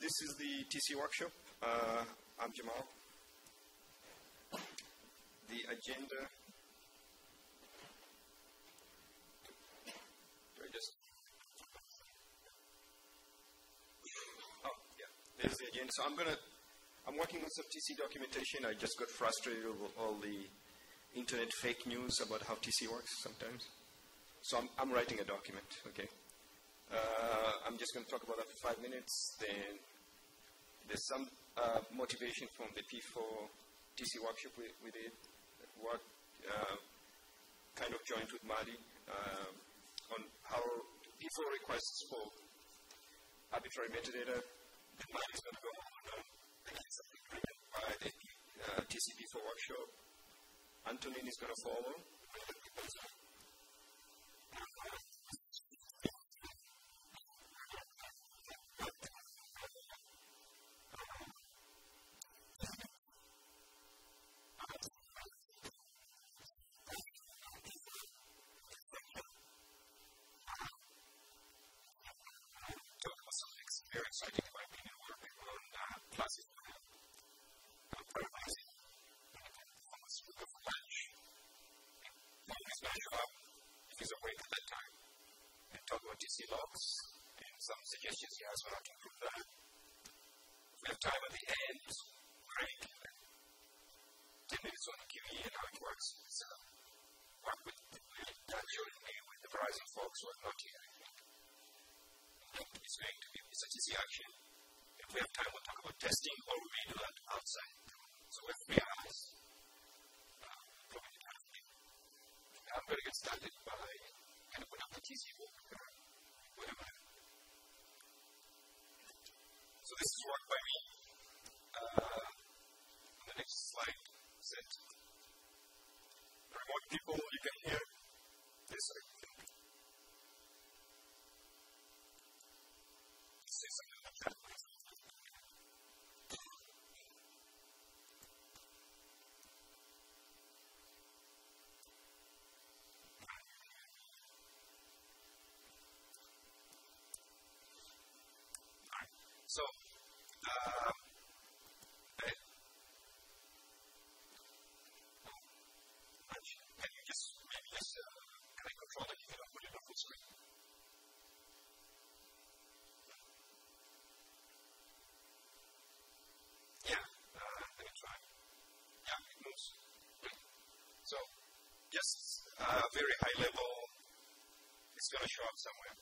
this is the TC workshop. Uh, I'm Jamal. The agenda. Do I just? Oh, yeah. There's the agenda. So I'm gonna. I'm working on some TC documentation. I just got frustrated with all the internet fake news about how TC works sometimes. So I'm, I'm writing a document. Okay. Uh, I'm just going to talk about that for five minutes. Then there's some uh, motivation from the P4 TC workshop we, we did. Work uh, kind of joined with Madi um, on how P4 requests for arbitrary metadata. Madi is going to go on by the uh, TCP4 workshop. Antonin is going to follow. If you put it on full screen? Yeah, uh, let me try. Yeah, it moves. So, just uh, very high level, it's going to show up somewhere.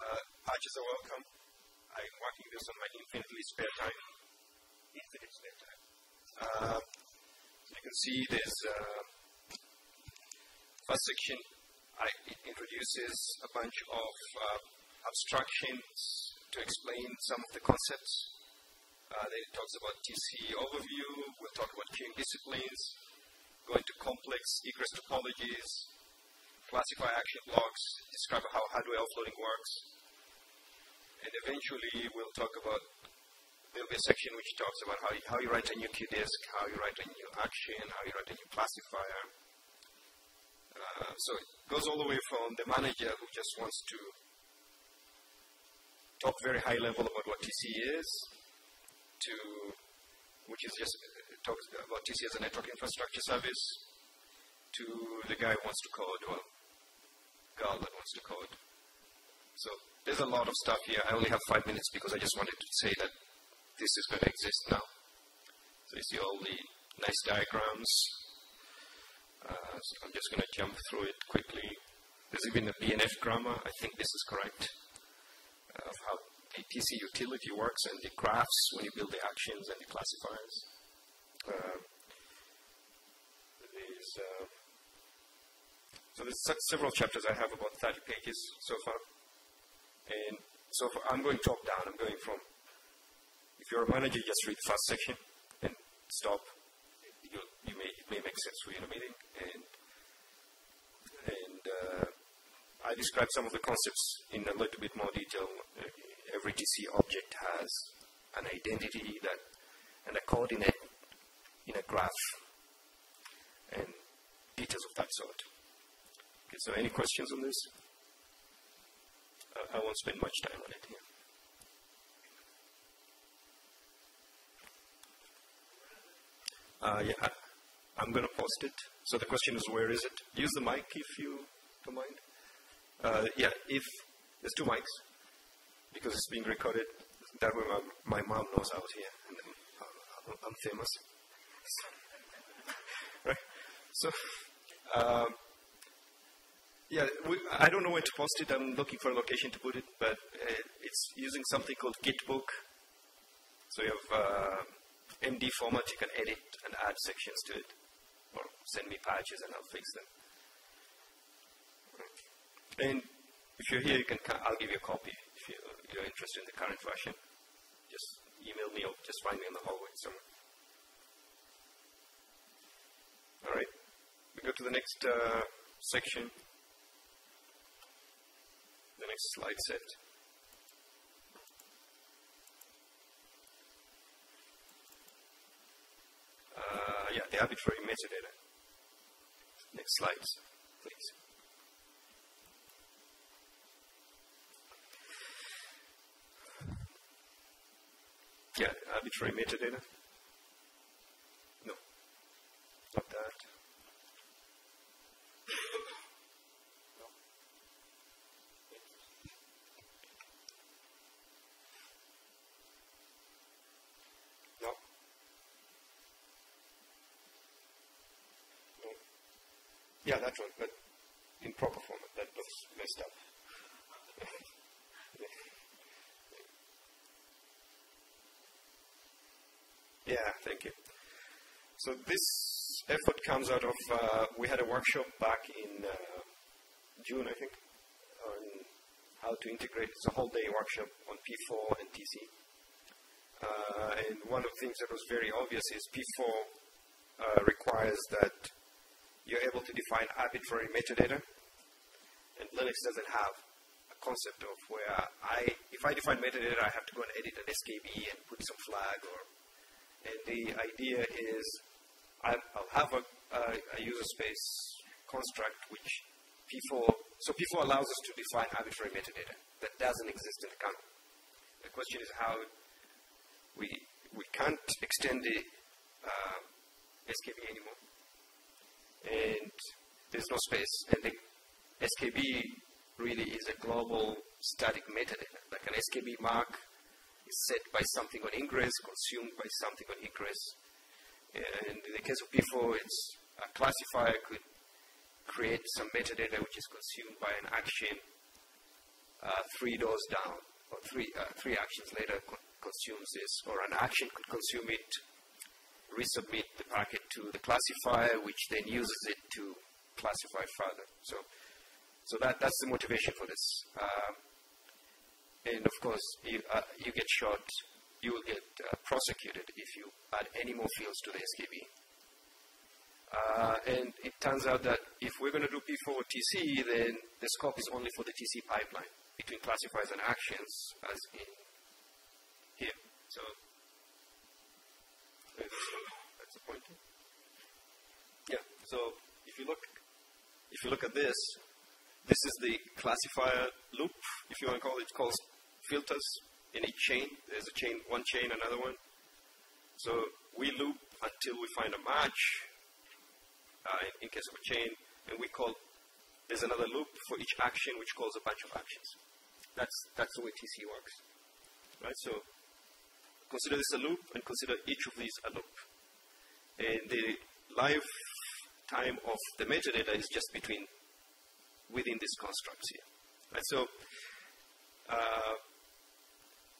Uh, patches are welcome. I'm working this on my infinitely spare time. Infinite spare time. Uh, you can see there's uh, first section. It introduces a bunch of uh, abstractions to explain some of the concepts. Uh, then it talks about TC overview. We'll talk about queuing disciplines, go into complex egress topologies, classify action blocks, describe how hardware offloading works, and eventually we'll talk about, there'll be a section which talks about how you, how you write a new qdisc, how you write a new action, how you write a new classifier. Uh, so it goes all the way from the manager who just wants to talk very high level about what TC is, to which is just talks about TC as a network infrastructure service, to the guy who wants to code, well, girl that wants to code. So there's a lot of stuff here. I only have five minutes because I just wanted to say that this is going to exist now. So you see all the nice diagrams. Uh, so I'm just going to jump through it quickly. There's even a BNF grammar. I think this is correct. Of how the TC utility works and the graphs when you build the actions and the classifiers. Uh, uh, so there's several chapters. I have about 30 pages so far. And so I'm going top down. I'm going from, if you're a manager, just read the first section and stop may it may make sense for you in a meeting. And and uh, I describe some of the concepts in a little bit more detail. Uh, every TC object has an identity that and a coordinate in a graph and details of that sort. Okay, so any questions on this? I, I won't spend much time on it here. Uh, yeah, I, am going to post it. So the question is, where is it? Use the mic if you don't mind. Uh, yeah, if there's two mics because it's being recorded. That way, my, my mom knows I was here, and I'm, I'm famous. right. So, um, yeah, we, I don't know where to post it. I'm looking for a location to put it, but uh, it's using something called Gitbook. So you have uh, MD format, you can edit and add sections to it, or send me patches and I'll fix them. And if you're here, you can. I'll give you a copy if you, you're interested in the current version. Just email me or just find me in the hallway somewhere. All right. We go to the next uh, section the next slide set. Uh, yeah, the arbitrary metadata. Next slides, please. Yeah, arbitrary metadata. No, not that. Yeah, that one, but in proper format. That looks messed up. yeah, thank you. So this effort comes out of, uh, we had a workshop back in uh, June, I think, on how to integrate, it's a whole day workshop on P4 and TC. Uh, and one of the things that was very obvious is P4 uh, requires that you're able to define arbitrary metadata. And Linux doesn't have a concept of where I, if I define metadata, I have to go and edit an SKB and put some flag or, and the idea is i will have a, a, user space construct which P4, so P4 allows us to define arbitrary metadata that doesn't exist in the kernel. The question is how we, we can't extend the uh, SKB anymore and there's no space. And the SKB really is a global static metadata. Like an SKB mark is set by something on ingress, consumed by something on egress. And in the case of P4, it's a classifier could create some metadata which is consumed by an action uh, three doors down, or three, uh, three actions later co consumes this, or an action could consume it resubmit the packet to the classifier, which then uses it to classify further. So, so that, that's the motivation for this. Um, and of course, you, uh, you get shot, you will get uh, prosecuted if you add any more fields to the SKB. Uh, and it turns out that if we're going to do P4 TC, then the scope is only for the TC pipeline between classifiers and actions, as in here. So that's the point. Yeah. So if you look, if you look at this, this is the classifier loop, if you want to call it. It's called filters in each chain. There's a chain, one chain, another one. So we loop until we find a match uh, in, in case of a chain, and we call. There's another loop for each action, which calls a bunch of actions. That's that's the way TC works, right? So consider this a loop and consider each of these a loop. And the lifetime of the metadata is just between within these constructs here. Right, so, uh,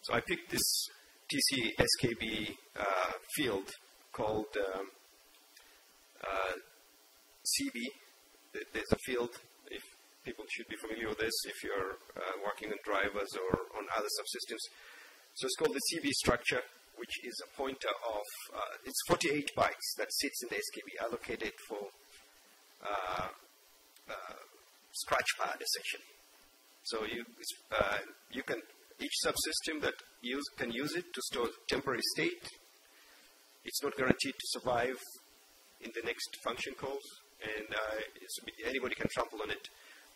so I picked this TC SKB uh, field called um, uh, CB. There's a field, if people should be familiar with this, if you're uh, working on drivers or on other subsystems. So it's called the CB structure, which is a pointer of, uh, it's 48 bytes that sits in the SKB allocated for uh, uh, scratchpad essentially. So you, uh, you can, each subsystem that use, can use it to store temporary state. It's not guaranteed to survive in the next function calls, and uh, anybody can trample on it.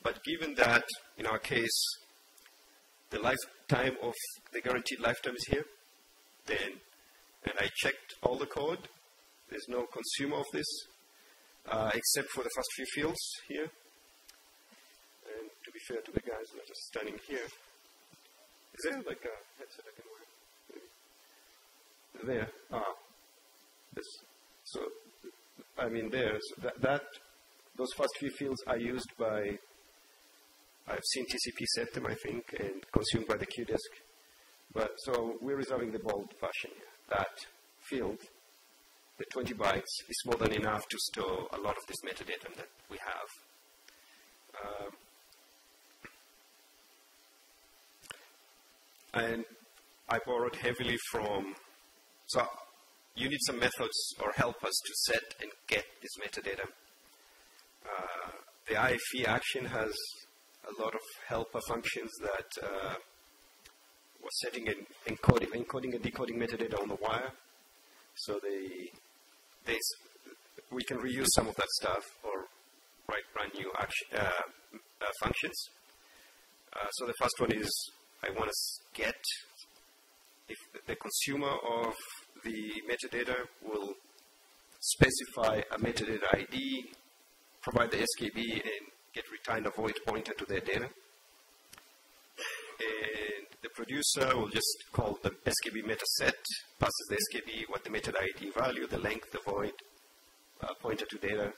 But given that, in our case, the lifetime of the guaranteed lifetime is here. Then, and I checked all the code, there's no consumer of this, uh, except for the first few fields here. And to be fair to the guys who are just standing here, is there like a headset I can wear? There. Ah. This. So, I mean, there's that, that, those first few fields are used by, I've seen TCP set them, I think, and consumed by the QDisc. But so we're resolving the bold version here. That field, the 20 bytes, is more than enough to store a lot of this metadata that we have. Um, and I borrowed heavily from, so you need some methods or helpers to set and get this metadata. Uh, the IFE action has a lot of helper functions that uh, was setting and encoding, encoding and decoding metadata on the wire. So they, they, we can reuse some of that stuff or write brand new action, uh, uh, functions. Uh, so the first one is I want to get if the consumer of the metadata will specify a metadata ID, provide the SKB, and get returned a void pointer to their data. And the producer will just call the SKB meta set, passes the SKB, what the metadata ID value, the length, the void, uh, pointer to data.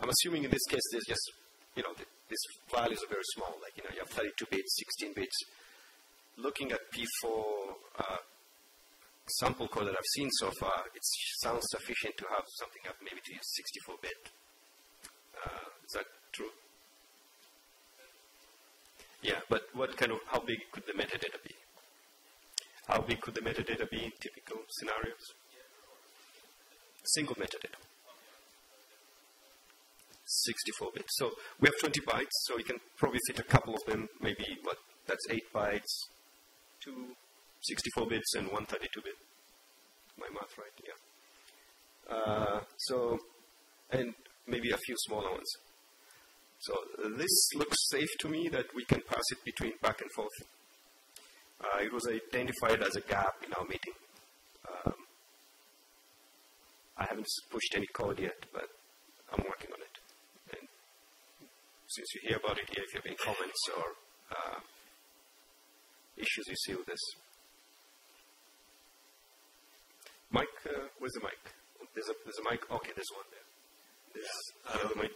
I'm assuming in this case there's just, you know, the, these values are very small, like, you know, you have 32 bits, 16 bits. Looking at P4 uh, sample code that I've seen so far, it sounds sufficient to have something up maybe to use 64 bit. Uh, is that true? Yeah, but what kind of, how big could the metadata be? How big could the metadata be in typical scenarios? Single metadata. 64 bits. So we have 20 bytes, so we can probably fit a couple of them, maybe what, that's 8 bytes, two 64 bits and 132 bit. My math right? Yeah. Uh, so, and maybe a few smaller ones. So this looks safe to me that we can pass it between back and forth. Uh, it was identified as a gap in our meeting. Um, I haven't pushed any code yet, but I'm working on it. And since you hear about it here, if you have any comments or uh, issues you see with this. Mike, uh, where's the mic? There's a, there's a mic. Okay, there's one there. There's yeah. Um, mic.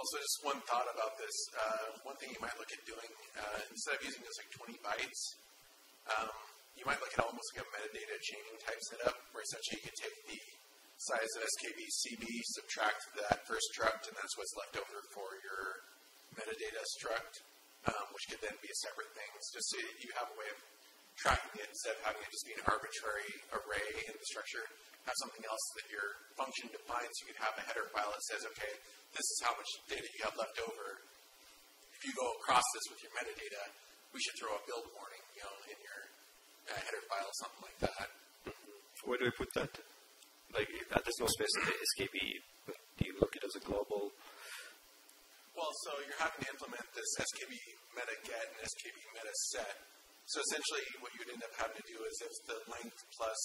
Also, just one thought about this. Uh, one thing you might look at doing, uh, instead of using this like 20 bytes, um, you might look at almost like a metadata chaining type setup, where essentially you could take the size of SKB CB, subtract that first struct, and that's what's left over for your metadata struct, um, which could then be a separate thing. Just so you have a way of tracking it instead of having it just be an arbitrary array in the structure. Have something else that your function defines. You could have a header file that says, okay, this is how much data you have left over. If you go across this with your metadata, we should throw a build warning, you know, in your uh, header file, something like that. Where do we put that? Like, there's no space in the SKB. Do you look at it as a global? Well, so you're having to implement this SKB meta get and SKB meta set so essentially, what you would end up having to do is if the length plus,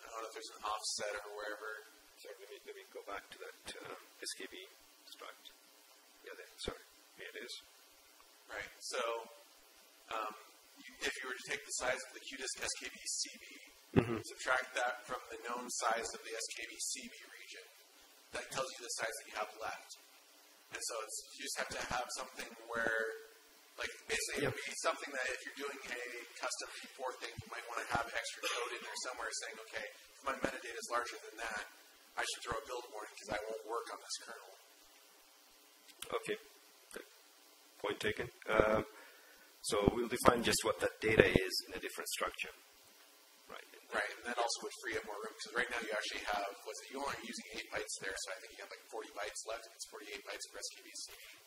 I don't know if there's an offset or wherever. Sorry, let me, let me go back to that uh, SKB struct. Yeah, there, sorry. It is. Right. So um, you, if you were to take the size of the QDisc SKB CB, mm-hmm. subtract that from the known size of the SKB CB region, that tells you the size that you have left. And so you just have to have something where like basically, it would be something that if you're doing a custom P4 thing, you might want to have extra code in there somewhere saying, okay, if my metadata is larger than that, I should throw a build warning because I won't work on this kernel. Okay. Point taken. Um, so we'll define just what that data is in a different structure. Right, and that also would free up more room because right now you actually have was it you only using eight bytes there, so I think you have like 40 bytes left. and It's 48 bytes for SKBC.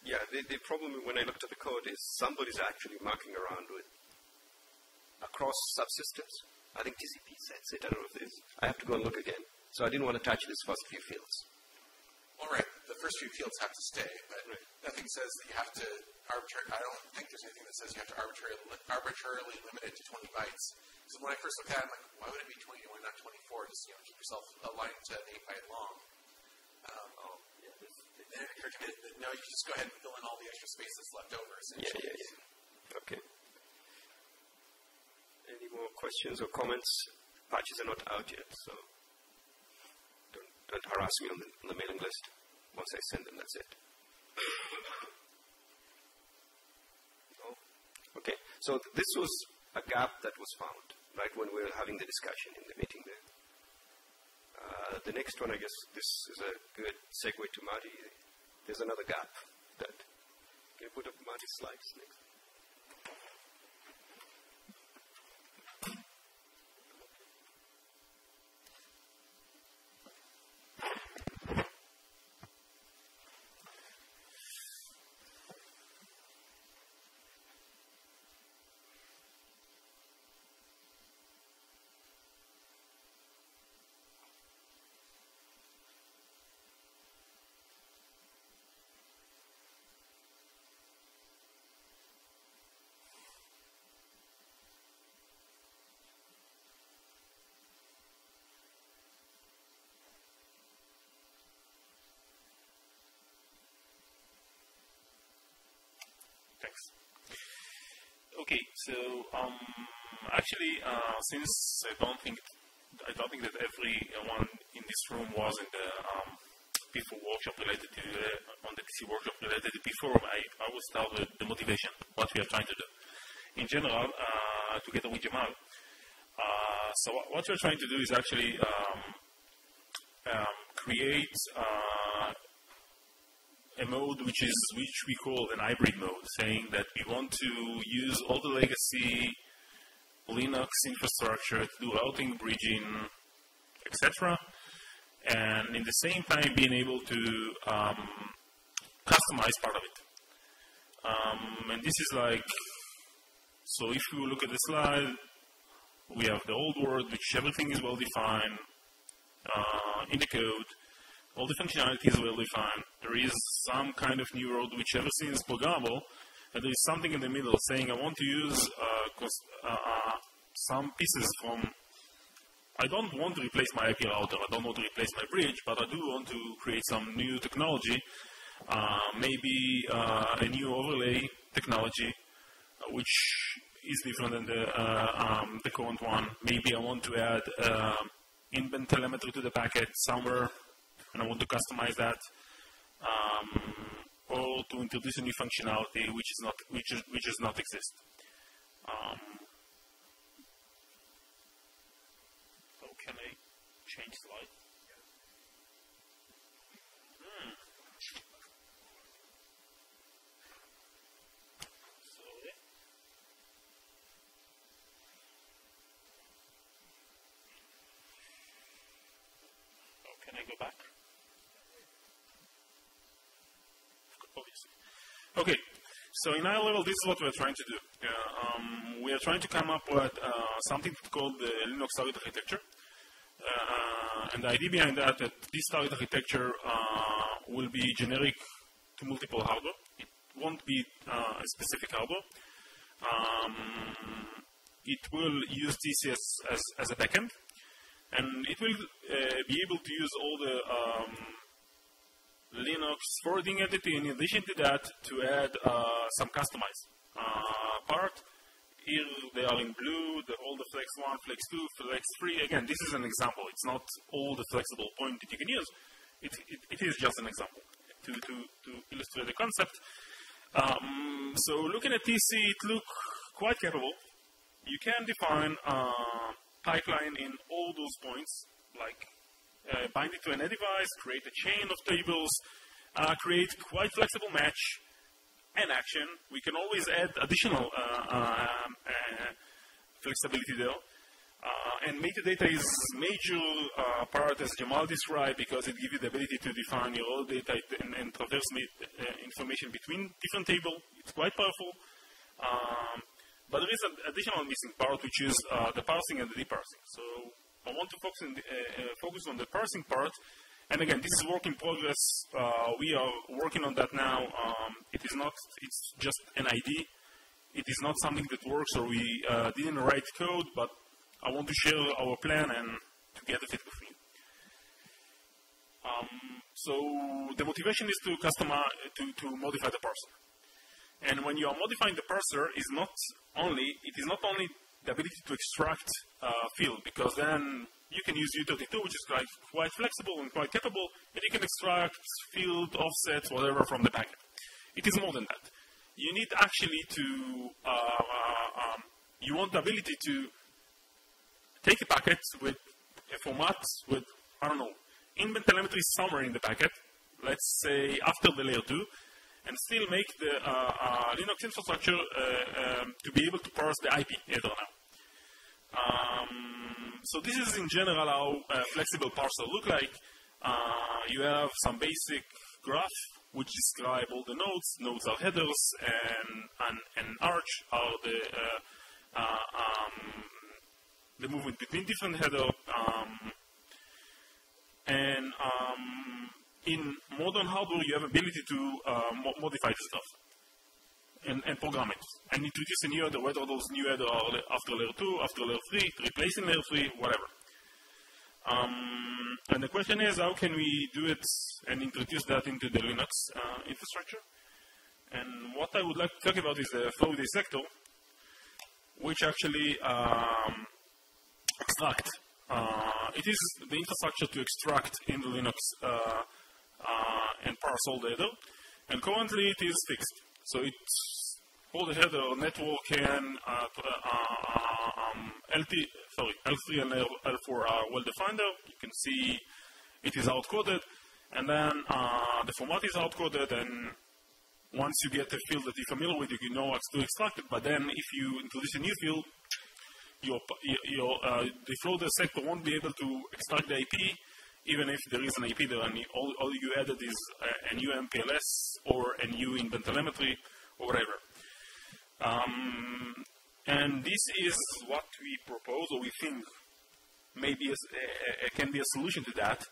Yeah, the, the problem when I looked at the code is somebody's actually mucking around with across subsystems. I think TCP sets it. I don't know if it is. I have to go and look again. So I didn't want to touch these first few fields. All right, the first few fields have to stay, but right. nothing says that you have to arbitrarily. I don't think there's anything that says you have to arbitrarily arbitrarily limit it to 20 bytes So when I first looked at it, I'm like, why would it be 20 why not 24? Just you know, keep yourself aligned to an 8 byte long. Um, oh, yeah. Then it occurred to me that no, you can just go ahead and fill in all the extra space that's left over. Yeah, yeah, yeah. Okay. Any more questions or comments? Patches are not out yet, so don't, don't harass me on the, on the mailing list. Once I send them, that's it. Okay, so th- this was a gap that was found, right, when we were having the discussion in the meeting there. Uh, the next one, I guess, this is a good segue to Marty. There's another gap that. Can you put up Marty's slides next? Thanks. Okay, so um, actually, uh, since I don't think I don't think that everyone in this room was in the um, P4 workshop related to uh, on the TC workshop related to P4, I, I will start with the motivation, what we are trying to do. In general, uh, together with Jamal. Uh, so what, what we're trying to do is actually um, um, create uh, a mode which is which we call an hybrid mode, saying that we want to use all the legacy Linux infrastructure to do routing, bridging, etc., and in the same time being able to um, customize part of it. Um, and this is like so. If you look at the slide, we have the old world, which everything is well defined uh, in the code all the functionalities will be fine. There is some kind of new road which everything is programmable, and there is something in the middle saying I want to use uh, uh, uh, some pieces from. I don't want to replace my IP router. I don't want to replace my bridge, but I do want to create some new technology, uh, maybe uh, a new overlay technology, uh, which is different than the, um, the current one. Maybe I want to add in-band telemetry to the packet somewhere and I want to customize that, um, or to introduce a new functionality which is not which is, which does not exist. Um, how can I change slide? Hmm. Sorry. How can I go back? obviously. Okay, so in high level, this is what we're trying to do. Uh, um, we are trying to come up with uh, something called the Linux target architecture. Uh, and the idea behind that, that this target architecture uh, will be generic to multiple hardware. It won't be uh, a specific hardware. Um, it will use TCS as, as a backend, and it will uh, be able to use all the um, Linux forwarding entity. In addition to that, to add uh, some customized uh, part. Here they are in blue, the, all the Flex 1, Flex 2, Flex 3. Again, this is an example. It's not all the flexible point that you can use. It, it, it is just an example to, to, to illustrate the concept. Um, so looking at TC, it looks quite capable. You can define a pipeline in all those points, like uh, bind it to an device, create a chain of tables, uh, create quite flexible match and action. We can always add additional uh, um, uh, flexibility there. Uh, and metadata is major uh, part, as Jamal described, because it gives you the ability to define your own data and, and traverse information between different tables. It's quite powerful. Um, but there is an additional missing part, which is the parsing and the deparsing. So I want to focus on the, uh, uh, focus on the parsing part. And again, this is work in progress. Uh, we are working on that now. Um, it is not, it's just an idea. It is not something that works or we uh, didn't write code, but I want to share our plan and to get the fit with me. Um, so the motivation is to customize, to, to modify the parser. And when you are modifying the parser, is not only it is not only the ability to extract uh, field, because then you can use U32, which is quite, quite flexible and quite capable, and you can extract field, offsets, whatever from the packet. It is more than that. You need actually to, uh, uh, um, you want the ability to take a packet with a format with, I don't know, in telemetry somewhere in the packet, let's say after the layer 2, and still make the uh, uh, Linux infrastructure uh, um, to be able to parse the IP header now. Um, so this is in general how a flexible parser look like. you have some basic graph which describe all the nodes. Nodes are headers, and, an, and arch are the uh, uh, um, the movement between different headers. Um, and um, in modern hardware, you have ability to uh, mo modify stuff and, and, program it. And introduce a new header, whether those new headers are after layer 2, after layer 3, replacing layer 3, whatever. Um, and the question is, how can we do it and introduce that into the Linux uh, infrastructure? And what I would like to talk about is the flow dissector, which actually um, extract. Uh, it is the infrastructure to extract in the Linux uh, uh, and parse all data. And currently it is fixed. So it all the header network can uh, uh, um, LT, sorry, L3 and L4 are well defined there. You can see it is hard-coded, and then uh, the format is hard-coded, and once you get a field that you're familiar with, you know how to extract it. But then if you introduce a new field, your, your, uh, the dissector won't be able to extract the IP, even if there is an IP there, and all, all you added is a, a new MPLS or a new in-band telemetry or whatever. Um, and this is what we propose, or we think maybe a, can be a solution to that.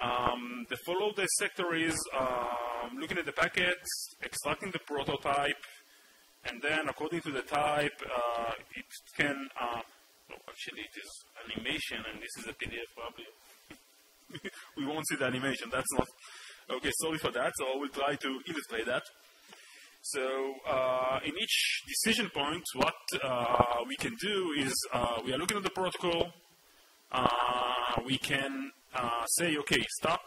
Um, the follow the sector is um, looking at the packets, extracting the prototype, and then according to the type, uh, it can, uh, no, actually it is animation, and this is a PDF probably. we won't see the animation, that's not, okay, sorry for that, so I will try to illustrate that. So uh, in each decision point, what uh, we can do is uh, we are looking at the protocol. Uh, we can uh, say, okay, stop.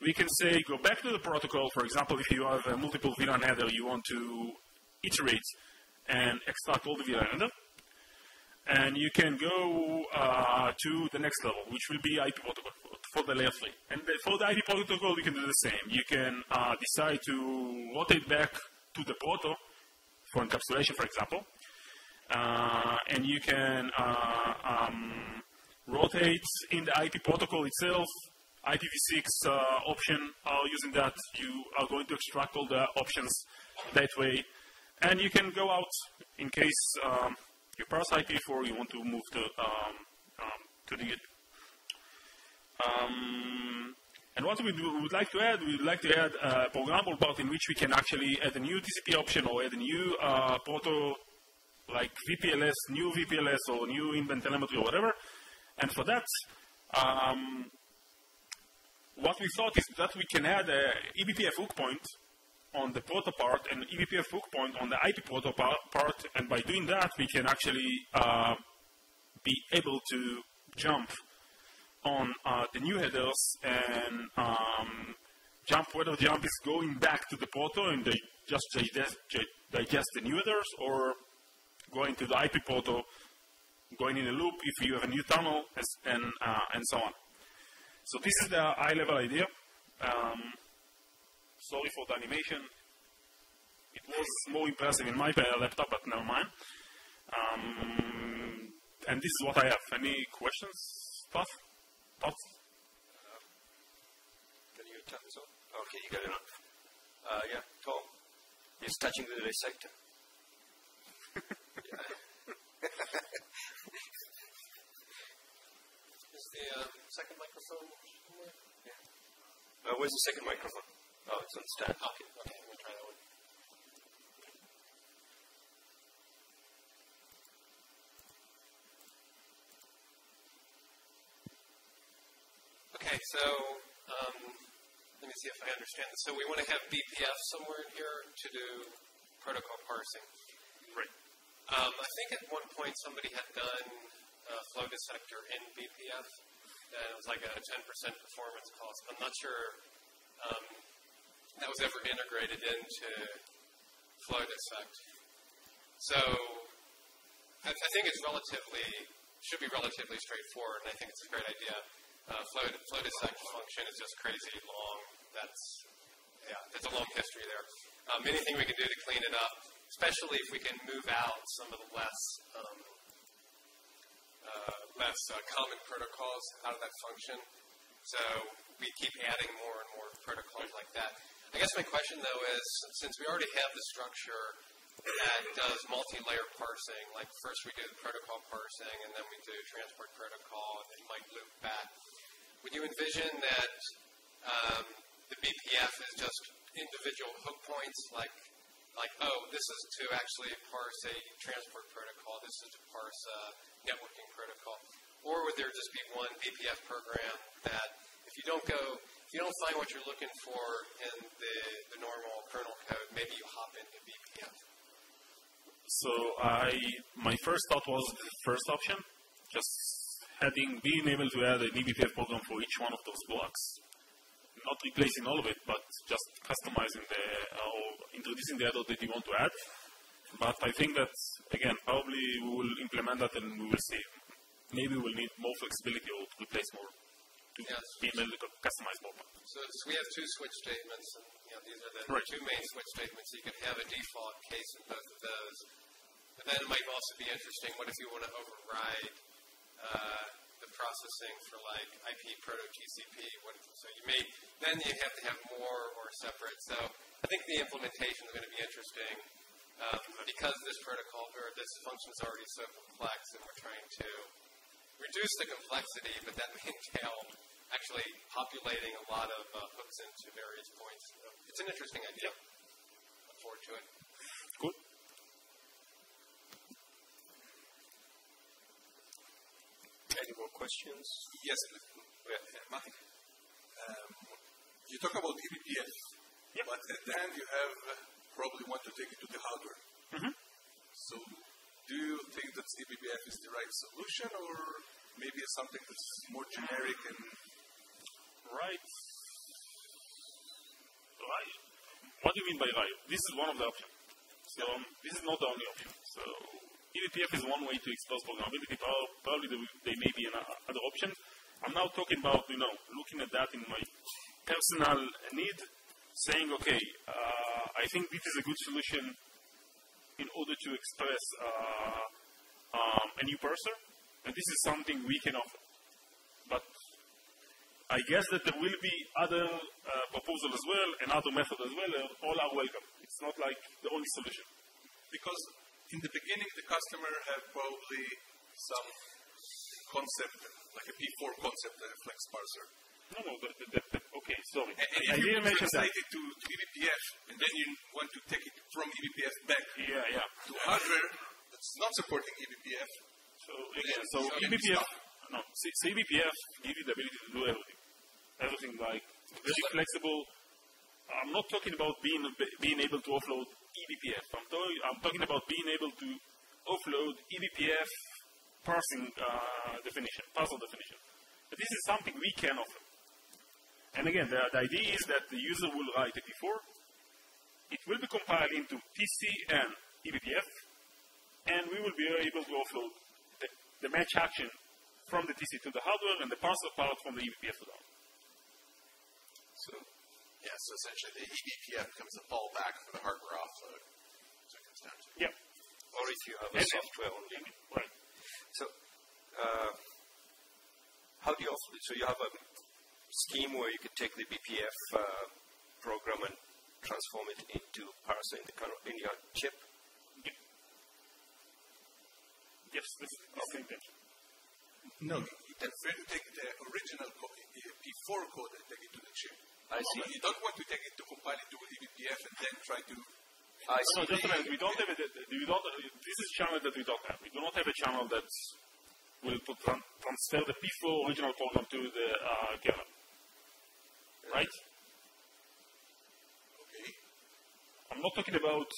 We can say, go back to the protocol. For example, if you have a multiple VLAN header, you want to iterate and extract all the VLAN header. And you can go uh, to the next level, which will be IP protocol for the layer 3. And for the IP protocol, you can do the same. You can decide to rotate back to the proto for encapsulation, for example. Uh, and you can uh, um, rotate in the IP protocol itself. IPv6 uh, option are using that. You are going to extract all the options that way. And you can go out in case um, you parse IP4, you want to move to, um, um, to the um, and what we, do, we would like to add, we would like to add a programmable part in which we can actually add a new TCP option or add a new uh, proto like VPLS, new VPLS or new in-band telemetry or whatever. And for that, um, what we thought is that we can add a eBPF hook point on the proto part and eBPF hook point on the IP proto part, and by doing that, we can actually uh, be able to jump on uh, the new headers and um, jump, whether the jump is going back to the proto and they just digest, digest the new headers or going to the IP proto, going in a loop if you have a new tunnel and, uh, and so on. So this is the high-level idea. Um, sorry for the animation. It was more impressive in my laptop, but never mind. Um, and this is what I have. Any questions, stuff? Thoughts? Uh, can you turn this on? Okay, you got it on. Uh, yeah, Tom. He's touching the dissector. Is the um, second microphone? Yeah. Uh, where's the second microphone? Oh, it's on the stand. Okay, okay, to try that one. Okay, so um, let me see if I understand this. So we want to have BPF somewhere in here to do protocol parsing. Right. Um, I think at one point somebody had done a flow dissector in BPF, and it was like a 10% performance cost. I'm not sure um, that was ever integrated into flow dissect. So I, I think it's relatively should be relatively straightforward, and I think it's a great idea. Uh, flow, flow dissect function is just crazy long. That's yeah, there's a long history there. Um, anything we can do to clean it up, especially if we can move out some of the less um, uh, less uh, common protocols out of that function. So we keep adding more and more protocols like that. I guess my question though is, since we already have the structure that does multi-layer parsing, like first we do the protocol parsing and then we do transport protocol and it might loop back. Would you envision that um, the BPF is just individual hook points, like like oh, this is to actually parse a transport protocol, this is to parse a networking protocol, or would there just be one BPF program that if you don't go, if you don't find what you're looking for in the, the normal kernel code, maybe you hop into BPF. So I, my first thought was the first option, just having, being able to add an eBPF program for each one of those blocks. Not replacing all of it, but just customizing the, or introducing the add that you want to add. But I think that, again, probably we will implement that and we will see. Maybe we'll need more flexibility or to replace more, to Yes. be able to customize more. So, so we have two switch statements, and you know, these are the Right. two main switch statements. You can have a default case in both of those. But then it might also be interesting. What if you want to override uh, the processing for like IP proto TCP? What, so you may then you have to have more or separate. So I think the implementation is going to be interesting um, because this protocol or this function is already so complex, and we're trying to reduce the complexity, but that may entail actually populating a lot of uh, hooks into various points. So it's an interesting idea. Look forward to it. Cool. Any more questions? Yes, uh, Um, you talk about eBPF, but at the end you have uh, probably want to take it to the hardware. So, do you think that eBPF is the right solution, or maybe it's something that's more generic and Right. Right. What do you mean by right? This is one of the options. So um, this is not the only option. So eBPF is one way to expose programmability. Prob- Probably there, may be another option. I'm now talking about, you know, looking at that in my personal need, saying, okay, uh, I think this is a good solution in order to express uh, um, a new parser, and this is something we can offer. But I guess that there will be other uh, proposals as well and other methods as well. all are welcome. It's not like the only solution. because in the beginning the customer had probably some concept, like a P4 concept, a flex parser. No, no, the, the, the, okay, sorry. And, and I didn't mention that. it to, to eBPF, and then you want to take it from eBPF back Yeah, yeah. to hardware that's not supporting eBPF, So again, so so eBPF, no, so so eBPF gives you the ability to do everything. Everything like very flexible. I'm not talking about being being able to offload eBPF. I'm, I'm talking about being able to offload eBPF parsing uh, definition, parser definition. But this is something we can offer. And again, the, the idea is that the user will write a P4. It will be compiled into TC and eBPF, and we will be able to offload the, the match action from the TC to the hardware and the parser part from the eBPF to the hardware. So, yeah, so essentially the eBPF becomes the fallback for the hardware offload. So it comes down to. Yeah. Or if you have a And- software only. Right. So, uh, how do you offload? So you have a scheme where you could take the BPF uh, program and transform it into parser in the kernel in your chip. Yes, this is this is the intention. No, you prefer to take the original code, the P4 code and take it to the chip. I see. You don't want to take it to compile it to eBPF and then try to. I No, see. just a minute. We don't have a, we don't, this is a channel that we don't have. We do not have a channel that will put, tran- transfer the P4 original program to the uh, kernel. right? Okay. I'm not talking about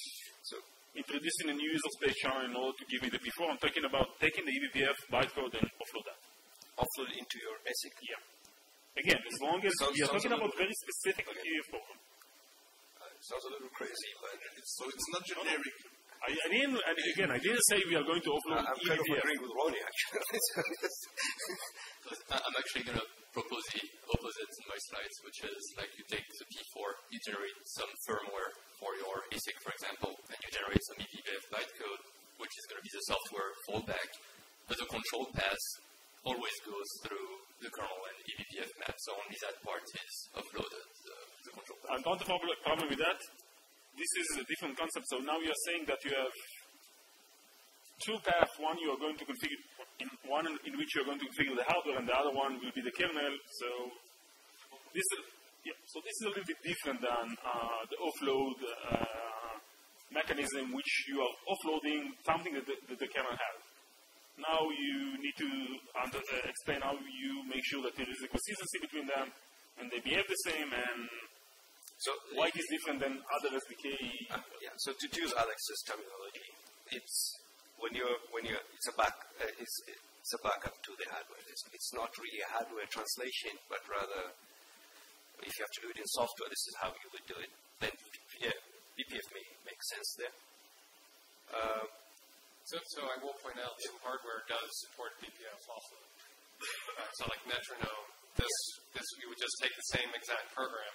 So introducing a new user space channel in order to give me the P4. I'm talking about taking the eBPF bytecode and offload that. offload into your ASIC. Yeah. Again, as long as Sounds- we are sounds talking a about very specific Okay. EBPF program. Uh, sounds a little crazy, but So it's not generic. I, I didn't, and again, I didn't say we are going to offload I'm kind of agreeing with Ronnie actually. I- I'm actually going to propose the opposite in my slides, which is like you take the P4, you generate some firmware for your ASIC, for example, and you generate some eBPF bytecode, which is going to be the software fallback. But the control path always goes through the kernel and eBPF map, so only that part is uploaded, the, the control path. I don't have a problem- with that. This is a different concept. So now you're saying that you have two paths. One you are going to configure, in one in, which you are going to configure the hardware, and the other one will be the kernel. So this is yeah. So this is a little bit different than uh, the offload uh, mechanism, which you are offloading something that the, that the kernel has. Now you need to under, uh, explain how you make sure that there is a consistency between them, and they behave the same, and so why it is different than other SDK. Uh, yeah. So to, to use Alex's terminology, it's when you're when you're it's a back uh, it's it's a backup to the hardware. It's, it's not really a hardware translation, but rather if you have to do it in software, this is how you would do it. Then yeah, BPF may make sense there. Uh, So, so I will point out some hardware does support BPF also. Uh, so like Netronome, this, this you would just take the same exact program,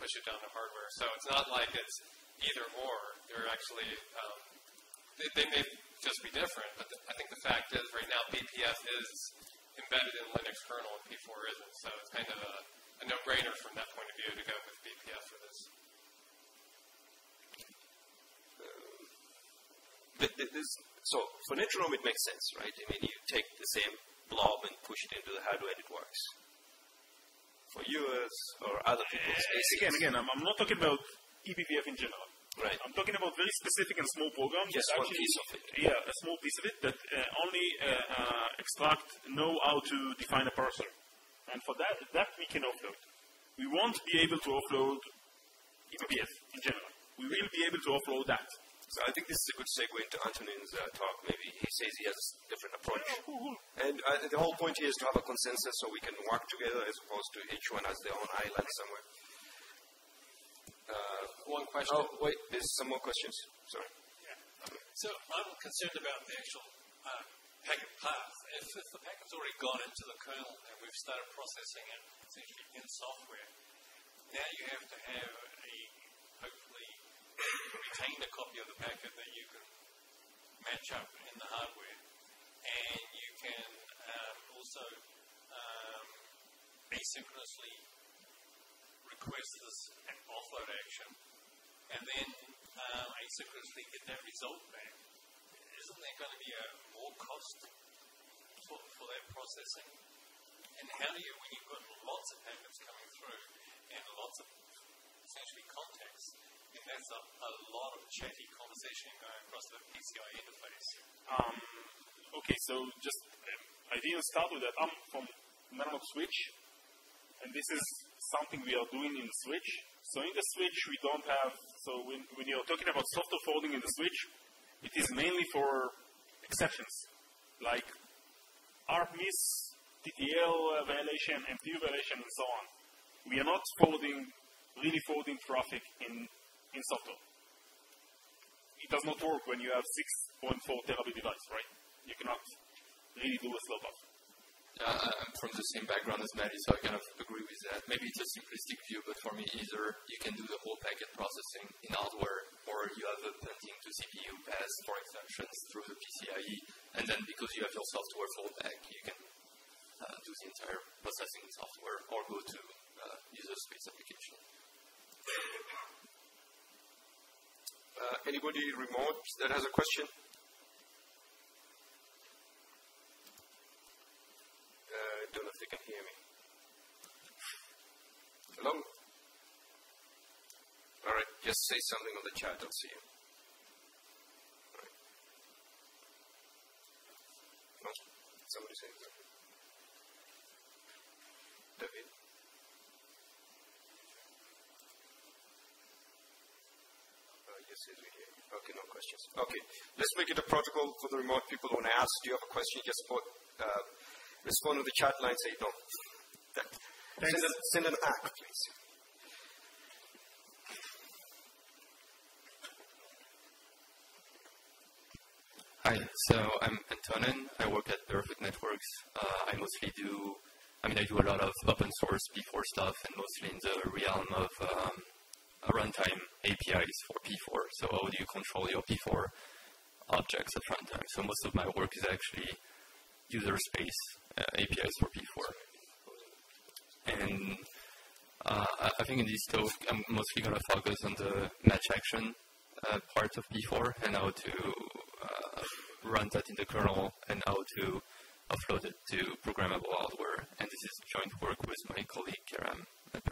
push it down to hardware. So it's not like it's either or. They're actually um, they, they may just be different, but the, I think the fact is right now BPF is embedded in Linux kernel and P4 isn't. So it's kind of a, a no-brainer from that point of view to go with BPF for this. th- th- this, so for Netronome, it makes sense, right? I mean, you take the same blob and push it into the hardware, and it works. For yours or other people's Uh, again, again, I'm, I'm not talking about eBPF in general. Right. I'm talking about very specific and small programs. Just one actually, piece of it. Yeah, a small piece of it that uh, only uh, uh, extract know how to define a parser, and for that, that we can offload. We won't be able to offload eBPF in general. We will be able to offload that. So I think this is a good segue into Antonin's uh, talk. Maybe he says he has a different approach. And uh, the whole point here is to have a consensus so we can work together as opposed to each one has their own island somewhere. Uh, One question. oh, wait, there's some more questions. Sorry. So I'm concerned about the actual uh, packet path. If, if the packet's already gone into the kernel and we've started processing it essentially in software, now you have to have retained a copy of the packet that you can match up in the hardware, and you can um, also um, asynchronously request this offload action, and then um, asynchronously get that result back. Isn't there going to be a more cost for, for that processing? And how do you, when you've got lots of packets coming through and lots of essentially contacts, and that's a, lot of chatty conversation going across the PCI interface. Um, okay, so just um, I didn't start with that. I'm from Mellanox Switch, and this is something we are doing in the switch. So in the switch, we don't have. So when, when you're talking about software folding in the switch, it is mainly for exceptions, like ARP miss, TTL violation, MTU violation, and so on. We are not forwarding, really forwarding traffic in, in software. It does not work when you have 6.4 terabit device, right? You cannot really do a slow path. Uh, I'm from the same background as Matty, so I kind of agree with that. Maybe it's a simplistic view, but for me, either you can do the whole packet processing in hardware, or you have a pointing to CPU pass for exceptions through the PCIe, and then because you have your software fallback, you can uh, do the entire processing in software, or go to uh, user space application. Uh, anybody remote that has a question? Uh, don't know if they can hear me. Hello? All right, just say something on the chat, I'll see you. Somebody say something. David? Okay, no questions. Okay, let's make it a protocol for the remote people who want to ask. Do you have a question? Just put, uh, respond to the chat line. Say no. Send, a, send an ack, please. Hi, so I'm Antonin. I work at Barefoot Networks. Uh, I mostly do, I mean, I do a lot of open source P4 stuff and mostly in the realm of um, runtime APIs for P4. So how do you control your P4 objects at runtime? So most of my work is actually user space uh, APIs for P4. And uh, I think in this talk, I'm mostly going to focus on the match action uh, part of P4 and how to uh, run that in the kernel and how to upload it to programmable hardware. And this is joint work with my colleague Kerem at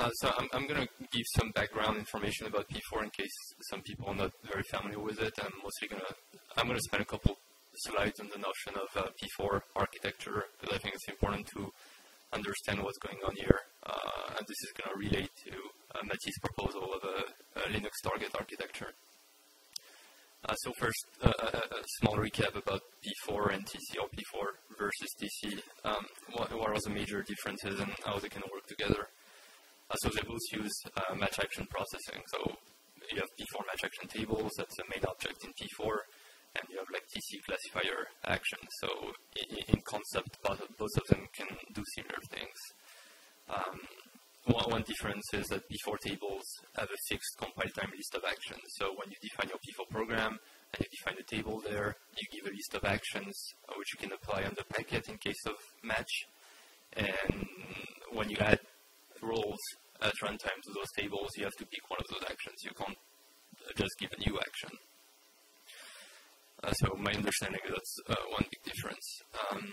Uh, so I'm, I'm going to give some background information about P4 in case some people are not very familiar with it. I'm mostly going to I'm going to spend a couple slides on the notion of uh, P4 architecture because I think it's important to understand what's going on here. Uh, and this is going to relate to uh, proposal of a, a, Linux target architecture. Uh, so first, uh, a, a, small recap about P4 and TC or P4 versus TC. Um, what, what are the major differences and how they can work together? Uh, so they both use uh, match action processing. So you have P4 match action tables, that's the main object in P4, and you have like TC classifier action. So in, in concept, both of, both of them can do similar things. Um, one, one, difference is that P4 tables have a fixed compile time list of actions. So when you define your P4 program and you define a table there, you give a list of actions which you can apply on the packet in case of match. And when you add roles at runtime to those tables, you have to pick one of those actions. You can't just give a new action. Uh, so my understanding is that's uh, one big difference. Um,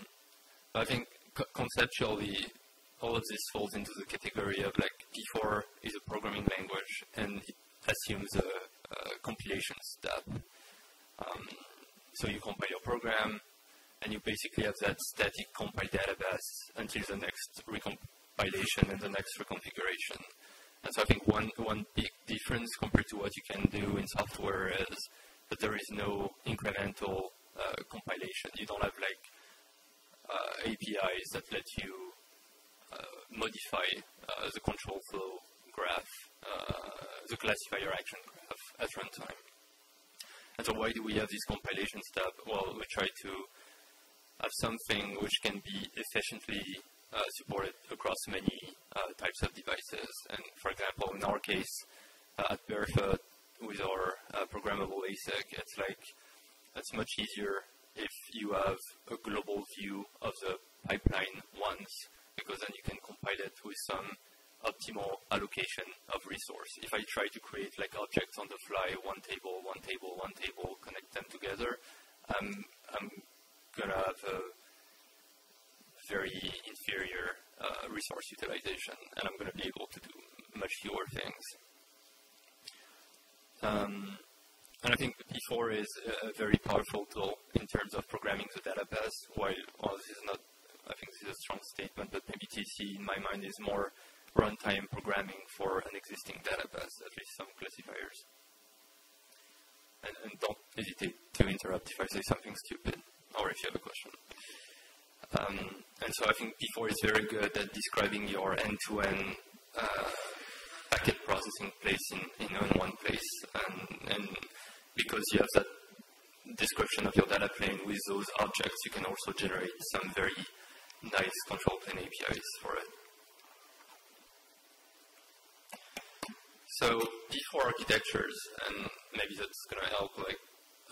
I think co conceptually, all of this falls into the category of like P4 is a programming language and it assumes a, a compilation step. Um, so you compile your program and you basically have that static compile database until the next recompile compilation and the next reconfiguration. And so I think one, one big difference compared to what you can do in software is that there is no incremental uh, compilation. You don't have like uh, APIs that let you uh, modify uh, the control flow graph, uh, the classifier action graph at runtime. And so why do we have this compilation step? Well, we try to have something which can be efficiently uh, supported across many uh, types of devices. And for example, in our case, uh, at Barefoot, with our programmable ASIC, it's like it's much easier if you have a global view of the pipeline once, because then you can compile it with some optimal allocation of resource. If I try to create like objects on the fly, one table, one table, one table, connect them together, I'm, I'm gonna have a very inferior uh, resource utilization, and I'm going to be able to do much fewer things. Um, and I think P4 is a very powerful tool in terms of programming the database, while well, this is not, I think this is a strong statement, but maybe TC in my mind is more runtime programming for an existing database, at least some classifiers. And, and don't hesitate to interrupt if I say something stupid or if you have a question. Um, and so I think P4 is very good at describing your end-to-end uh, packet processing place in, in, one place. And, and, because you have that description of your data plane with those objects, you can also generate some very nice control plane APIs for it. So P4 architectures, and maybe that's going to help like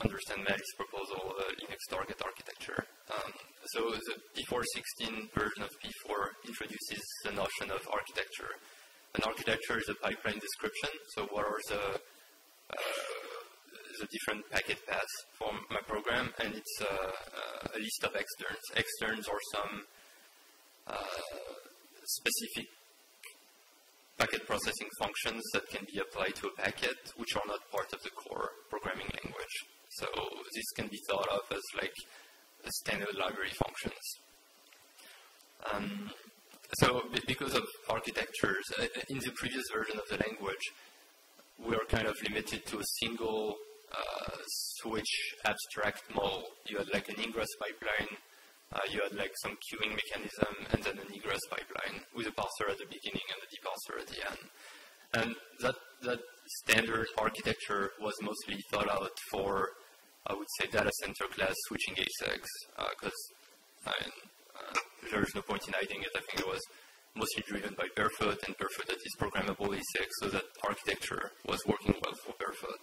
understand Matty's proposal a Linux target architecture. Um, so the P416 version of P4 introduces the notion of architecture. An architecture is a pipeline description. So what are the uh, the different packet paths for my program, and it's uh, a list of externs. Externs are some uh, specific packet processing functions that can be applied to a packet, which are not part of the core programming language. So this can be thought of as like a standard library functions. Um, so because of architectures, uh, in the previous version of the language, we are kind of limited to a single uh, switch abstract model. You had like an ingress pipeline, uh, you had like some queuing mechanism, and then an egress pipeline with a parser at the beginning and a deparser at the end. And that, that standard architecture was mostly thought out for, I would say, data center class switching ASICs, because uh, I mean, uh, there's no point in hiding it. I think it was mostly driven by Barefoot, and Barefoot that is programmable ASIC, so that architecture was working well for Barefoot.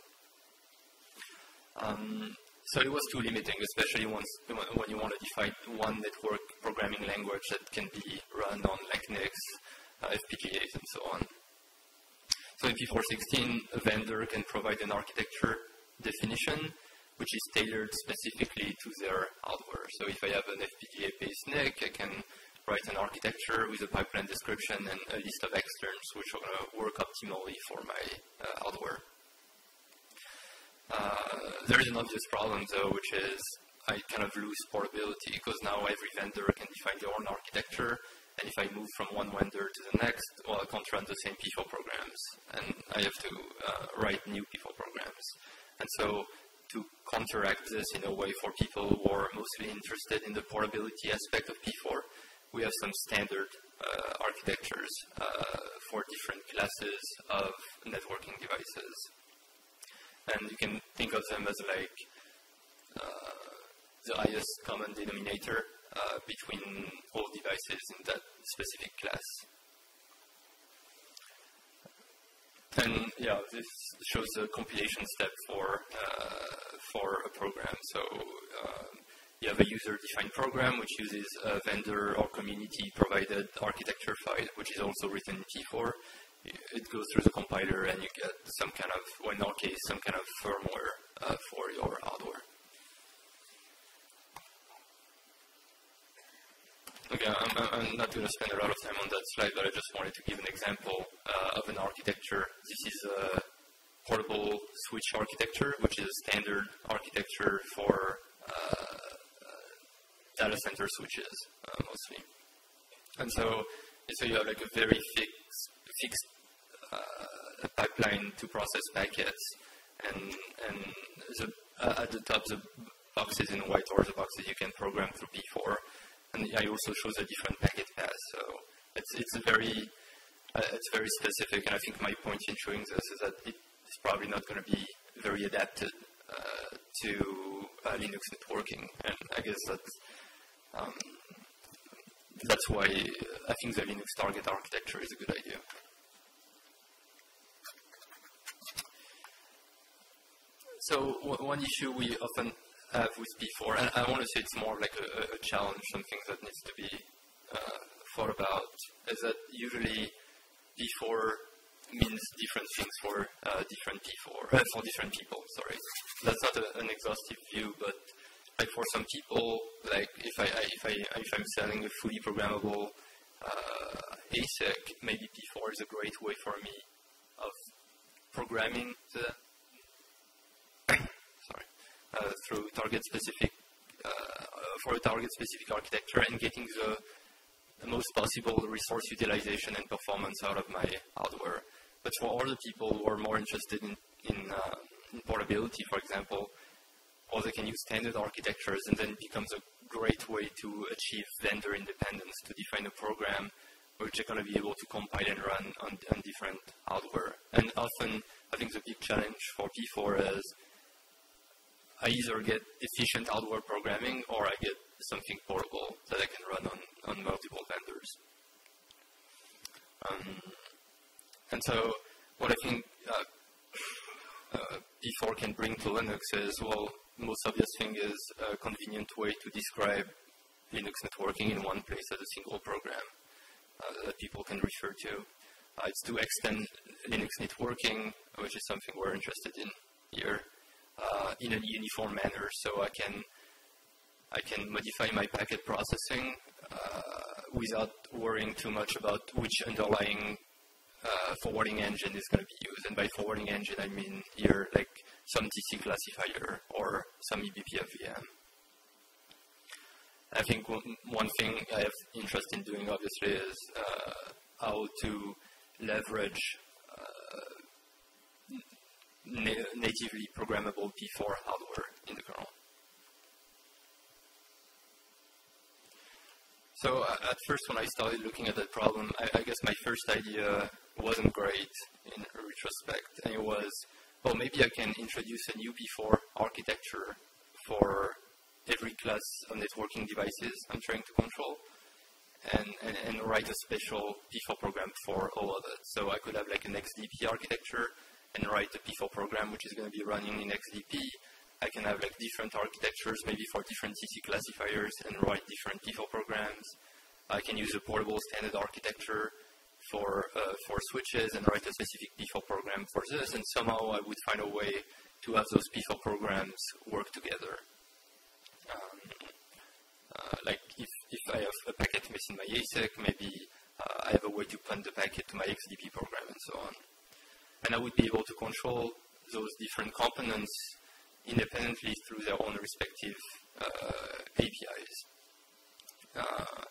Um, so it was too limiting, especially once, when you want to define one network programming language that can be run on like NICs, uh, FPGAs, and so on. So in P416, a vendor can provide an architecture definition which is tailored specifically to their hardware. So if I have an FPGA-based NIC, I can write an architecture with a pipeline description and a list of externs which are going to work optimally for my uh, hardware. Uh, there is an obvious problem though, which is I kind of lose portability because now every vendor can define their own architecture and if I move from one vendor to the next, well, I can't run the same P4 programs, and I have to uh, write new P4 programs. And so to counteract this in a way for people who are mostly interested in the portability aspect of P4, we have some standard uh, architectures uh, for different classes of networking devices. And you can think of them as like uh, the highest common denominator uh, between all devices in that specific class. And yeah, this shows the compilation step for uh, for a program. So uh, you have a user-defined program which uses a vendor or community-provided architecture file, which is also written in P4. It goes through the compiler, and you get some kind of, well, in our case, some kind of firmware uh, for your hardware. Okay, I'm, I'm not going to spend a lot of time on that slide, but I just wanted to give an example uh, of an architecture. This is a portable switch architecture, which is standard architecture for uh, data center switches, uh, mostly. And so, so you have like a very fixed, fixed uh, pipeline to process packets, and, and the, at the top, the boxes in white or the boxes you can program through P4 and I also shows a different packet path. So it's it's very uh, it's very specific, and I think my point in showing this is that it's probably not going to be very adapted uh, to uh, Linux networking, and I guess that's um, that's why I think the Linux target architecture is a good idea. So one issue we often have with P4, and I want to say it's more like a, a challenge, something that needs to be uh, thought about, is that usually P4 means different things for uh, different P4, uh, for different people. Sorry, that's not a, an exhaustive view, but like for some people, like if I, I if I if I'm selling a fully programmable uh, ASIC, maybe P4 is a great way for me of programming the through target-specific uh, for a target-specific architecture and getting the, the most possible resource utilization and performance out of my hardware. But for other people who are more interested in, in, uh, in portability, for example, or they can use standard architectures and then it becomes a great way to achieve vendor independence to define a program which they're going to be able to compile and run on, on different hardware. And often, I think the big challenge for P4 is I either get efficient hardware programming or I get something portable that I can run on, on multiple vendors. Um, and so what I think uh, uh, P4 can bring to Linux is, well, the most obvious thing is a convenient way to describe Linux networking in one place as a single program uh, that people can refer to. Uh, it's to extend Linux networking, which is something we're interested in here uh, in a uniform manner so I can I can modify my packet processing uh, without worrying too much about which underlying uh, forwarding engine is going to be used. And by forwarding engine, I mean here like some TC classifier or some eBPF VM. I think one, thing I have interest in doing, obviously, is uh, how to leverage na- natively programmable P4 hardware in the kernel. So uh, at first, when I started looking at that problem, I, I guess my first idea wasn't great in retrospect, and it was, well, maybe I can introduce a new P4 architecture for every class of networking devices I'm trying to control, and, and, and write a special P4 program for all of it. So I could have like an XDP architecture and write a P4 program which is going to be running in XDP. I can have like different architectures, maybe for different TC classifiers, and write different P4 programs. I can use a portable standard architecture for uh, for switches and write a specific P4 program for this, and somehow I would find a way to have those P4 programs work together. Um, uh, like if, if I have a packet missing my ASIC, maybe uh, I have a way to punt the packet to my XDP program and so on. And I would be able to control those different components independently through their own respective uh, APIs. Uh,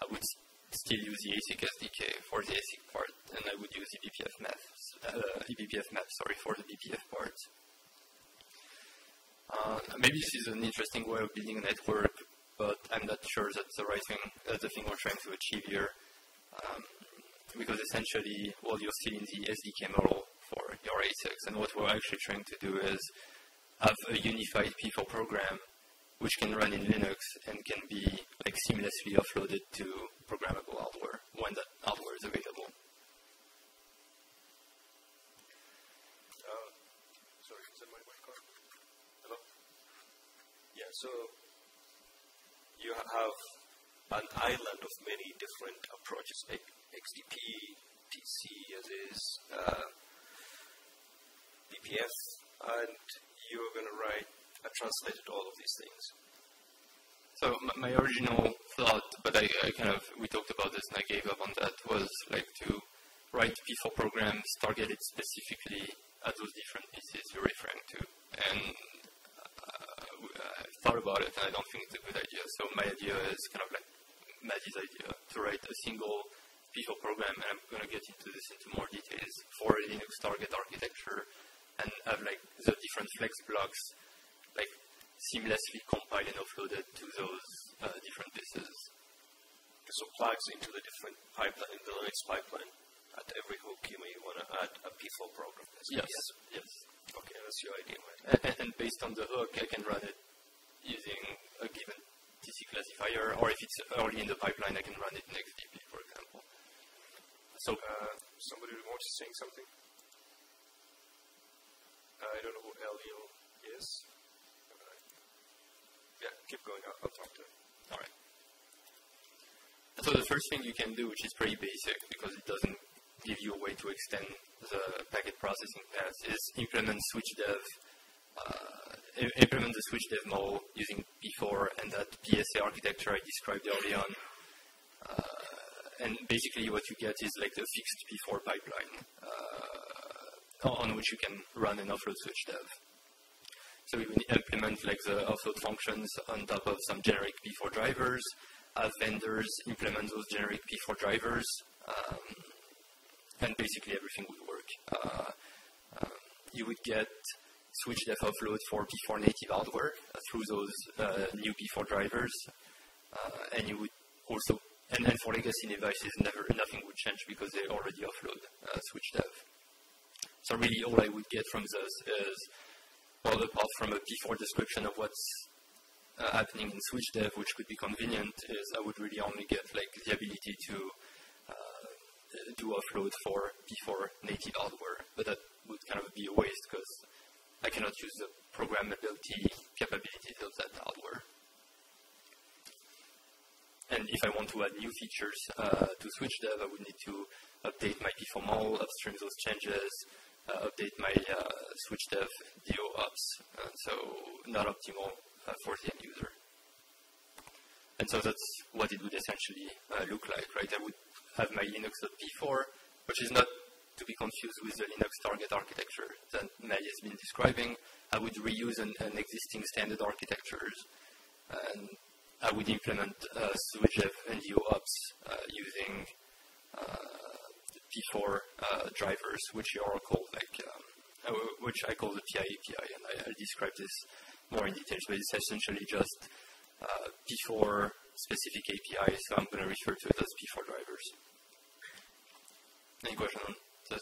I would still use the ASIC SDK for the ASIC part, and I would use eBPF maps, uh, eBPF map, sorry, for the BPF part. Uh, maybe this is an interesting way of building a network, but I'm not sure that's the right thing, that's the thing we're trying to achieve here. Um, because essentially, well, you're still in the SDK model for your ASICs, and what we're actually trying to do is have a unified P4 program which can run in Linux and can be like seamlessly offloaded to programmable hardware when that hardware is available. Uh, sorry, is that my mic on? Hello? Yeah, so you have an island of many different approaches, XDP, TC as is, uh, BPF, and you're going to write I translated all of these things. So my, my original thought, but I, I, kind of we talked about this and I gave up on that was like to write P4 programs targeted specifically at those different pieces you're referring to. And uh, I thought about it and I don't think it's a good idea. So my idea is kind of like Matty's idea to write a single P4 program, and I'm going to get into this into more details for a Linux target architecture and have like the different flex blocks like seamlessly compiled and offloaded to those uh, different pieces. So plugs into the different pipeline, in the Linux pipeline. At every hook, you may want to add a P4 program. Yes, yes. yes. Okay, that's your idea, right? And, and, based on the hook, I can run it using a given TC classifier, or if it's early in the pipeline, I can run it in XDP, for example. So, uh, somebody wants to say something? I don't know who Elio is. Yeah, keep going. I'll, I'll talk to him. All right. So the first thing you can do, which is pretty basic because it doesn't give you a way to extend the packet processing path, is implement switchdev. Uh, implement the switchdev model using P4 and that PSA architecture I described early on. Uh, and basically what you get is like the fixed P4 pipeline uh, on which you can run an offload switchdev. So we implement like the offload functions on top of some generic P4 drivers, have vendors implement those generic P4 drivers, um, and basically everything would work. Uh, uh, you would get switch switchdev offload for P4 native hardware through those uh, new P4 drivers, uh, and you would also, and, for legacy devices, never nothing would change because they already offload uh, switchdev. So really, all I would get from this is well, apart from a P4 description of what's uh, happening in switchdev, which could be convenient, is I would really only get like the ability to uh, do offload for P4 native hardware, but that would kind of be a waste because I cannot use the programmability capabilities of that hardware. And if I want to add new features uh, to switchdev, I would need to update my P4 model, upstream those changes, update my uh, switch dev DO ops, and so not optimal uh, for the end user. And so that's what it would essentially look like, right? I would have my Linux.p4, which is not to be confused with the Linux target architecture that May has been describing. I would reuse an, an existing standard architectures and I would implement uh, SWitchDev and UOps uh, using P4 uh, drivers, which called like, um, which I call the PI API, and I, will describe this more in details, but it's essentially just P4 specific API, so I'm going to refer to it as P4 drivers. Any question on this?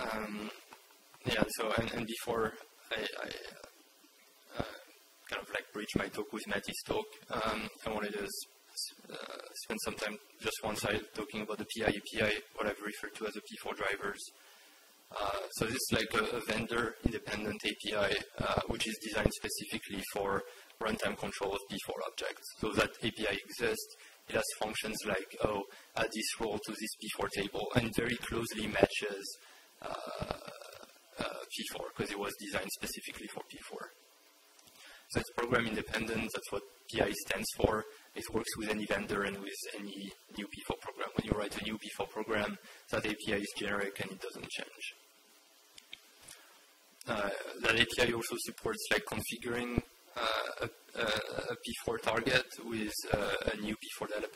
Um, yeah, so, and, and before I, I uh, kind of like bridge my talk with Matty's talk, um, I wanted to uh, spend some time just one side talking about the PI API, what I've referred to as the P4 drivers. Uh, so this is like a, a vendor independent API, uh, which is designed specifically for runtime control of P4 objects. So that API exists. It has functions like, oh, add this role to this P4 table, and very closely matches uh, uh, P4 because it was designed specifically for P4. So it's program independent. That's what PI stands for. It works with any vendor and with any new P4 program. When you write a new P4 program, that API is generic and it doesn't change. Uh, that API also supports like configuring uh, a, a, P4 target with uh, a new P4 data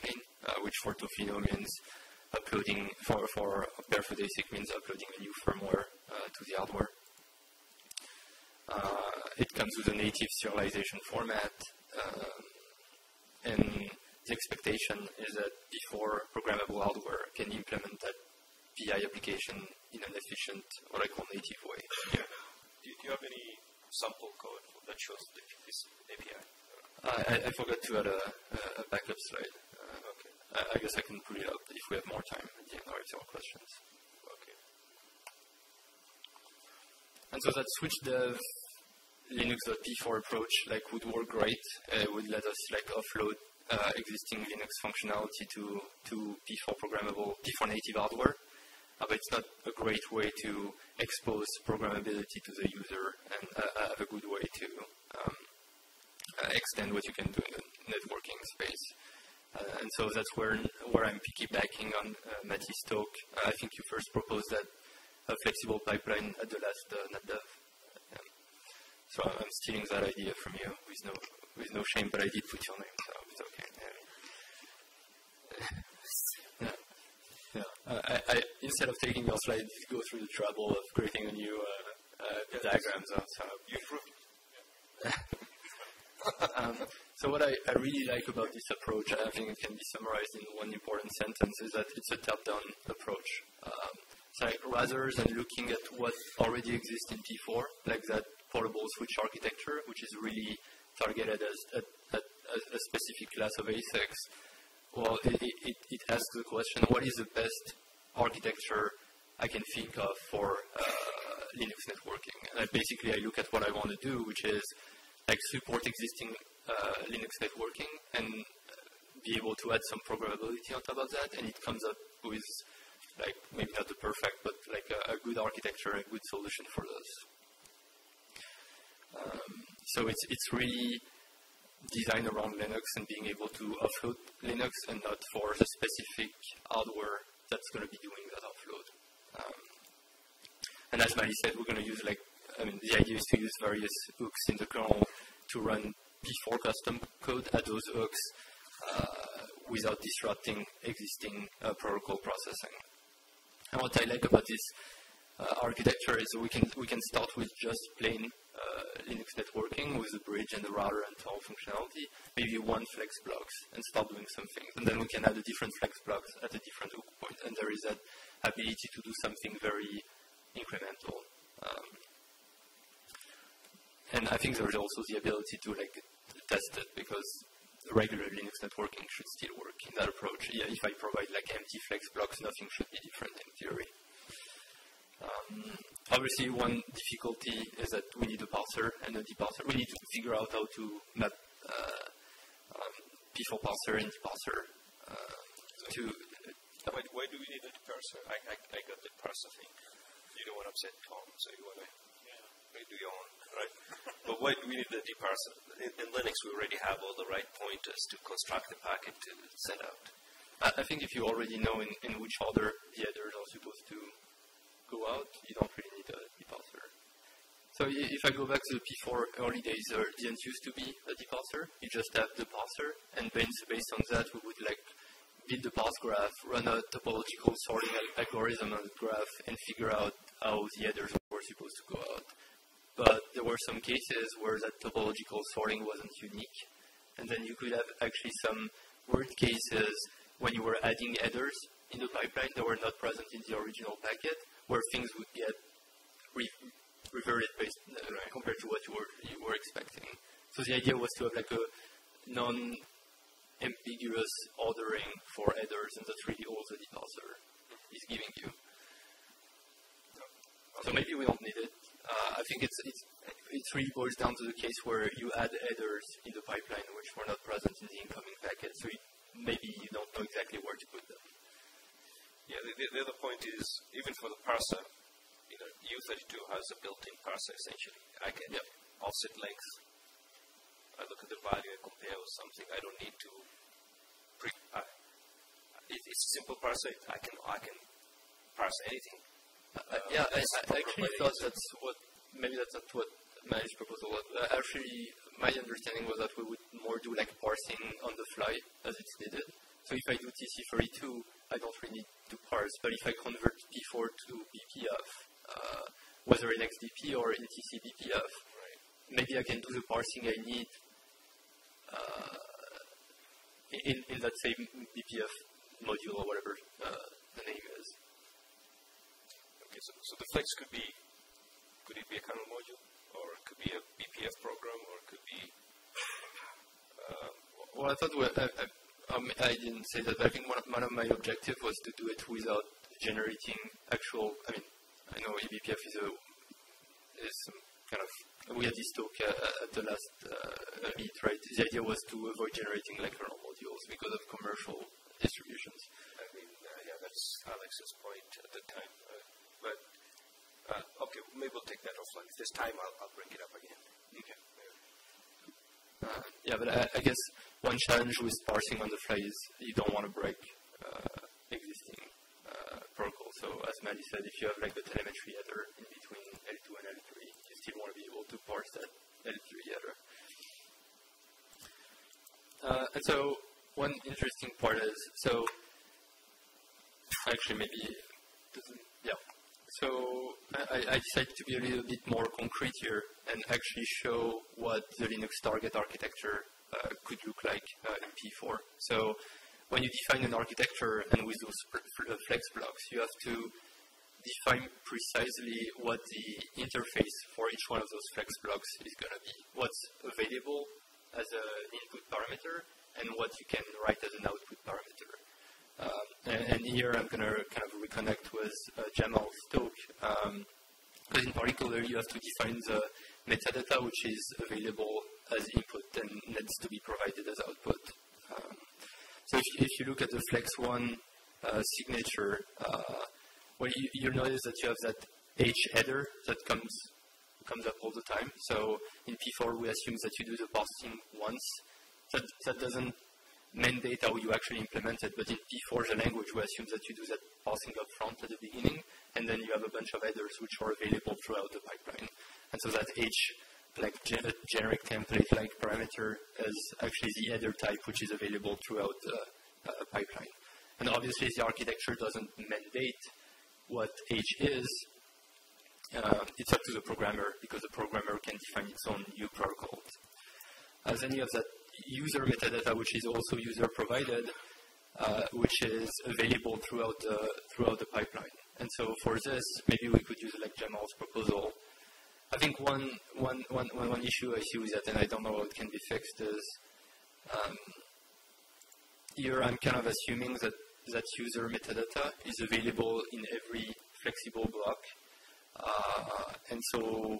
uh, which for Tofino means uploading, for, for Barefoot ASIC means uploading a new firmware to the hardware. It comes with a native serialization format, and the expectation is that P4 programmable hardware can implement that PI application in an efficient, what I call native way. Yeah. Do you have any sample code that shows this API? I, I forgot to add a, a backup slide. Uh, okay. I, I, guess I can pull it up if we have more time at the end or if there are questions. Okay. And so that SwitchDev Linux.p4 approach like would work great. Uh, it would let us like offload uh, existing Linux functionality to, to P4 programmable, P4 native hardware uh, but it's not a great way to expose programmability to the user and uh, have a good way to um, uh, extend what you can do in the networking space. Uh, and so that's where where I'm piggybacking on uh, Matty's talk. I think you first proposed that a flexible pipeline at the last uh, NetDev. Um, so I'm stealing that idea from you with no with no shame, but I did put your name, so it's okay. Yeah. Uh, I, I, instead of taking your slide, go through the trouble of creating a new uh, uh, diagrams. So you um, so what I, I, really like about this approach, I think it can be summarized in one important sentence, is that it's a top-down approach. Um, so rather than looking at what already exists in P4, like that portable switch architecture, which is really targeted as at, at, a specific class of ASICs, well, it, it, it asks the question, what is the best architecture I can think of for uh, Linux networking? And I basically, I look at what I want to do, which is like support existing uh, Linux networking and be able to add some programmability on top of that, and it comes up with like maybe not the perfect, but like a, a good architecture, a good solution for those. Um, so it's it's really designed around Linux and being able to offload Linux and not for the specific hardware that's going to be doing that offload. Um, and as Matty said, we're going to use like, I mean, the idea is to use various hooks in the kernel to run P4 custom code at those hooks uh, without disrupting existing uh, protocol processing. And what I like about this uh, architecture is we can we can start with just plain uh, Linux networking with the bridge and the router and all functionality, maybe one flex blocks and start doing some things. And then we can add a different flex blocks at a different hook point. And there is that ability to do something very incremental. Um, and I think there is also the ability to like test it because regular Linux networking should still work in that approach. Yeah, if I provide like empty flex blocks, nothing should be different in theory. Um, obviously, one difficulty is that we need a parser and a deparser. We need to figure out how to map uh, um, P4 parser and deparser uh, to. Why, why, do we need a deparser? I, I, I, got the parser thing. You don't want to upset Tom, so you want to yeah. do your own, right? but why do we need the deparser? In, in, Linux, we already have all the right pointers to construct the packet to send out. I, think if you already know in, in which order the headers are supposed to go out, you don't really need a deparser. So if I go back to the P4 early days, uh, there didn't used to be a deparser. You just have the parser, and based on that, we would like build the parse graph, run a topological sorting algorithm on the graph, and figure out how the headers were supposed to go out. But there were some cases where that topological sorting wasn't unique, and then you could have actually some weird cases when you were adding headers in the pipeline that were not present in the original packet, where things would get re- reverted based uh, right. compared to what you were you were expecting. So the idea was to have like a non ambiguous ordering for headers, and that's really all the deparser is giving you. So maybe we don't need it. Uh, I think it's, it's, it really boils down to the case where you add headers in the pipeline which were not present in the incoming packet, so maybe you don't know exactly where to put them. Yeah, the, the, the other point is, even for the parser, you know, U32 has a built-in parser essentially. I can yep. offset length. I look at the value, I compare with something. I don't need to. Pre- uh, it, it's a simple parser. I can I can parse anything. Uh, yeah, I, I actually thought that's what maybe that's not what Matty's proposal was. Uh, actually, my understanding was that we would more do like parsing on the fly as it's needed. So if I do TC32, I don't really need to parse. But if I convert P4 to BPF, uh, whether in XDP or in TCBPF. Right. Maybe I can do the parsing I need uh, in, in that same BPF module or whatever uh, the name is. Okay, so, so the flex could be, could it be a kernel module, or it could be a BPF program, or it could be. Uh, well, I thought I, I, um, I, didn't say that. I think one of, one of my objectives was to do it without generating actual. I mean, I know eBPF is a is kind of we had this talk uh, at the last uh, meet, right? The idea was to avoid generating like kernel modules because of commercial distributions. I mean, uh, yeah, that's Alex's point at the time. Uh, but uh, okay, maybe we'll take that offline. If there's time, I'll, I'll bring it up again. Okay. Uh, yeah, but I, I, guess one challenge with parsing on the fly is you don't want to break existing protocol. So as Matty said, if you have like the telemetry header in between L2 and L3, you still want to be able to parse that L3 header. Uh, and so one interesting part is, so actually maybe, yeah. So I, I, decided to be a little bit more concrete here and actually show what the Linux target architecture uh, could look like uh, in P4. So when you define an architecture and with those uh, flex blocks, you have to define precisely what the interface for each one of those flex blocks is going to be, what's available as an input parameter, and what you can write as an output parameter. Um, and, and, here I'm going to kind of reconnect with uh, Jamal's talk, because um, in particular you have to define the metadata which is available as input and needs to be provided as output. Um, so if, if you look at the Flex One uh, signature, uh, well, you, you notice that you have that H header that comes comes up all the time. So in P4, we assume that you do the parsing once. That, that doesn't mandate how you actually implement it, but in P4, the language, we assume that you do that parsing up front at the beginning, and then you have a bunch of headers which are available throughout the pipeline. And so that H like gen generic template-like parameter as actually the header type which is available throughout the uh, pipeline. And obviously the architecture doesn't mandate what H is. Uh, it's up to the programmer because the programmer can define its own new protocols. Uh, then you have that user metadata which is also user provided, uh, which is available throughout the, throughout the pipeline. And so for this, maybe we could use like Jamal's proposal I think one, one, one, one issue I see with that, and I don't know how it can be fixed, is um, here I'm kind of assuming that that user metadata is available in every flexible block. Uh, and so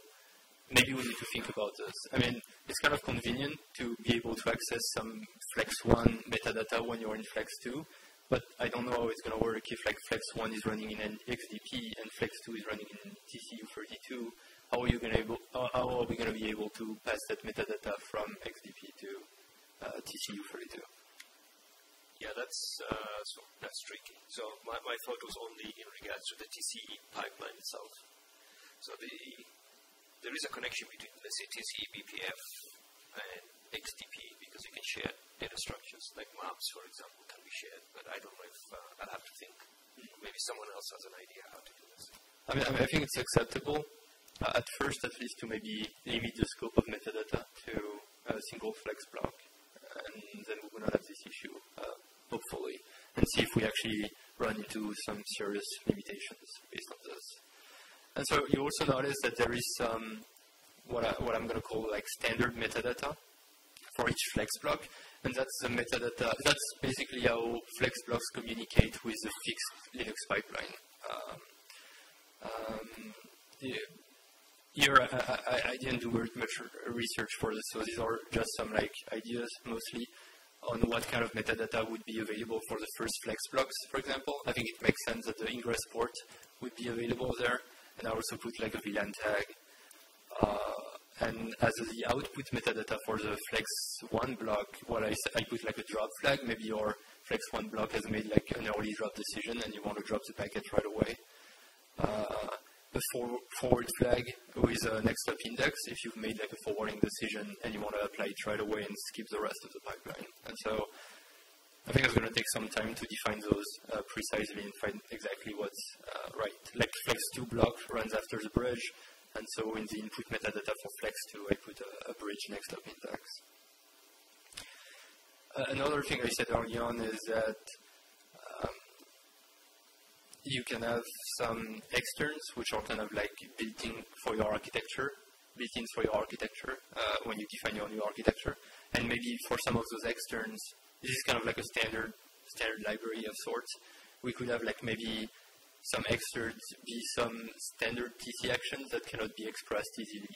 maybe we need to think about this. I mean, it's kind of convenient to be able to access some Flex 1 metadata when you're in Flex 2, but I don't know how it's going to work if like Flex 1 is running in an XDP and Flex 2 is running in TCU32 how are you to able, how are we going to be able to pass that metadata from XDP to uh, TCU32? Yeah, that's uh, so that's tricky. So my, my thought was only in regards to the TCE pipeline itself. So the there is a connection between the CTC, BPF, and XDP because you can share data structures like maps, for example, can be shared. But I don't know if uh, I'll have to think. Maybe someone else has an idea how to do this. I mean, I, mean, I think it's acceptable uh, at first, at least, to maybe limit the scope of metadata to a single flex block, and then we will not have this issue, uh, hopefully, and see if we actually run into some serious limitations based on this. And so you also notice that there is some what, I, what I'm going to call like standard metadata for each flex block, and that's the metadata. That's basically how flex blocks communicate with the fixed Linux pipeline. Um, um, yeah. Here, I, I, I, didn't do much research for this, so these are just some like ideas mostly on what kind of metadata would be available for the first flex blocks, for example. I think it makes sense that the ingress port would be available there, and I also put like a VLAN tag uh, and as the output metadata for the Flex 1 block, what I, I put like a drop flag, maybe your Flex 1 block has made like an early drop decision and you want to drop the packet right away. Uh, a for, forward flag with a next up index if you've made like a forwarding decision and you want to apply it right away and skip the rest of the pipeline. And so I think it's going to take some time to define those uh, precisely and find exactly what's uh, right. Like Flex 2 block runs after the bridge, and so in the input metadata for Flex2, I put a, a bridge next up index. Uh, another thing I said early on is that um, you can have some externs which are kind of like built-in for your architecture, built-ins for your architecture uh, when you define your new architecture. And maybe for some of those externs, this is kind of like a standard standard library of sorts. We could have like maybe some externs be some standard TC actions that cannot be expressed easily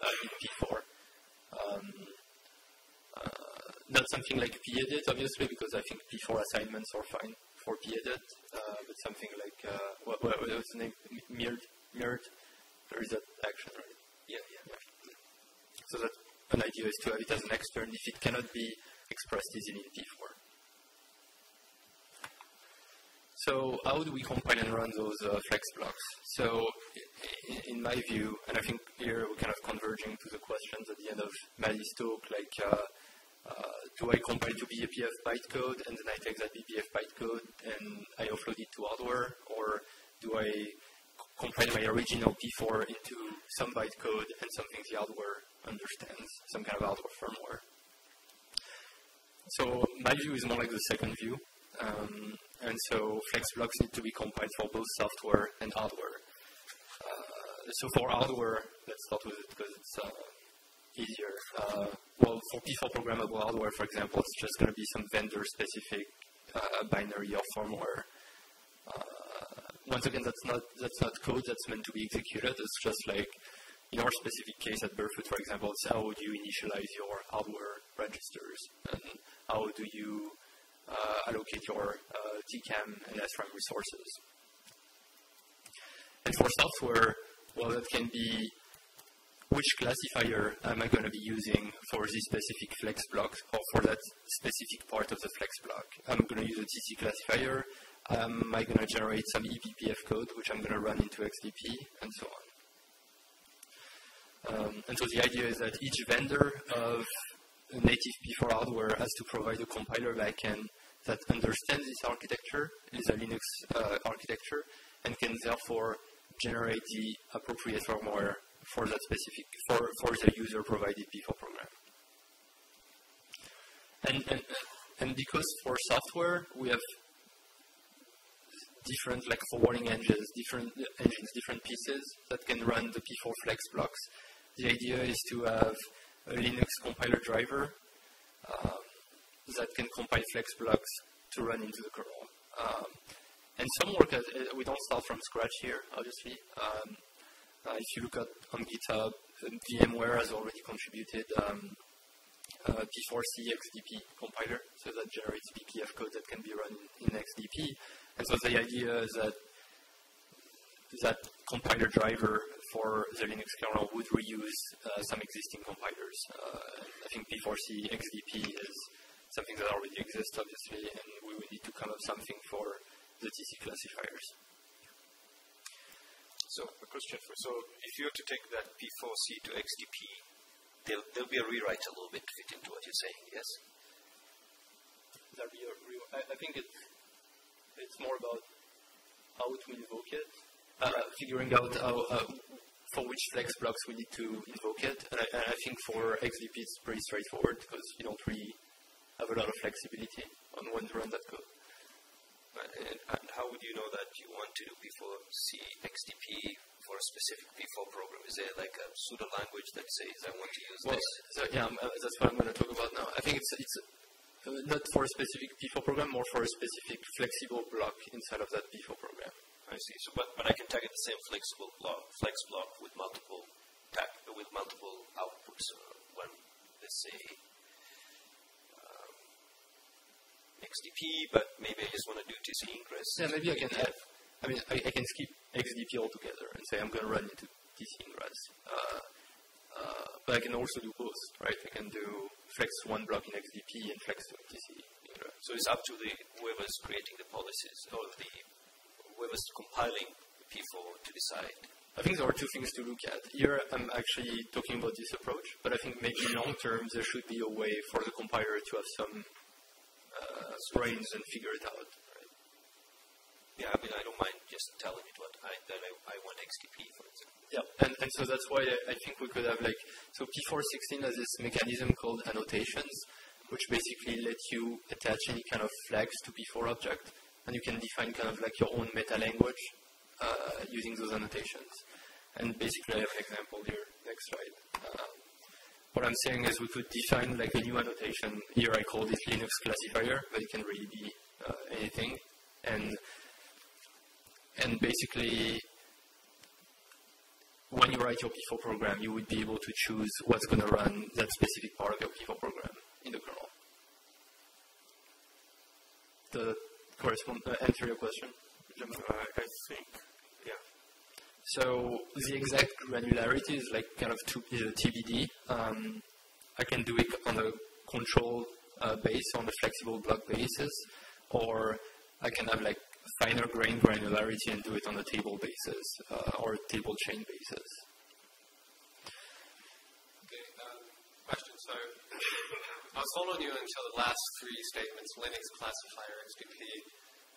uh, in P4. Um, uh, not something like pedit, obviously, because I think P4 assignments are fine for pedit, uh, but something like, uh, what, what, what's the name? mirred? mirred? There is that action, right? Yeah, yeah, yeah. So that an idea is to have it as an extern if it cannot be expressed easily in P4. So how do we compile and run those uh, flex blocks? So in, in, my view, and I think here we're kind of converging to the questions at the end of Matty's talk, like uh, uh, do I compile to BPF bytecode and then I take that BPF bytecode and I offload it to hardware, or do I compile my original P4 into some bytecode and something the hardware understands, some kind of hardware firmware? So my view is more like the second view. Um, and so flex blocks need to be compiled for both software and hardware. Uh, so for hardware, let's start with it because it's uh, easier. Uh, well, for P4 programmable hardware, for example, it's just going to be some vendor-specific uh, binary or firmware. Uh, once again, that's not that's not code that's meant to be executed. It's just like in our specific case at Barefoot, for example, it's how do you initialize your hardware registers and how do you uh, allocate your uh, TCAM and SRAM resources. And for software, well, that can be which classifier am I going to be using for this specific flex block or for that specific part of the flex block? I'm going to use a TC classifier. Am I going to generate some eBPF code, which I'm going to run into XDP, and so on. Um, and so the idea is that each vendor of native P4 hardware has to provide a compiler backend that understands this architecture, is a Linux uh, architecture, and can therefore generate the appropriate firmware for that specific, for, for the user provided P4 program. And, and, and because for software, we have different like forwarding engines, different engines, different pieces that can run the P4 Flex blocks. The idea is to have a Linux compiler driver um, that can compile flex blocks to run into the kernel. Um, and some work, uh, we don't start from scratch here, obviously. Um, uh, if you look at on GitHub, VMware has already contributed um, uh, P4C XDP compiler, so that generates BPF code that can be run in XDP. And so the idea is that that compiler driver for the Linux kernel would reuse uh, some existing compilers. Uh, I think P4C XDP is something that already exists, obviously, and we would need to come up something for the TC classifiers. So a question for, so if you were to take that P4C to XDP, there'll, there'll be a rewrite a little bit to fit into what you're saying, yes? There'll be a re- I, I think it's, it's more about how to invoke it, figuring out how, uh, for which flex blocks we need to invoke it. And I, I think for XDP it's pretty straightforward because you don't really have a lot of flexibility on when to run that code. And, and how would you know that you want to do P4C XDP for a specific P4 program? Is there like a pseudo language that says I want to use Well, this? so yeah, um, uh, that's what I'm going to talk about now. I think it's it's uh, not for a specific P4 program, more for a specific flexible block inside of that P4 program. I. So, but, but I can target the same flexible block, flex block with multiple with multiple outputs. Uh, one, let's say, um, XDP, but maybe I just want to do TC ingress. Yeah, maybe I can have. I mean, I, I can skip XDP altogether and say I'm going to run into TC ingress. Uh, uh, but I can also do both, right? I can do flex one block in XDP and flex two in TC ingress. So it's up to the whoever's creating the policies or the whoever's compiling the P4 to decide. I think there are two things to look at. Here, I'm actually talking about this approach, but I think maybe long term there should be a way for the compiler to have some uh, brains and figure it out. Right? Yeah, I mean, I don't mind just telling it what I, that I, I want XDP, for example. Yeah, and, and so that's why I, I think we could have like, so P416 has this mechanism called annotations, which basically lets you attach any kind of flags to P4 object, and you can define kind of like your own meta language uh, using those annotations. And basically, I have an example here. Next slide. Uh, what I'm saying is we could define like a new annotation. Here I call this Linux classifier, but it can really be uh, anything. And and basically, when you write your P4 program, you would be able to choose what's going to run that specific part of your P4 program in the kernel. The correspond uh, answer your question? Uh, I think, yeah. So the exact granularity is like kind of to, is a TBD. Um, I can do it on a control uh, base, on a flexible block basis, or I can have like finer grain granularity and do it on a table basis uh, or table chain basis. Okay, um, question. So I was following you until the last three statements, Linux classifier, XDP,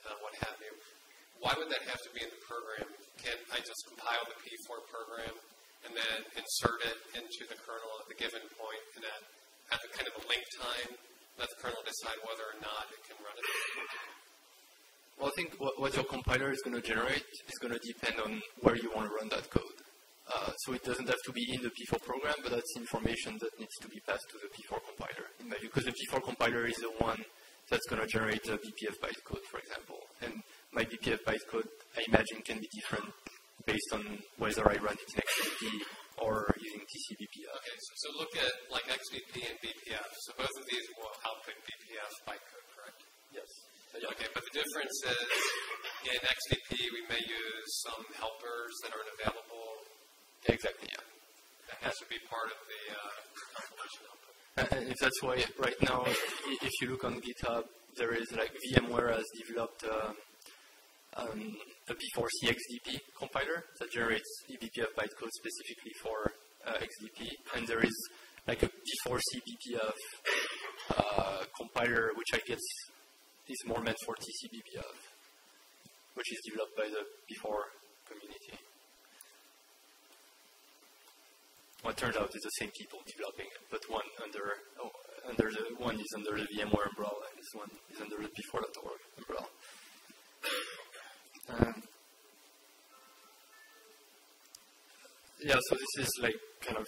uh, what have you. Why would that have to be in the program? Can't I just compile the P4 program and then insert it into the kernel at the given point and then have a kind of a link time, let the kernel decide whether or not it can run it? Well, I think what, what your compiler is going to generate is going to depend on where you want to run that code. Uh, so it doesn't have to be in the P4 program, but that's information that needs to be passed to the P4 compiler, in my view, because the P4 compiler is the one that's going to generate a BPF bytecode, for example. And my BPF bytecode, I imagine, can be different based on whether I run it in XDP or using TCBPF. Okay, so, so look at like XDP and BPF. So both of these will output BPF bytecode, correct? Yes. Okay, but the difference is in XDP we may use some helpers that aren't available. Exactly, yeah. That has to be part of the uh. And if that's why right now, if you look on GitHub, there is like VMware has developed uh, um, a P4C XDP compiler that generates eBPF bytecode specifically for uh, XDP, and there is like a P4C BPF uh, compiler, which I guess is more meant for TCBPF, which is developed by the P4 community. It turns out is the same people developing it, but one under oh, under the one is under the VMware umbrella, and this one is under the p4.org umbrella. Um, yeah, so this is like kind of.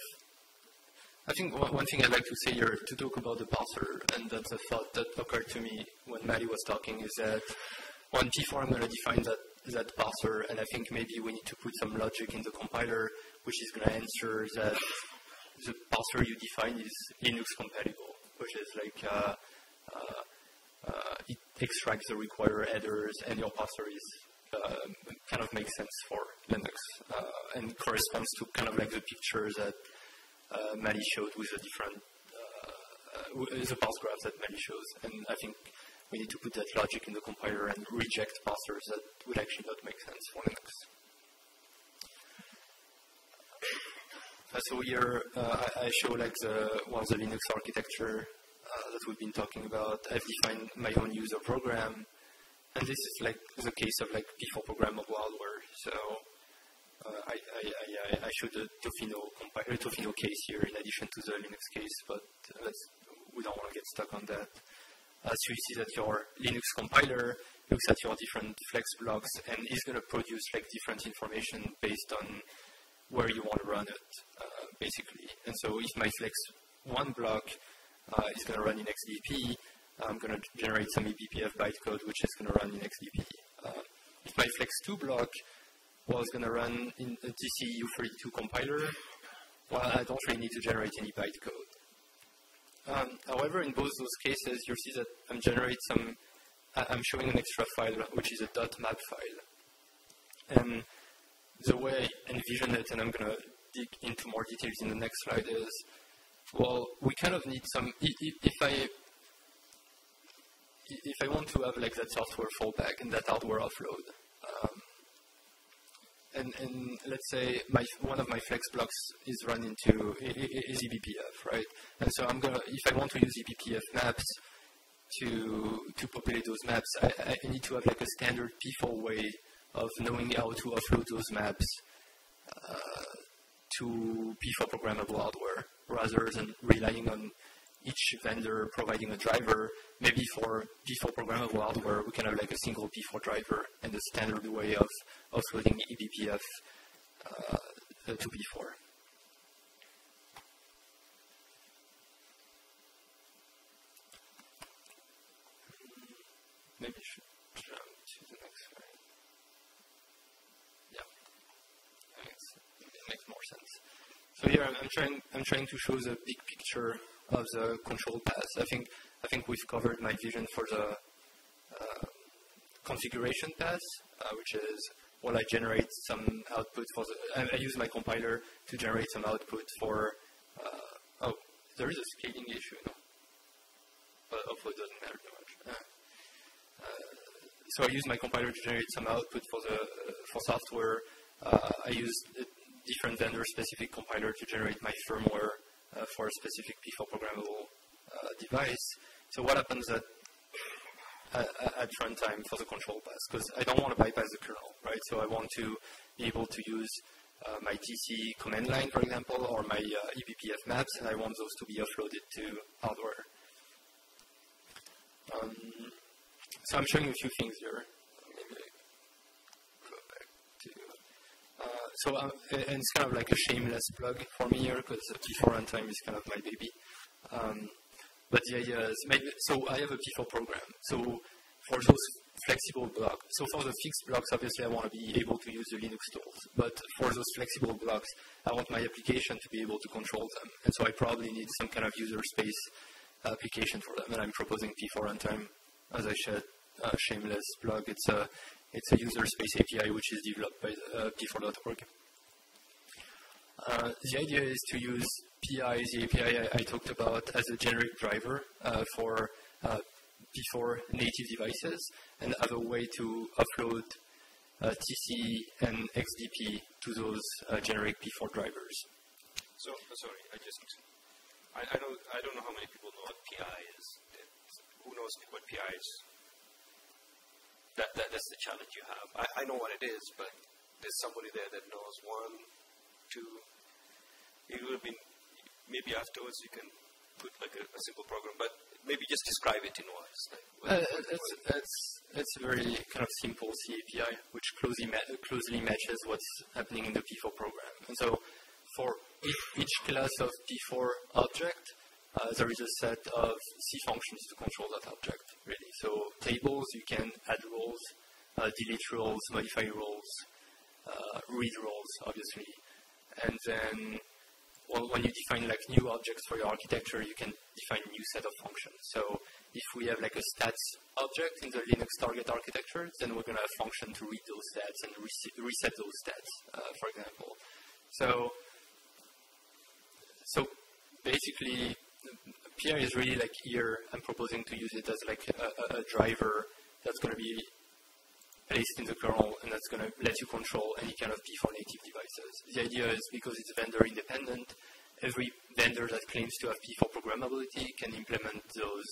I think one, one thing I'd like to say here to talk about the parser, and that's a thought that occurred to me when Matty was talking, is that on P4 I'm going to define that that parser, and I think maybe we need to put some logic in the compiler, which is going to answer that the parser you define is Linux compatible, which is like uh, uh, uh, it extracts the required headers, and your parser is uh, kind of makes sense for Linux, uh, and corresponds to kind of like the picture that uh, Mali showed with the different the parse graph that Mali shows, and I think we need to put that logic in the compiler and reject parsers that would actually not make sense for Linux. so here uh, I, show like the well the Linux architecture uh, that we've been talking about. I've defined my own user program, and this is like the case of like P4 programmable hardware. So uh, I, I, I, showed the Tofino, compi- Tofino case here in addition to the Linux case, but we don't want to get stuck on that. So you see that your Linux compiler looks at your different flex blocks and is going to produce like different information based on where you want to run it, uh, basically. And so if my flex one block uh, is going to run in XDP, I'm going to generate some eBPF bytecode which is going to run in XDP. Uh, if my flex two block was going to run in a TCU32 compiler, well, I don't really need to generate any bytecode. Um, however, in both those cases, you'll see that I'm generating some, I'm showing an extra file, which is a .map file. And the way I envision it, and I'm going to dig into more details in the next slide, is, well, we kind of need some, if I if I want to have like that software fallback and that hardware offload, um, and, and let's say my, one of my flex blocks is run into is eBPF, right? And so I'm gonna, if I want to use eBPF maps to to populate those maps, I, I need to have like a standard P4 way of knowing how to offload those maps uh, to P4 programmable hardware, rather than relying on each vendor providing a driver. Maybe for P4 programmable hardware, we can have like a single P4 driver and the standard way of offloading eBPF uh, to P4. Maybe I should jump to the next slide. Yeah, it makes more sense. So here I'm, I'm, trying I'm trying to show the big picture of the control path. I think I think we've covered my vision for the uh, configuration path, uh, which is well, I generate some output for the. I, I, use my compiler to generate some output for. Uh, oh, there is a scaling issue, no? but hopefully it doesn't matter too much. Uh, so I use my compiler to generate some output for the for software. Uh, I use different vendor-specific compiler to generate my firmware uh, for a specific P4 programmable uh, device. So what happens at, at, at runtime for the control path? Because I don't want to bypass the kernel, right? So I want to be able to use uh, my TC command line, for example, or my uh, eBPF maps, and I want those to be offloaded to hardware. Um, so I'm showing you a few things here. So uh, and it's kind of like a shameless plug for me here because P4 runtime is kind of my baby. Um, but the idea is, maybe, so I have a P4 program. So for those flexible blocks, so for the fixed blocks, obviously I want to be able to use the Linux tools. But for those flexible blocks, I want my application to be able to control them. And so I probably need some kind of user space application for them. And I'm proposing P4 runtime, as I said, uh, shameless plug. It's a it's a user space API which is developed by uh, p4.org. Uh, the idea is to use PI, the API I, I talked about, as a generic driver uh, for uh, P4 native devices and have a way to upload uh, TC and XDP to those uh, generic P4 drivers. So, sorry, I just, I, I, don't, I don't know how many people know what PI is. Who knows what PI is? That, that that's the challenge you have. I, I know what it is, but there's somebody there that knows one, two. It will be maybe afterwards you can put like a, a simple program, but maybe just describe it in words. Like what, uh, what, it's, what it's, it's a very kind of simple C API, which closely, ma- closely matches what's happening in the P4 program. And so for each, each class of P4 object, uh, there is a set of C functions to control that object, really. So tables, you can add roles, uh, delete roles, modify roles, uh, read roles, obviously. And then well, when you define like new objects for your architecture, you can define new set of functions. So if we have like a stats object in the Linux target architecture, then we're going to have a function to read those stats and reset, reset those stats, uh, for example. So, so basically, PI is really like here, I'm proposing to use it as like a, a driver that's going to be placed in the kernel, and that's going to let you control any kind of P4 native devices. The idea is because it's vendor independent, every vendor that claims to have P4 programmability can implement those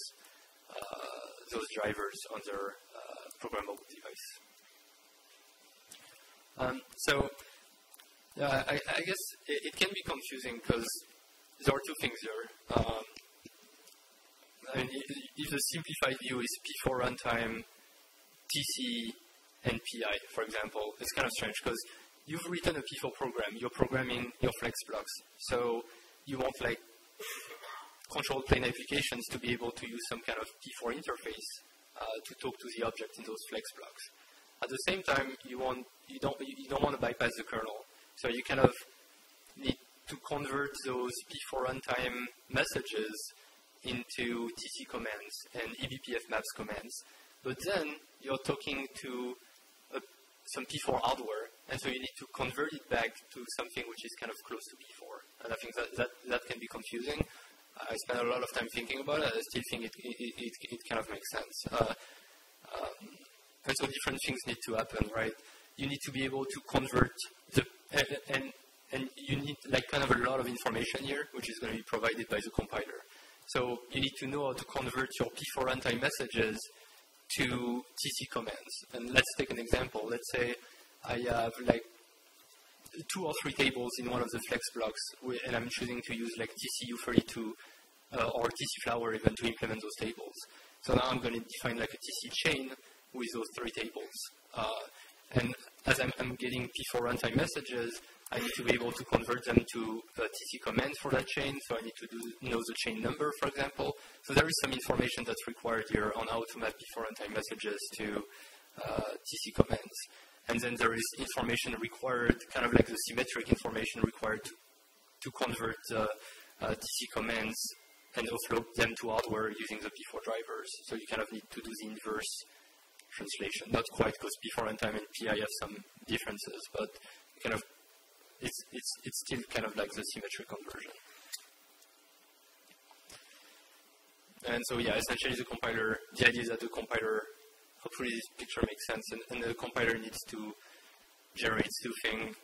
uh, those drivers on their uh, programmable device. Um, so yeah, I, I guess it, it, can be confusing because there are two things here. Um, I mean, if the simplified view is P4 runtime, TC, and PI, for example, it's kind of strange because you've written a P4 program, you're programming your flex blocks. So you want like control plane applications to be able to use some kind of P4 interface uh, to talk to the object in those flex blocks. At the same time, you want you don't you don't want to bypass the kernel, so you kind of need to convert those P4 runtime messages into TC commands and eBPF maps commands. But then you're talking to some P4 hardware, and so you need to convert it back to something which is kind of close to P4. And I think that, that, that can be confusing. I spent a lot of time thinking about it. I still think it, it, it, it kind of makes sense. Uh, um, and so different things need to happen, right? You need to be able to convert the, and, and you need like kind of a lot of information here, which is going to be provided by the compiler. So you need to know how to convert your P4 runtime messages to TC commands. And let's take an example. Let's say I have like two or three tables in one of the flex blocks, and I'm choosing to use like TCU32 uh, or TC flower even to implement those tables. So now I'm going to define like a TC chain with those three tables. Uh, and as I'm, I'm, getting P4 runtime messages, I need to be able to convert them to a TC command for that chain. So I need to do, know the chain number, for example. So there is some information that's required here on how to map P4 runtime messages to uh, TC commands. And then there is information required, kind of like the symmetric information required to, to convert uh, TC commands and offload them to hardware using the P4 drivers. So you kind of need to do the inverse translation. Not quite because P4 runtime and PI have some differences, but kind of it's, it's, it's still kind of like the symmetric conversion. And so yeah, essentially the compiler, the idea is that the compiler, hopefully this picture makes sense, and, and the compiler needs to generate spoofing.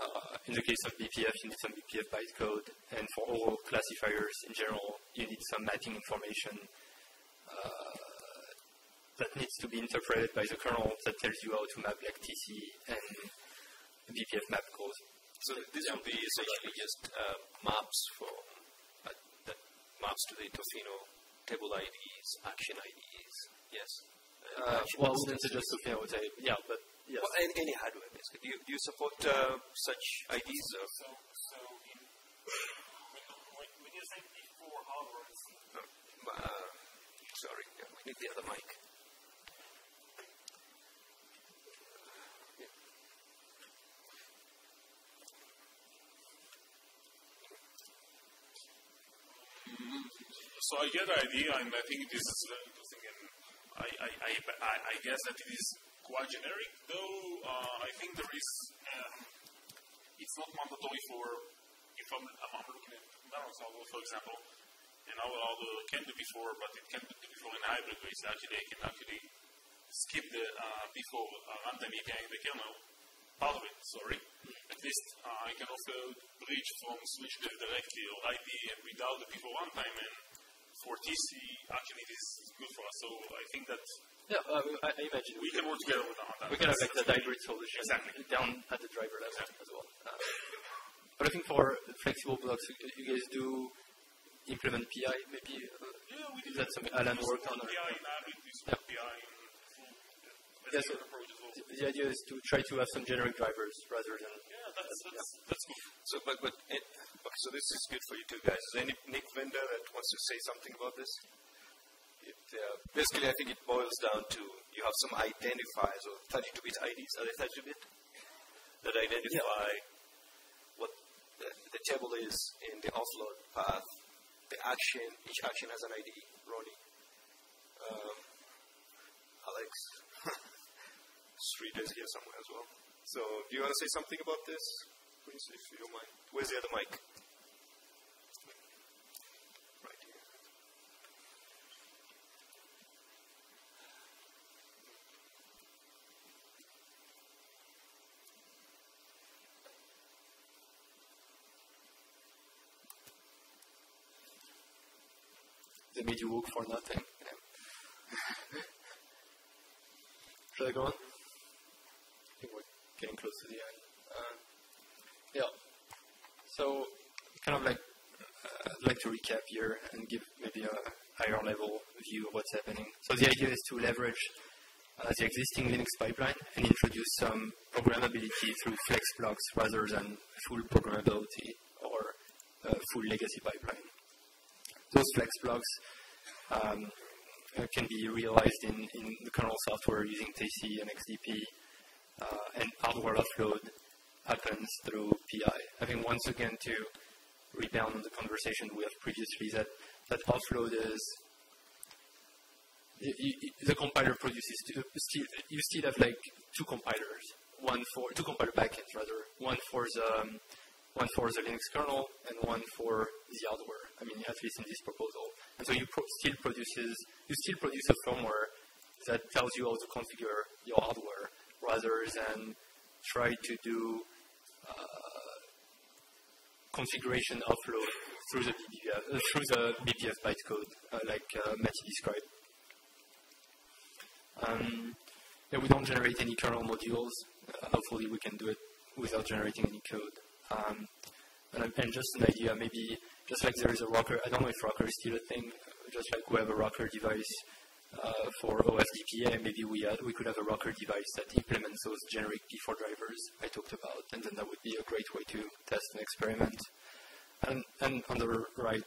Uh, in the case of BPF, you need some BPF bytecode, and for all classifiers in general, you need some mapping information uh, that needs to be interpreted by the kernel that tells you how to map like TC and BPF map calls. So this yeah. will be essentially just uh, maps for uh, that maps to the Tofino table IDs, action IDs. Yes. Uh, well, I wouldn't suggest Tofino. I would say yeah, but yes. Well, any, any hardware basically. Do you, do you support uh, such IDs? Or? So, so in, when, when you say P4 hardware, uh, sorry, yeah, we need the other mic. So I get the idea, and I think this is very interesting, and I, I, I, I guess that it is quite generic, though uh, I think there is, um, it's not mandatory for, if I'm, I'm looking at Naransalvo, for example, and Aldo can do P4, but it can do P4 in hybrid ways. Actually, they can actually skip the uh, P4 uh, runtime API in the kernel, part of it, sorry. At least uh, I can also bridge from switch directly or ID and without the P4 runtime and for TC, actually this is good for us. So I think that yeah, uh, I, I, imagine we, we can work together with that. We can have like the hybrid solution exactly. down at the driver level exactly. as well. Uh, but I think for flexible blocks, you guys do implement PI maybe? Uh, yeah, we did. Is that something Alan worked on? Or? PI we support yeah. PI. The idea is to try to have some generic drivers rather than. Yeah, that's, that's, yeah. that's good. So, but, but it, Okay, so this is good for you two guys. Is there any NIC vendor that wants to say something about this? It, uh, basically, I think it boils down to you have some identifiers or 32-bit IDs. Are they 32-bit? That identify yeah. what the, the, table is in the offload path. The action, each action has an ID. Ronnie, um, Alex, street is here somewhere as well. So, do you want to say something about this, please, if you don't mind? Where's the other mic? Right here. They made you work for nothing. Should I go on? Getting close to the end. Uh, yeah. So, kind of like, uh, like to recap here and give maybe a higher level view of what's happening. So the idea is to leverage uh, the existing Linux pipeline and introduce some programmability through flex blocks rather than full programmability or uh, full legacy pipeline. Those flex blocks um, uh, can be realized in, in the kernel software using TC and XDP, uh, and hardware offload happens through PI. I think once again to rebound on the conversation we have previously that, that offload is the compiler produces still, you still have like two compilers, one for two compiler backends rather, one for the um, one for the Linux kernel and one for the hardware. I mean, at least in this proposal. And so you pro still produces you still produce a firmware that tells you how to configure your hardware rather than try to do uh, configuration offload through the BPF, uh, through the BPF bytecode, uh, like uh, Matty described. Um, yeah, we don't generate any kernel modules. Uh, hopefully, we can do it without generating any code. Um, and, and, just an idea, maybe just like there is a rocker, I don't know if rocker is still a thing, just like we have a rocker device uh, for OSDPA, maybe we, uh, we could have a rocker device that implements those generic P4 drivers I talked about, and then that would be a great way to test and experiment. And, and on the right,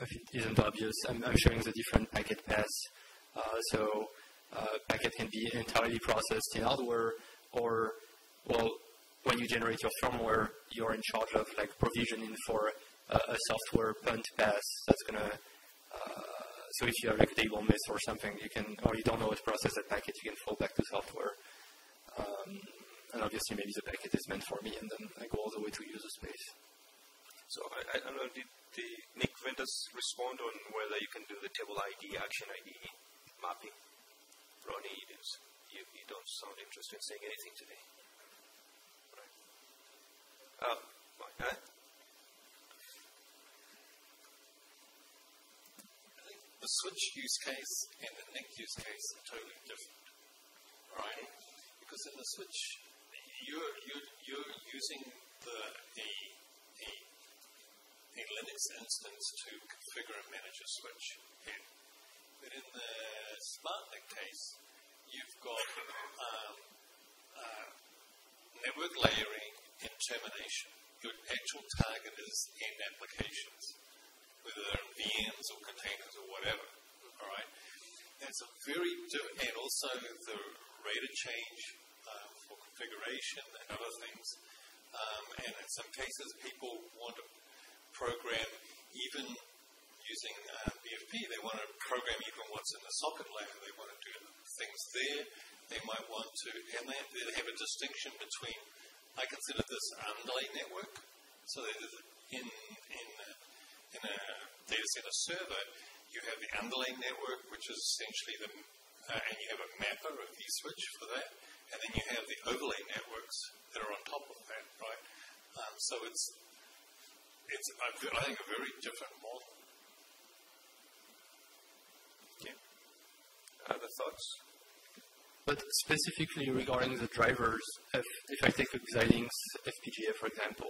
if it isn't obvious, I'm, I'm showing the different packet paths. Uh, so uh, packet can be entirely processed in hardware, or well, when you generate your firmware, you're in charge of like provisioning for a, software punt pass that's gonna. Uh, so if you have like a table miss or something, you can, or you don't know how to process that packet, you can fall back to software. Um, and obviously, maybe the packet is meant for me, and then I go all the way to user space. So I, I don't know, did the NIC vendors respond on whether you can do the table ID, action ID mapping? Ronnie, you, you don't sound interested in saying anything today. Right. Uh? The switch use case and the NIC use case are totally different, right? Because in the switch, you're, you're, you're using the, a, a Linux instance to configure and manage a switch. But in the SmartNIC case, you've got um, uh, network layering and termination. Your actual target is end applications, whether they're in VMs or containers or whatever. All right, that's a very and also the rate of change uh, for configuration and other things. Um, and in some cases, people want to program even using uh, BPF, they want to program even what's in the socket layer. They want to do things there. They might want to, and they, they have a distinction between, I consider this underlay network. So in, in, in a data center server, you have the underlying network, which is essentially the, uh, and you have a mapper, a vSwitch for that, and then you have the overlay networks that are on top of that, right? Um, so it's, it's, I think, a very different model. Other thoughts? But specifically regarding the drivers, if, if I take Xilinx FPGA, for example,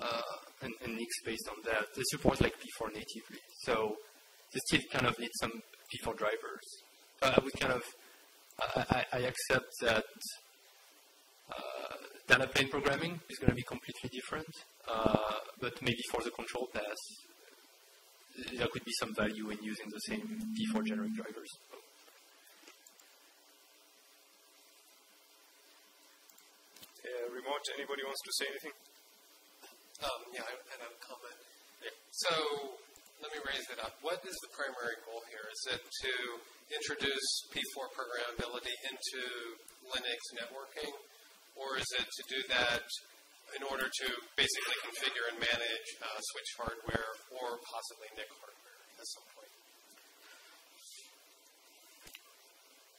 uh, and, and NICs based on that, they support like P4 natively. So they still kind of need some P4 drivers. Uh, I would kind of, I, I accept that uh, data plane programming is going to be completely different, uh, but maybe for the control path, there could be some value in using the same P4 generic drivers. remote. Anybody wants to say anything? Um, yeah, I had a comment. So let me raise it up. What is the primary goal here? Is it to introduce P4 programmability into Linux networking, or is it to do that in order to basically configure and manage uh, switch hardware or possibly NIC hardware at some point?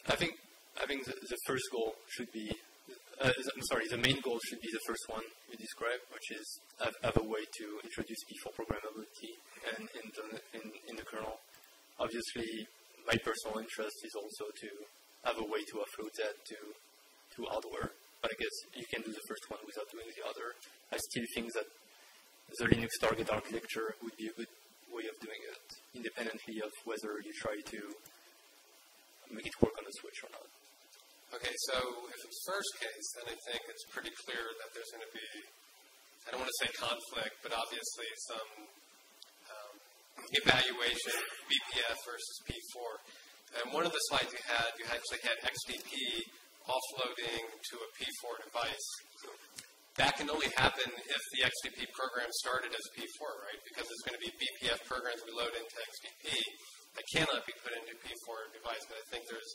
I think I think the, the first goal should be uh, I'm sorry, the main goal should be the first one you described, which is have, have a way to introduce P4 programmability and in the, in, in the kernel. obviously, my personal interest is also to have a way to offload that to to hardware. But I guess you can do the first one without doing the other. I still think that the Linux target architecture would be a good way of doing it, independently of whether you try to make it work on the switch or not. Okay, so if it's first case, then I think it's pretty clear that there's going to be, I don't want to say conflict, but obviously some um, evaluation, BPF versus P4. And one of the slides you had, you actually had XDP offloading to a P4 device. That can only happen if the XDP program started as P4, right? Because there's going to be BPF programs we load into XDP that cannot be put into P4 device. But I think there's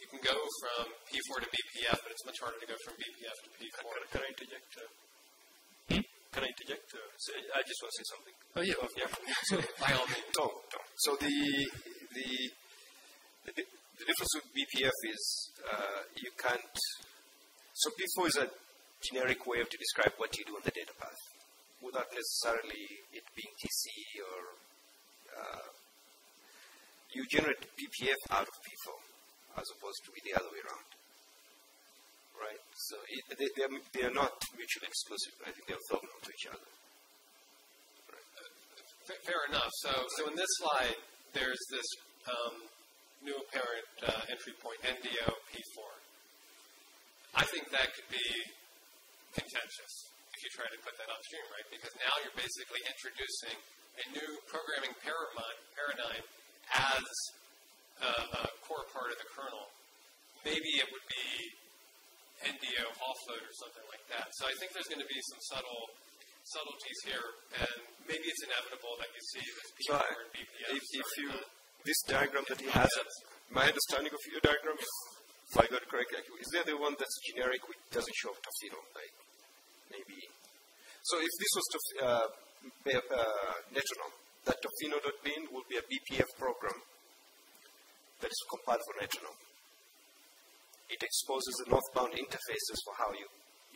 you can go from P4 to BPF, but it's much harder to go from BPF to P4. Can, can I interject? Uh, hmm? Can I interject? Uh, so I just want to say something. Oh yeah, yeah. So by all means. Tom, Tom. So the the the, the difference with BPF is uh, you can't. So P4 is a generic way of to describe what you do on the data path, without necessarily it being TC or uh, you generate BPF out of P4 as opposed to be the other way around. Right? So it, they, they, are, they are not mutually exclusive. I think they are orthogonal to each other. Right. Fair enough. So, so in this slide, there's this um, new apparent uh, entry point, NDO P4. I think that could be contentious if you try to put that upstream, right? Because now you're basically introducing a new programming paradigm as a core part of the kernel. Maybe it would be NDO offload or something like that. So I think there's going to be some subtle subtleties here, and maybe it's inevitable that you see this P4 so BPF. If, if you this diagram that he has, my understanding of your diagram, if I got it correctly, is there the one that's generic which doesn't show Tofino? Like maybe. So if this was to, uh, uh, that Tofino.bin will be a BPF program that is compiled for Netronome. It exposes the northbound interfaces for how you,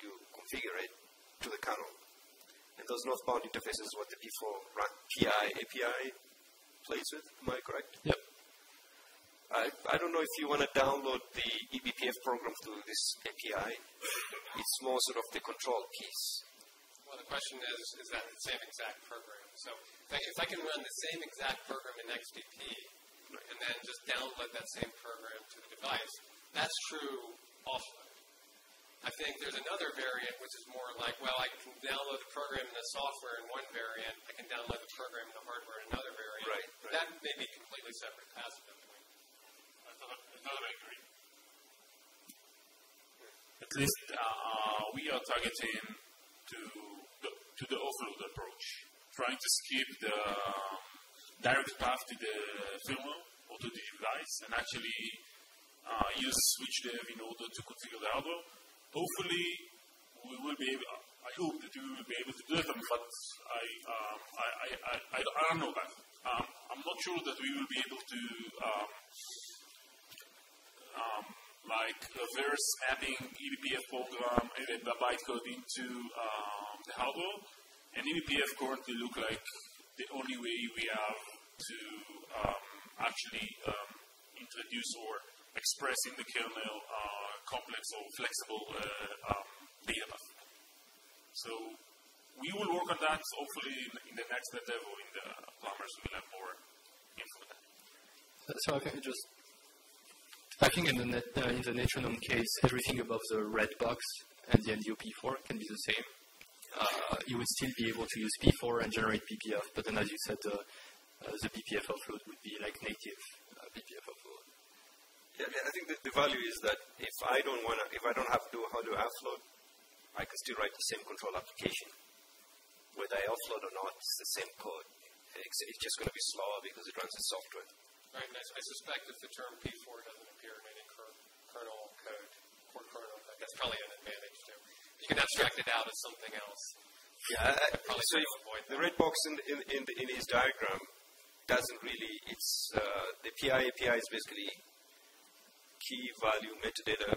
you configure it to the kernel. And those northbound interfaces what the P4 run, PI API plays with. Am I correct? Yep. I, I don't know if you want to download the eBPF program through this API. It's more sort of the control piece. Well, the question is, is that the same exact program? So if I, if I can run the same exact program in XDP, and then just download that same program to the device. That's true offload. I think there's another variant which is more like, well, I can download the program and the software in one variant, I can download the program and the hardware in another variant. Right, right. That may be completely separate paths at that point. I thought, I thought I agree. At least uh, we are targeting to the, to the offload approach, trying to skip the direct path to the firmware or to the device and actually uh, use switchdev in order to configure the hardware. Hopefully, we will be able, I hope that we will be able to do it, but I, um, I, I, I, I, don't know that. Um, I'm not sure that we will be able to um, um, like reverse mapping eBPF program and the bytecode into um, the hardware. And eBPF currently look like the only way we have to um, actually um, introduce or express in the kernel uh, complex or flexible uh, um, data path. So we will work on that. Hopefully, in, in the next level, in the plumbers, we'll have more info. So I think just, I think in the net, uh, in the Netronome case, everything above the red box and the NDO-P4 can be the same. Uh, you would still be able to use P4 and generate BPF, but then as you said, uh, uh, the BPF offload would be like native uh, BPF offload. Yeah, I think the, the value is that if I don't want to, if I don't have to do how to offload, I can still write the same control application. Whether I offload or not, it's the same code. It's, it's just going to be slower because it runs the software. Right, and I, I suspect if the term P4 doesn't appear in any kernel code, core kernel, that's probably an advantage too. You can abstract it out as something else. Yeah, I, so the red box in, in, in, the, in his diagram doesn't really, it's, uh, the PI API is basically key value metadata.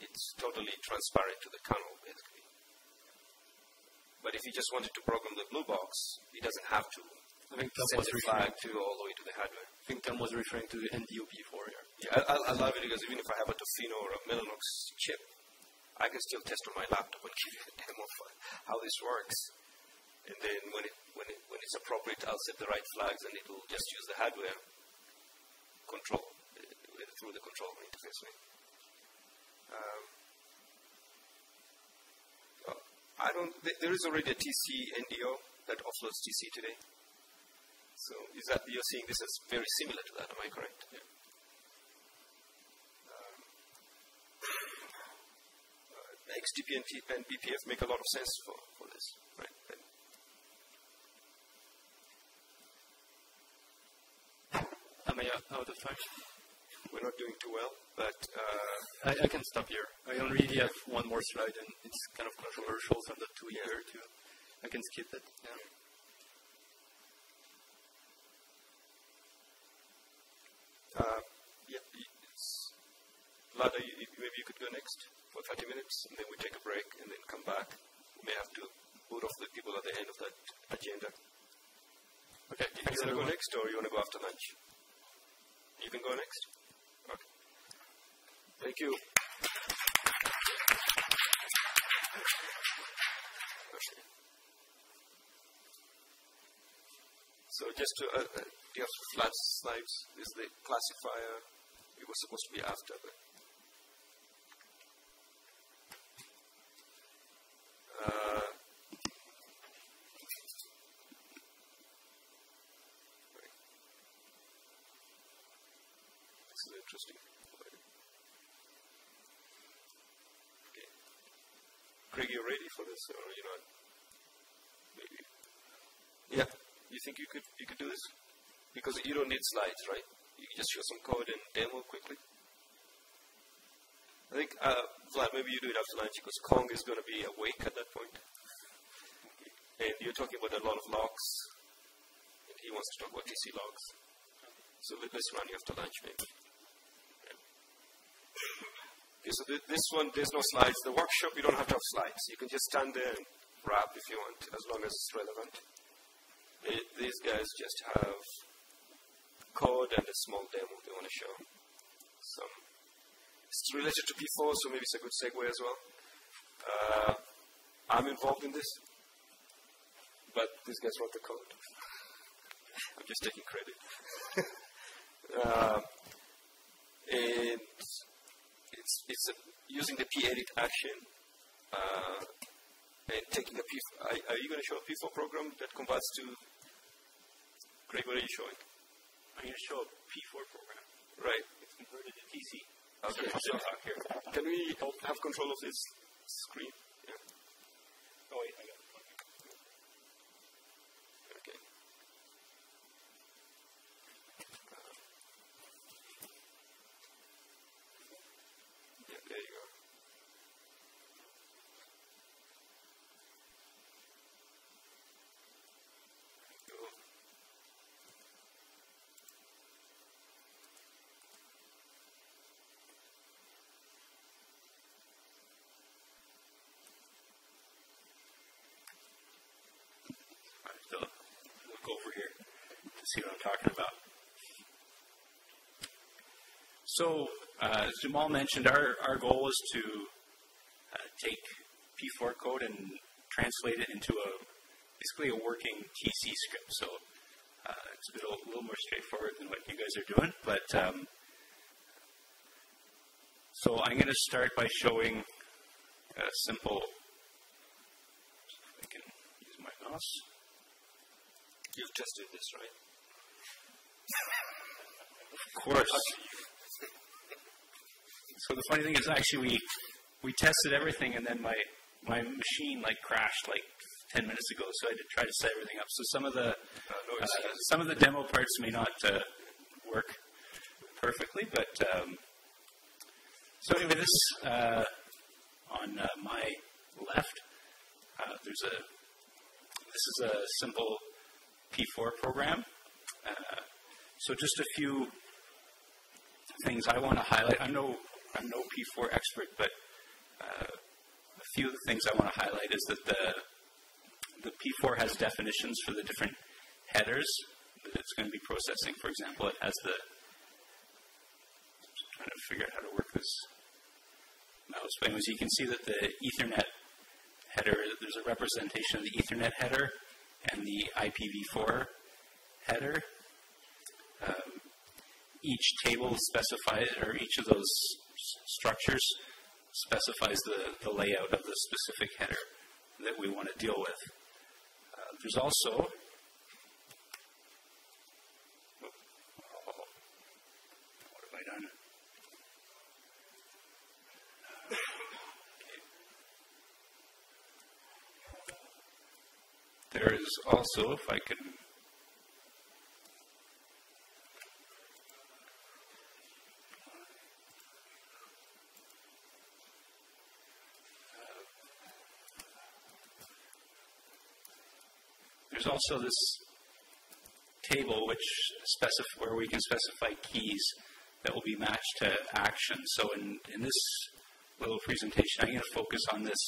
It's totally transparent to the kernel, basically. But if you just wanted to program the blue box, it doesn't have to I think Tom was referring to all the way to the hardware. I think Tom was referring to the NDOP4 here. Yeah, I, I, I love it because even if I have a Tofino or a Mellanox chip, I can still test on my laptop and give you a demo of how this works. And then when it when it when it's appropriate, I'll set the right flags, and it will just use the hardware control uh, through the control interface. Right? Um, uh, I don't. Th- there is already a TC NDO that offloads TC today. So is that you're seeing this as very similar to that? Am I correct? Yeah. Um, XDP and, T- and BPF make a lot of sense for, for this, right? And Am I out of time? we're not doing too well, but uh, I, I can stop here. I only have one more slide, and it's kind of controversial, so I'm not too eager to. I can skip it. Yeah. uh, yeah, Lada, maybe you could go next for 30 minutes, and then we take a break, and then come back. We may have to boot off the people at the end of that agenda. Okay. do You want to go next, or you want to go after lunch? You can go next. Okay. Thank you. Okay. So just to, uh, uh, do you have flat slides? This is the classifier. It was supposed to be after, but. Uh, right. This is interesting. Okay. Craig, you ready for this, or you not? Maybe. Yeah. You think you could you could do this? Because you don't need slides, right? You can just show some code and demo quickly. I think, uh, Vlad, maybe you do it after lunch because Cong is going to be awake at that point. And you're talking about a lot of logs, and he wants to talk about TC locks. So let, let's run you after lunch, maybe. Okay, so th- this one, there's no slides. The workshop, you don't have to have slides. You can just stand there and rap if you want, as long as it's relevant. It, these guys just have code and a small demo they want to show. Some it's related to P4, so maybe it's a good segue as well. Uh, I'm involved in this, but these guys wrote the code. I'm just taking credit. uh, and it's it's a, using the p-edit action uh, and taking a P. Are, are you going to show a P4 program that converts to? Greg, what are you showing? I'm going to show a P4 program. Right. It's converted to TC. Okay. So, uh, here. Can we have control of this screen? Yeah. Oh, wait, I got it. Okay. Yeah, there you go. There you go. All right, so look over here to see what I'm talking about. So, uh, as Jamal mentioned, our, our goal is to uh, take P4 code and translate it into a basically a working TC script. So uh, it's a, bit, a little more straightforward than what you guys are doing. But um, so I'm going to start by showing a simple. I can use my mouse. You've tested this, right? Of course. So the funny thing is, actually, we we tested everything, and then my my machine like crashed like ten minutes ago. So I had to try to set everything up. So some of the uh, some of the demo parts may not uh, work perfectly, but um, so anyway, this uh, on uh, my left, uh, there's a this is a simple P4 program. So just a few things I want to highlight. I'm no I'm no P4 expert, but uh, a few of the things I want to highlight is that the the P4 has definitions for the different headers that it's going to be processing. For example, it has the I'm trying to figure out how to work this mouse. But anyways, you can see that the Ethernet header, there's a representation of the Ethernet header and the IPv4 header. Um, each table specifies, or each of those structures specifies the, the layout of the specific header that we want to deal with. Uh, there's also what have I done? There is also, if I can There's also this table which specif- where we can specify keys that will be matched to action. So in, in this little presentation, I'm going to focus on this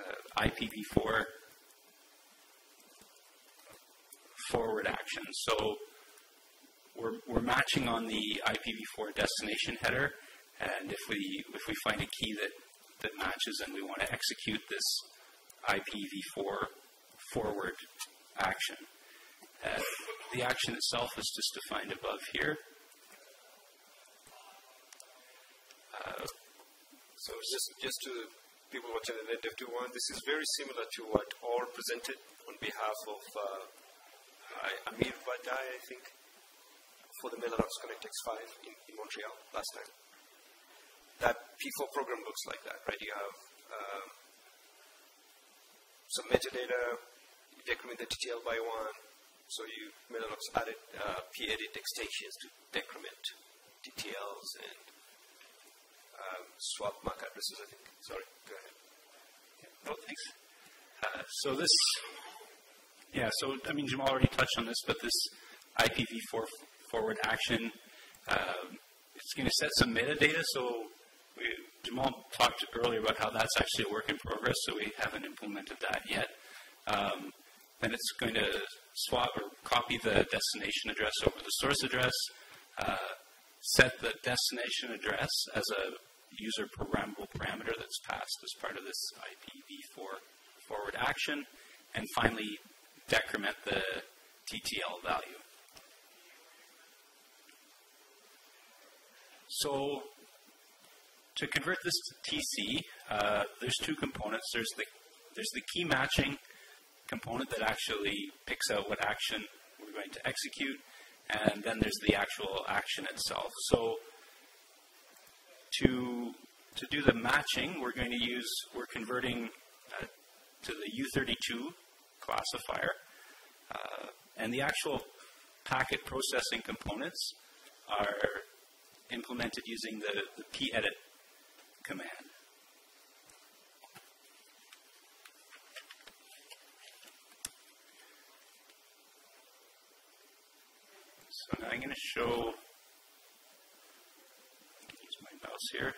uh, IPv4 forward action. So we're, we're matching on the IPv4 destination header, and if we if we find a key that, that matches and we want to execute this IPv4 forward action. The action itself is just defined above here. Uh, so just just to people watching the NetDev 2.1, this is very similar to what Or presented on behalf of uh, Amir Vadai, I think, for the Mellanox Connect X5 in, in, Montreal last time. That P4 program looks like that, right? You have um, some metadata, decrement the TTL by one. So you Mellanox added uh, p-edit extensions to decrement TTLs and um, swap MAC addresses, I think. Sorry, go ahead. Yeah, no, thanks. Uh, so this, yeah, so I mean, Jamal already touched on this, but this IPv4 forward action, um, it's going to set some metadata. So we, Jamal talked earlier about how that's actually a work in progress, so we haven't implemented that yet. Um, then it's going to swap or copy the destination address over the source address, uh, set the destination address as a user programmable parameter that's passed as part of this IPv4 forward action, and finally decrement the TTL value. So to convert this to TC, uh, there's two components. There's the there's the key matching component that actually picks out what action we're going to execute, and then there's the actual action itself. So to to do the matching, we're going to use we're converting uh, to the U32 classifier, uh, and the actual packet processing components are implemented using the, the pedit command. So now I'm going to show, use my mouse here.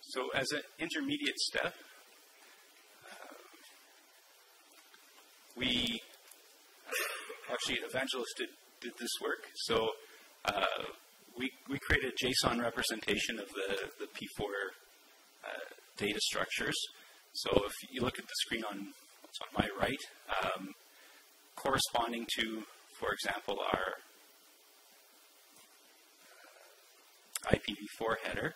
So as an intermediate step, uh, we actually Evangelist did, did this work. So uh, we, we created a JSON representation of the, the P4 uh, data structures. So if you look at the screen on it's on my right, um, corresponding to, for example, our IPv4 header.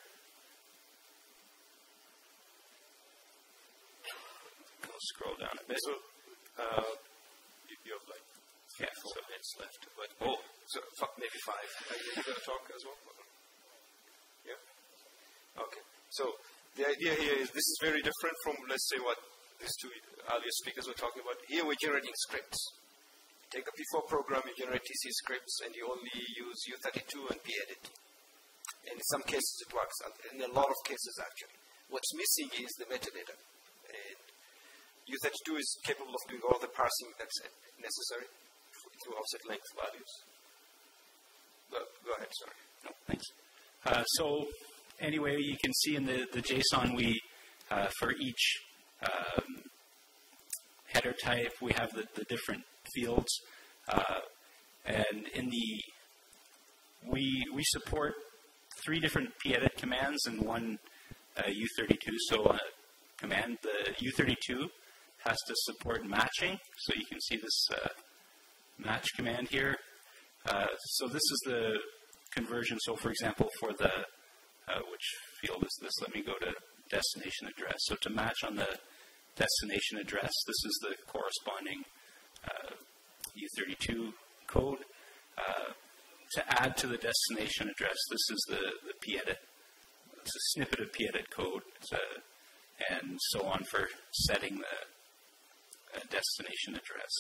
We'll scroll down a bit. So, uh, you have like yeah, four so minutes left. But oh, so maybe five. Are you going to talk as well? Yeah. Okay. So the idea here is this is very different from let's say what these two earlier speakers were talking about. Here we're generating scripts. Take a P4 program, you generate TC scripts, and you only use U32 and pedit. And in some cases it works, in a lot of cases actually. What's missing is the metadata. And U32 is capable of doing all the parsing that's necessary through offset length values. Go, go ahead, sorry. No, thanks. Uh, so anyway, you can see in the, the JSON we, uh, for each um, header type. We have the, the different fields. Uh, and in the, we, we support three different pedit commands and one uh, U32. So uh, command, the U32 has to support matching. So you can see this uh, match command here. Uh, so this is the conversion. So for example, for the, which field is this? Let me go to destination address. So to match on the destination address, this is the corresponding uh, U32 code. Uh, to add to the destination address, this is the, the pedit. It's a snippet of pedit code. A, and so on for setting the uh, destination address.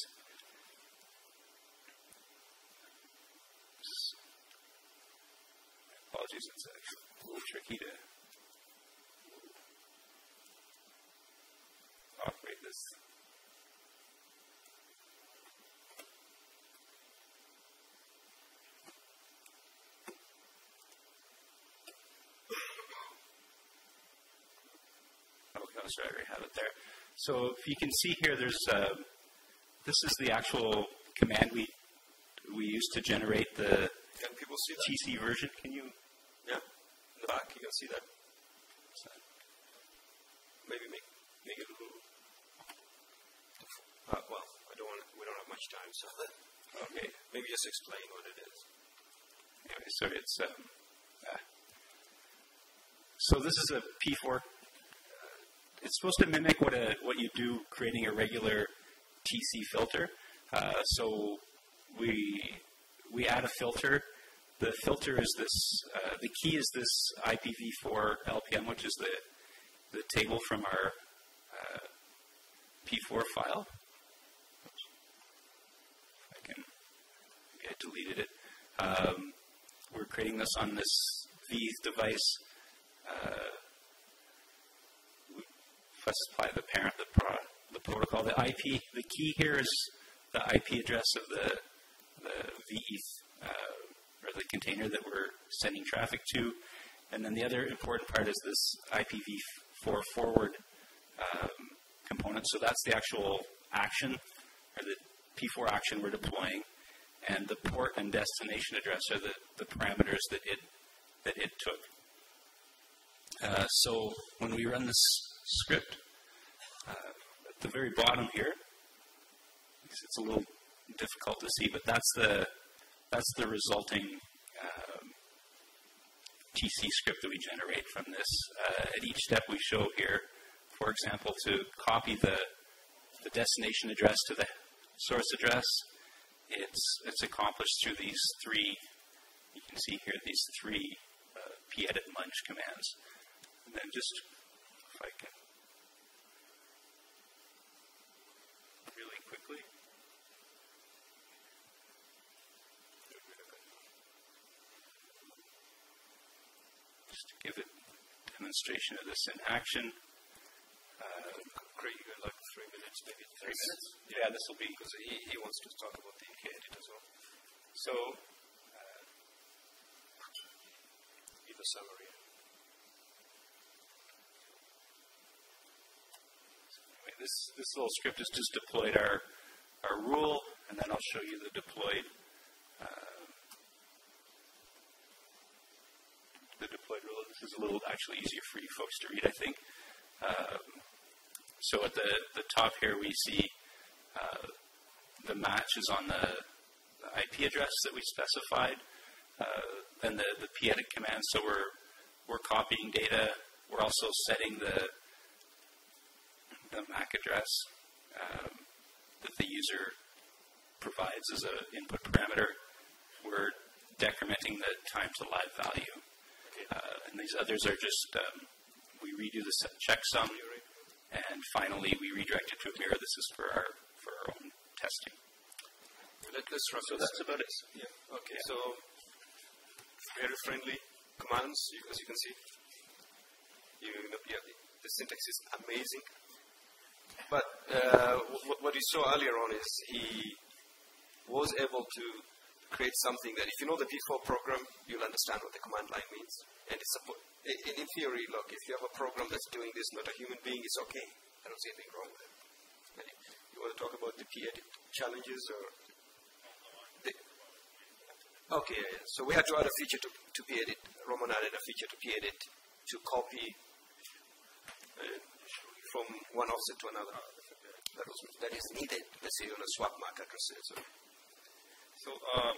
Apologies, it's a little tricky to Okay, oh, sorry, I already have it there. So if you can see here, there's uh, this is the actual command we we use to generate the can people see that? TC version. Can you? Yeah, in the back, you can see that. Maybe make make it a little. Uh, well, I don't want. We don't have much time, so okay. Maybe just explain what it is. Anyway, so it's um, uh, so this is a P4 it's supposed to mimic what a what you do creating a regular TC filter. Uh, so we we add a filter. The filter is this. Uh, the key is this IPv4 LPM, which is the the table from our uh, P4 file. I can. Deleted it. Um, we're creating this on this V device. Uh, specify the parent, the, pro, the protocol. The IP, the key here is the IP address of the, the VE uh, or the container that we're sending traffic to. And then the other important part is this IPv4 forward um, component. So that's the actual action, or the P4 action we're deploying. And the port and destination address are the, the parameters that it, that it took. Uh, so when we run this script. Uh, at the very bottom here, it's a little difficult to see, but that's the that's the resulting um, TC script that we generate from this. Uh, at each step, we show here, for example, to copy the the destination address to the source address. It's it's accomplished through these three. You can see here these three uh, pedit munge commands, and then just if I can really quickly. Just to give it demonstration of this in action. Uh, you got like three minutes, maybe three minutes. Yeah, this will be because he, he wants to talk about the UK edit as well. So, uh, give a summary. Anyway, this this little script has just deployed our our rule, and then I'll show you the deployed the deployed rule. This is a little actually easier for you folks to read, I think. Um, so at the, the top here, we see uh, the match is on the, the, IP address that we specified. Uh, then the, the pedit command, so we're, we're copying data. We're also setting the, the MAC address um, that the user provides as an input parameter. We're decrementing the time to live value. Uh, and these others are just, um, we redo the checksum, and finally we redirect it to a mirred. This is for our, for our own testing. Let, us run so that's about it. Yeah. Okay. Yeah. So very friendly commands, as you can see. You know, yeah, the syntax is amazing. But uh, what you saw earlier on is he was able to create something that if you know the P4 program, you'll understand what the command line means. And it's in, in theory, look, if you have a program that's doing this, not a human being, it's okay. I don't see anything wrong with it. You want to talk about the p-edit challenges or? Okay, yeah, yeah. So we had to add a feature to, to p-edit. Roman added a feature to p-edit to copy uh, from one offset to another. That, was, that is needed, let's say, on a swap MAC address. So uh,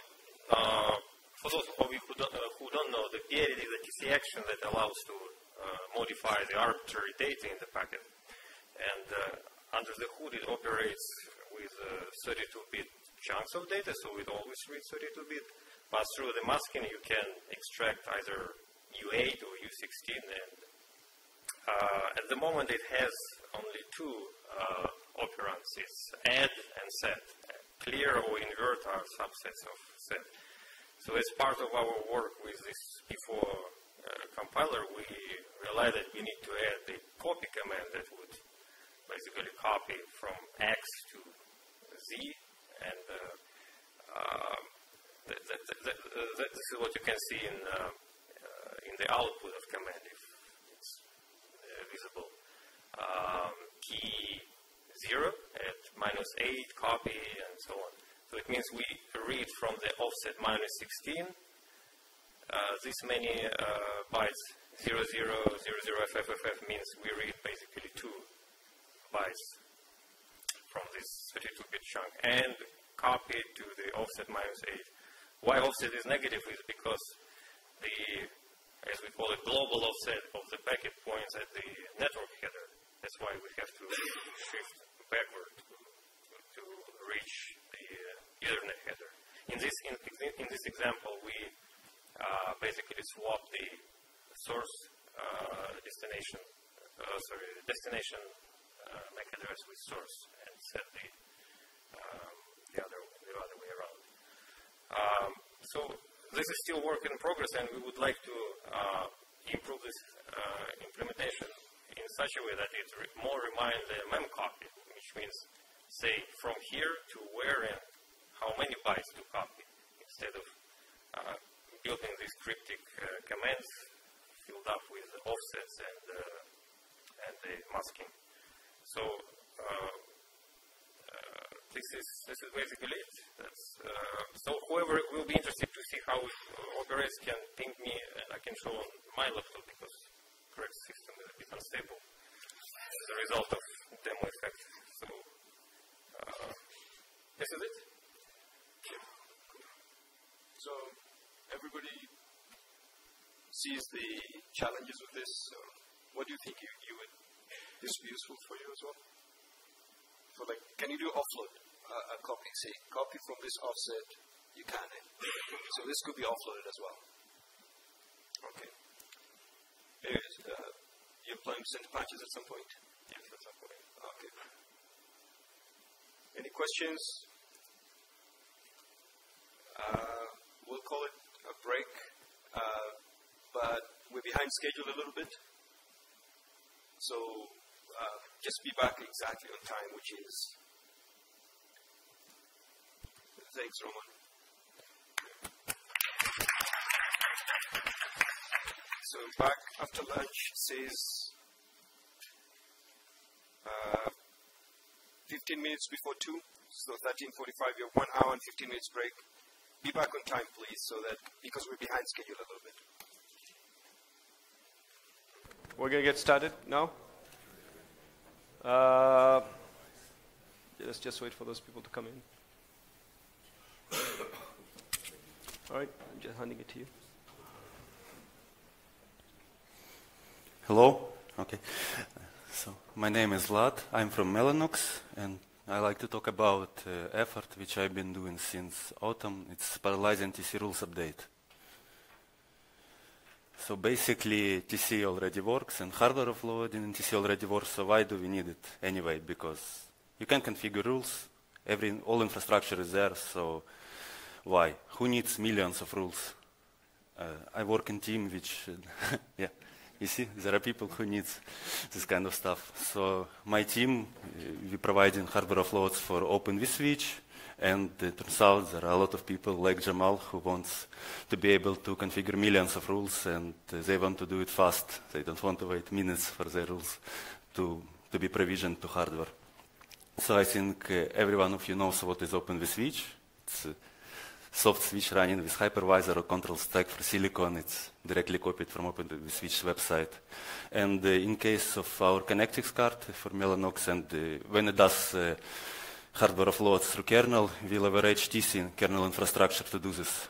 uh, for those of you who don't, uh, who don't know, the p-edit is a TC action that allows to uh, modify the arbitrary data in the packet. And uh, under the hood, it operates with 32-bit chunks of data, so it always reads 32-bit. But through the masking, you can extract either U8 or U16. And at the moment, it has only two operands. It's add and set. Clear or invert are subsets of set. So as part of our work with this P4 uh, compiler, we realized that we need to add a copy command that would basically copy from X to Z, and uh, uh, th th th this is what you can see in uh, uh, in the output of command if it's uh, visible. Um, key 0 at minus 8, copy, and so on. So it means we read from the offset minus 16 uh, this many uh, bytes 00, 00, FFFF means we read basically two bytes from this 32-bit chunk and copy to the offset minus 8. Why offset is negative is because the, as we call it, global offset of the packet points at the network header. That's why we have to shift backward to, reach the uh, Ethernet header. In this, in, in this example, we uh, basically swap the source uh, destination, uh, sorry, destination uh, MAC address with source and set the, um, the, other, the other way around. Um, so this is still work in progress and we would like to uh, improve this implementation in such a way that it re more reminds the mem copy which means say from here to where and how many bytes to copy instead of uh, building these cryptic uh, commands filled up with offsets and, uh, and masking. So uh, uh, this is this is basically it. Uh, so whoever will be interested to see how it operates can ping me and I can show on my laptop because correct system is a bit unstable as a result of demo effect. So uh, this is it. So everybody sees the challenges of this. So what do you think you, you would this would be useful for you as well? So like, can you do offload uh, a copy? Say copy from this offset, you can. So this could be offloaded as well. Okay. Uh, you're planning to send patches at some point. Yes, at some point. Okay. Any questions? Uh, we'll call it a break, uh, but we're behind schedule a little bit. So uh, just be back exactly on time, which is. Thanks, Roman. So back after lunch says uh, 15 minutes before 2, so 13.45, you have 1 hour and 15 minutes break. Be back on time, please, so that, because we're behind schedule a little bit. We're going to get started now. Uh, let's just wait for those people to come in. All right, I'm just handing it to you. Hello. Okay. So my name is Vlad. I'm from Mellanox, and I like to talk about uh, effort which I've been doing since autumn. It's parallelizing TC rules update. So basically, TC already works, and hardware offloading in TC already works. So why do we need it anyway? Because you can configure rules. Every all infrastructure is there. So why? Who needs millions of rules? Uh, I work in team which, yeah. You see, there are people who need this kind of stuff. So my team, eh, we providing hardware offloads for Open vSwitch, and it turns out there are a lot of people like Jamal who wants to be able to configure millions of rules, and eh, they want to do it fast. They don't want to wait minutes for their rules to, to be provisioned to hardware. So I think uh, every one of you knows what is OpenVSwitch. It's a soft switch running with hypervisor or control stack for Silicon. It's directly copied from OpenVSwitch website. And uh, in case of our ConnectX card for Mellanox, and uh, when it does uh, hardware offloads through kernel, we leverage TC kernel infrastructure to do this.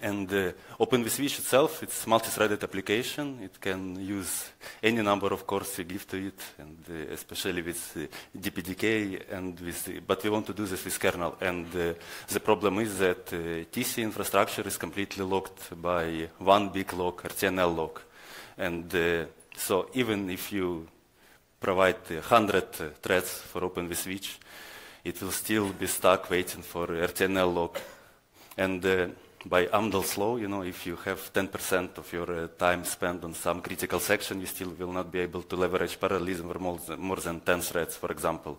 And uh, OpenVSwitch itself, it's multi-threaded application. It can use any number of cores we give to it, and uh, especially with uh, DPDK. And with, but we want to do this with kernel. And uh, the problem is that uh, TC infrastructure is completely locked by one big lock, RTNL lock. And uh, so even if you provide 100 threads for OpenVSwitch, it will still be stuck waiting for RTNL lock. And by Amdahl's law, you know, if you have 10% of your uh, time spent on some critical section, you still will not be able to leverage parallelism for more than, more than 10 threads, for example.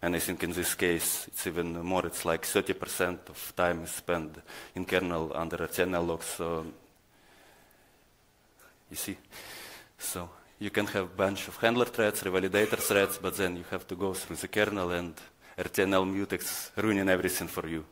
And I think in this case, it's even more. It's like 30% of time is spent in kernel under RTNL locks. So, you see, so you can have a bunch of handler threads, revalidator threads, but then you have to go through the kernel and RTNL mutex ruining everything for you.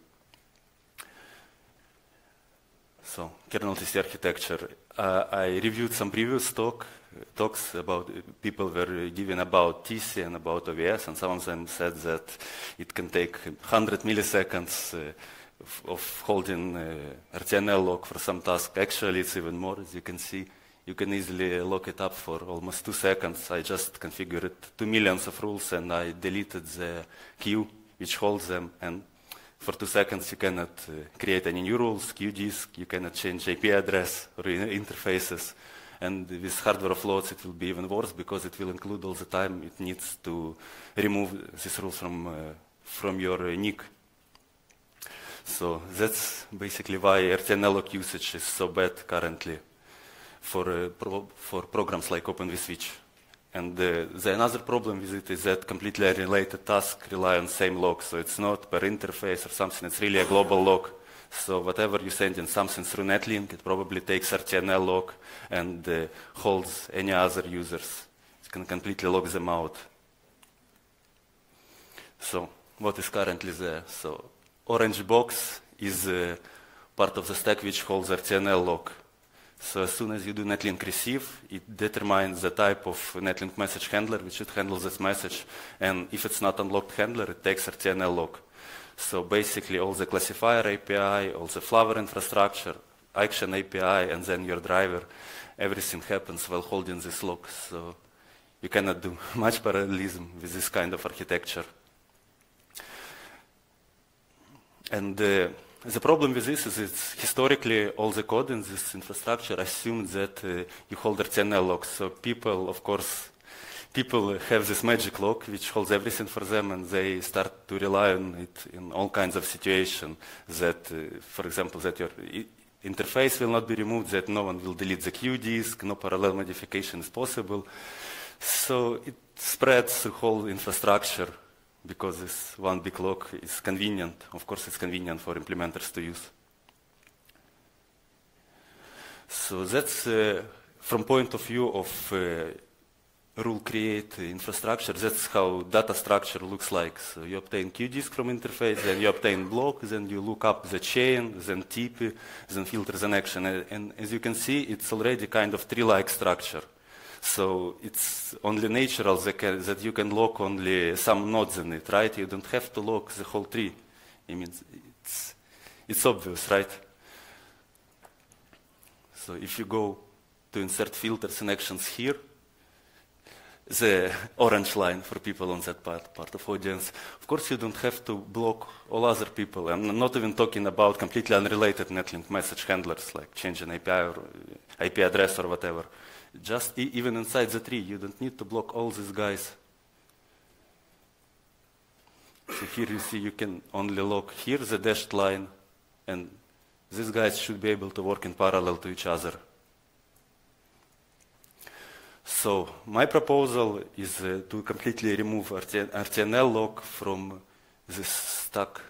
So kernel TC architecture. Uh, I reviewed some previous talk, talks about people were giving about TC and about OVS, and some of them said that it can take 100 milliseconds uh, of, of, holding uh, RTNL lock for some task. Actually, it's even more, as you can see. You can easily lock it up for almost two seconds. I just configured two millions of rules and I deleted the queue which holds them and for two seconds you cannot uh, create any new rules, QDisc, you cannot change IP address or interfaces. And with hardware offloads, it will be even worse because it will include all the time it needs to remove these rules from, uh, from your uh, NIC. So that's basically why lock usage is so bad currently for, uh, pro for programs like OpenVSwitch. And the, the another problem with it is that completely unrelated tasks rely on same lock. So it's not per interface or something, it's really a global lock. So whatever you send in something through Netlink, it probably takes RTNL lock and uh, holds any other users. It can completely lock them out. So what is currently there? So orange box is uh, part of the stack which holds RTNL lock. So as soon as you do netlink receive, it determines the type of netlink message handler which should handle this message. And if it's not unlocked handler, it takes RTNL lock. So basically all the classifier API, all the Flower infrastructure, action API, and then your driver, everything happens while holding this lock. So you cannot do much parallelism with this kind of architecture. And uh, the problem with this is it's historically all the code in this infrastructure assumed that uh, you hold RTNL locks. So people, of course, people have this magic lock which holds everything for them and they start to rely on it in all kinds of situations that, uh, for example, that your interface will not be removed, that no one will delete the qdisc, no parallel modification is possible. So it spreads the whole infrastructure because this one big lock is convenient. Of course, it's convenient for implementers to use. So that's uh, from point of view of uh, rule create infrastructure. That's how data structure looks like. So you obtain QDisc from interface, then you obtain block, then you look up the chain, then TP, then filters and action. And, and as you can see, it's already kind of tree-like structure. So it's only natural that, can, that, you can lock only some nodes in it, right? You don't have to lock the whole tree. I mean, it's, it's obvious, right? So if you go to insert filters and actions here, the orange line for people on that part, part of audience. Of course, you don't have to block all other people. I'm not even talking about completely unrelated netlink message handlers like changing API or uh, IP address or whatever just e even inside the tree, you don't need to block all these guys. So here you see you can only lock here the dashed line, and these guys should be able to work in parallel to each other. So my proposal is uh, to completely remove RTNL lock from this stack.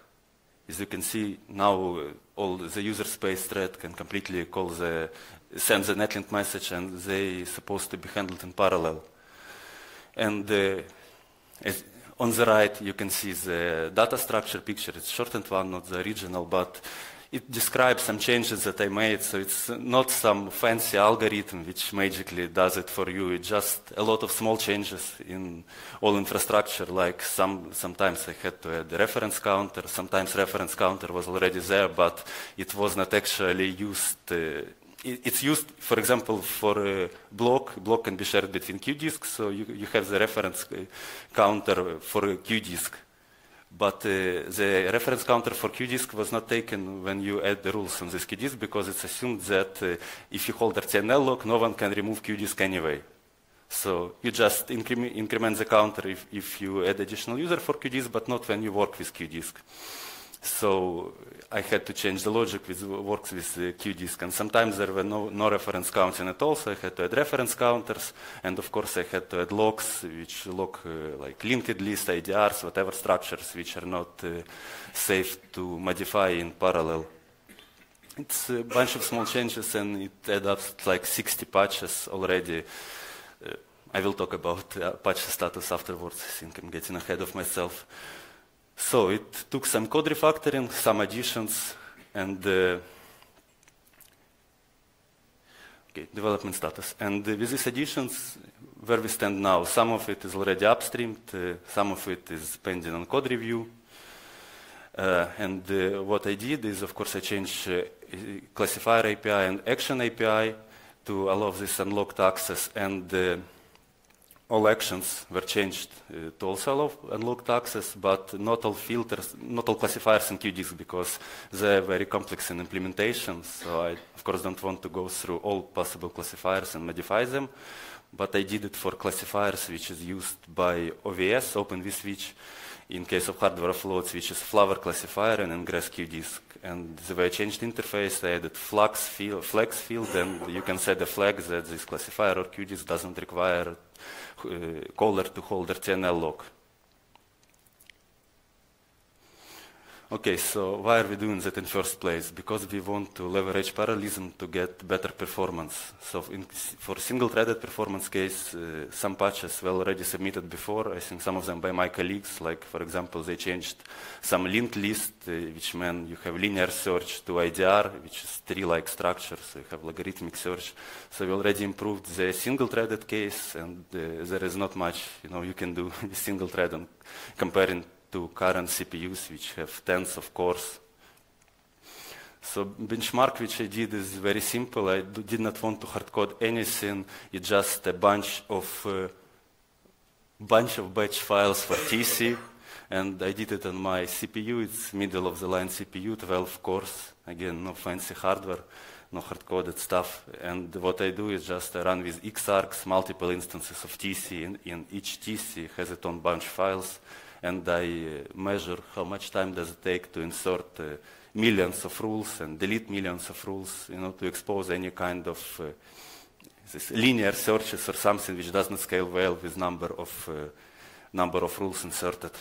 As you can see now, uh, all the user space thread can completely call the sends a netlink message and they supposed to be handled in parallel. And uh, on the right, you can see the data structure picture. It's shortened one, not the original, but it describes some changes that I made. So it's not some fancy algorithm which magically does it for you. It's just a lot of small changes in all infrastructure. Like some, sometimes I had to add the reference counter. Sometimes reference counter was already there, but it was not actually used. Uh, it's used, for example, for a block. Block can be shared between QDisc, so you, you have the reference uh, counter for a QDisc. But uh, the reference counter for QDisc was not taken when you add the rules on this QDisc because it's assumed that uh, if you hold RTNL lock, no one can remove QDisc anyway. So you just incre increment the counter if, if you add additional user for QDisc, but not when you work with QDisc. So I had to change the logic which works with the QDisc. And sometimes there were no, no reference counting at all, so I had to add reference counters. And of course, I had to add locks, which lock uh, like linked list, IDRs, whatever structures which are not uh, safe to modify in parallel. It's a bunch of small changes, and it adds up like 60 patches already. Uh, I will talk about uh, patch status afterwards. I think I'm getting ahead of myself. So it took some code refactoring, some additions, and uh, okay, development status. And uh, with these additions, where we stand now, some of it is already upstreamed, uh, some of it is pending on code review. Uh, and uh, what I did is, of course, I changed uh, classifier API and action API to allow this unlocked access and all actions were changed uh, to also allow unlocked access, but not all filters, not all classifiers in QDisc because they're very complex in implementation. So I, of course, don't want to go through all possible classifiers and modify them. But I did it for classifiers which is used by OVS, Open vSwitch, in case of hardware offloads, which is Flower classifier and Ingress QDisc. And the way I changed interface, I added flex field, flex field, and you can set a flag that this classifier or QDisc doesn't require caller to hold RTNL lock. Okay, so why are we doing that in first place? Because we want to leverage parallelism to get better performance. So in, for single-threaded performance case, uh, some patches were already submitted before. I think some of them by my colleagues, like for example, they changed some linked list, uh, which meant you have linear search to IDR, which is tree-like structure, so you have logarithmic search. So we already improved the single-threaded case, and uh, there is not much you know you can do with single-thread and comparing to current CPUs, which have tens of cores. So benchmark which I did is very simple. I did not want to hardcode anything. It's just a bunch of uh, bunch of batch files for TC, and I did it on my CPU. It's middle of the line CPU, 12 cores. Again, no fancy hardware, no hard-coded stuff. And what I do is just I run with Xargs, multiple instances of TC, and in each TC has its own bunch files and I uh, measure how much time does it take to insert uh, millions of rules and delete millions of rules, you know, to expose any kind of uh, linear searches or something which does not scale well with number of number of rules inserted.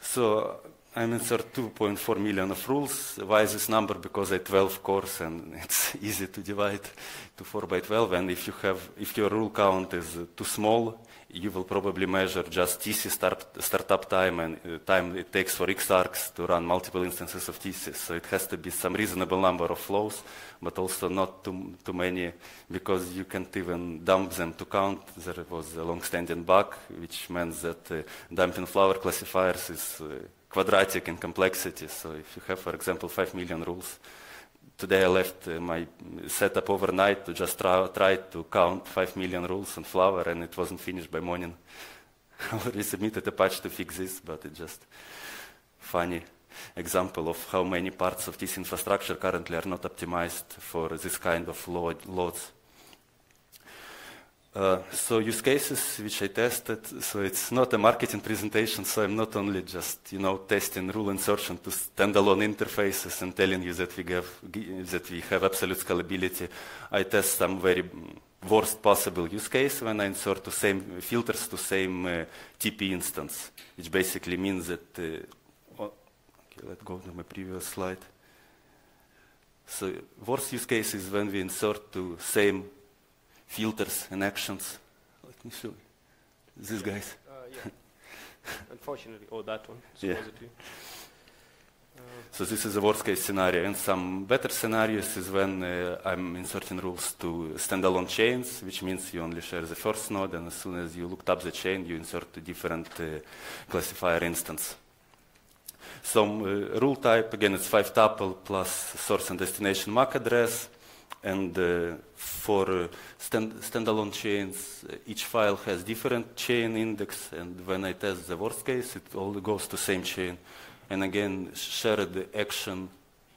So I'm insert 2.4 million of rules. Why is this number? Because I 12 cores and it's easy to divide to 4 by 12. And if you have, if your rule count is too small, you will probably measure just TC start, startup time and uh, time it takes for Xargs to run multiple instances of TC. So it has to be some reasonable number of flows, but also not too, too many because you can't even dump them to count. There was a long-standing bug, which meant that uh, dumping flower classifiers is uh, quadratic in complexity. So if you have, for example, 5 million rules, today I left uh, my setup overnight to just try, try, to count 5 million rules on Flower, and it wasn't finished by morning. I already submitted a patch to fix this, but it's just funny example of how many parts of this infrastructure currently are not optimized for this kind of load, loads. Uh, so use cases which I tested, so it's not a marketing presentation, so I'm not only just, you know, testing rule insertion to standalone interfaces and telling you that we have, that we have absolute scalability. I test some very worst possible use case when I insert to same filters to same uh, TP instance, which basically means that, uh, okay, let's go to my previous slide. So worst use case is when we insert to same filters and actions. Let me show you. these guys. Uh, yeah. Unfortunately, or that one, Yeah. supposedly. So this is the worst case scenario. And some better scenarios is when uh, I'm inserting rules to standalone chains, which means you only share the first node, and as soon as you looked up the chain, you insert a different uh, classifier instance. Some uh, rule type, again, it's five tuple plus source and destination MAC address. And uh, for uh, stand, standalone chains, uh, each file has different chain index, and when I test the worst case, it all goes to same chain. And again, shared action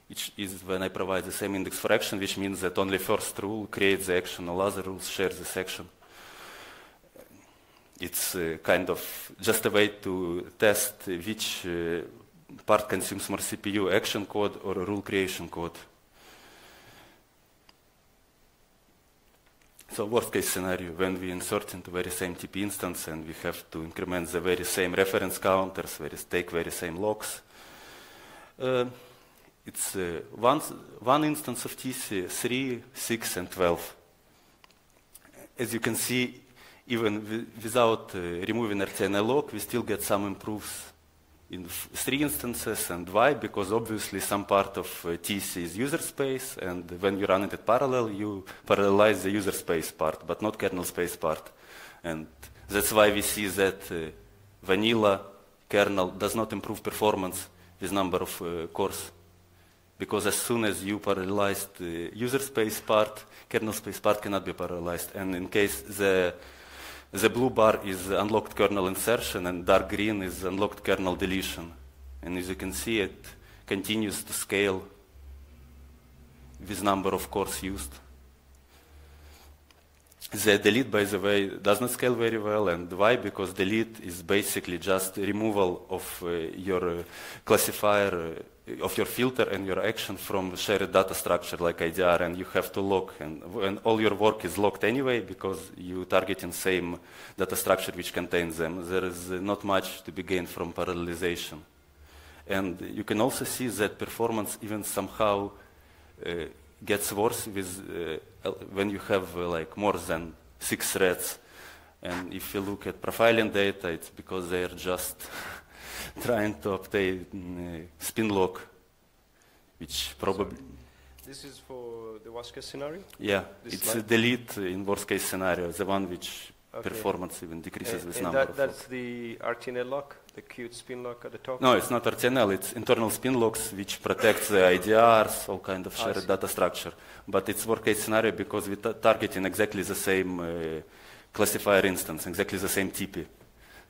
which is when I provide the same index for action, which means that only first rule creates the action, all other rules share this action. It's uh, kind of just a way to test which uh, part consumes more CPU, action code or rule creation code. So worst case scenario, when we insert into very same TP instance and we have to increment the very same reference counters, very, take very same locks, uh, it's uh, one, one instance of TC, 3, 6, and 12. As you can see, even wi- without uh, removing RTNL lock, we still get some improves in three instances. And why? Because obviously some part of uh, TC is user space, and when you run it at parallel, you parallelize the user space part, but not kernel space part. And that's why we see that uh, vanilla kernel does not improve performance with number of uh, cores. Because as soon as you parallelize the user space part, kernel space part cannot be parallelized. And in case the the blue bar is unlocked kernel insertion and dark green is unlocked kernel deletion. And as you can see, it continues to scale with number of cores used. The delete, by the way, does not scale very well. And why? Because delete is basically just removal of uh, your uh, classifier, uh, of your filter and your action from shared data structure like IDR, and you have to lock. And when all your work is locked anyway, because you targeting same data structure which contains them, there is not much to be gained from parallelization. And you can also see that performance even somehow uh, gets worse with uh, when you have uh, like more than six threads. And if you look at profiling data, it's because they are just trying to obtain uh, spin lock, which probably This is for the worst case scenario? yeah, This it's a slide? delete in worst case scenario, the one which Okay. performance even decreases And- with and number that, that's the RTNL lock, the cute spin lock at the top? No, it's not RTNL. It's internal spin locks which protects the IDRs, all kind of shared data structure. But it's worst case scenario because we're targeting exactly the same uh, classifier instance, exactly the same TP.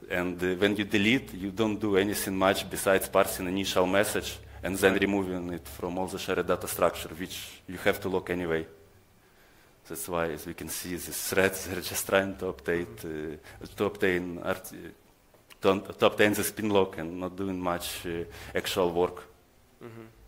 And uh, when you delete, you don't do anything much besides parsing initial message and then removing it from all the shared data structure, which you have to lock anyway. That's why, as we can see, these threads are just trying to obtain, uh, to obtain RT, to, to obtain the spin lock and not doing much uh, actual work. Mhm.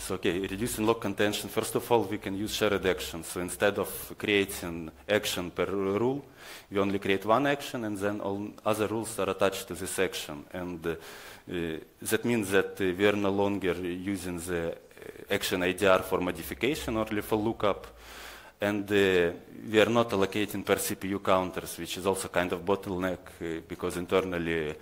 So, okay, reducing lock contention. First of all, we can use shared action. So instead of creating action per rule, we only create one action and then all other rules are attached to this action. And uh, that means that uh, we are no longer using the uh, action IDR for modification or for lookup. And uh, we are not allocating per CPU counters, which is also kind of bottleneck uh, because internally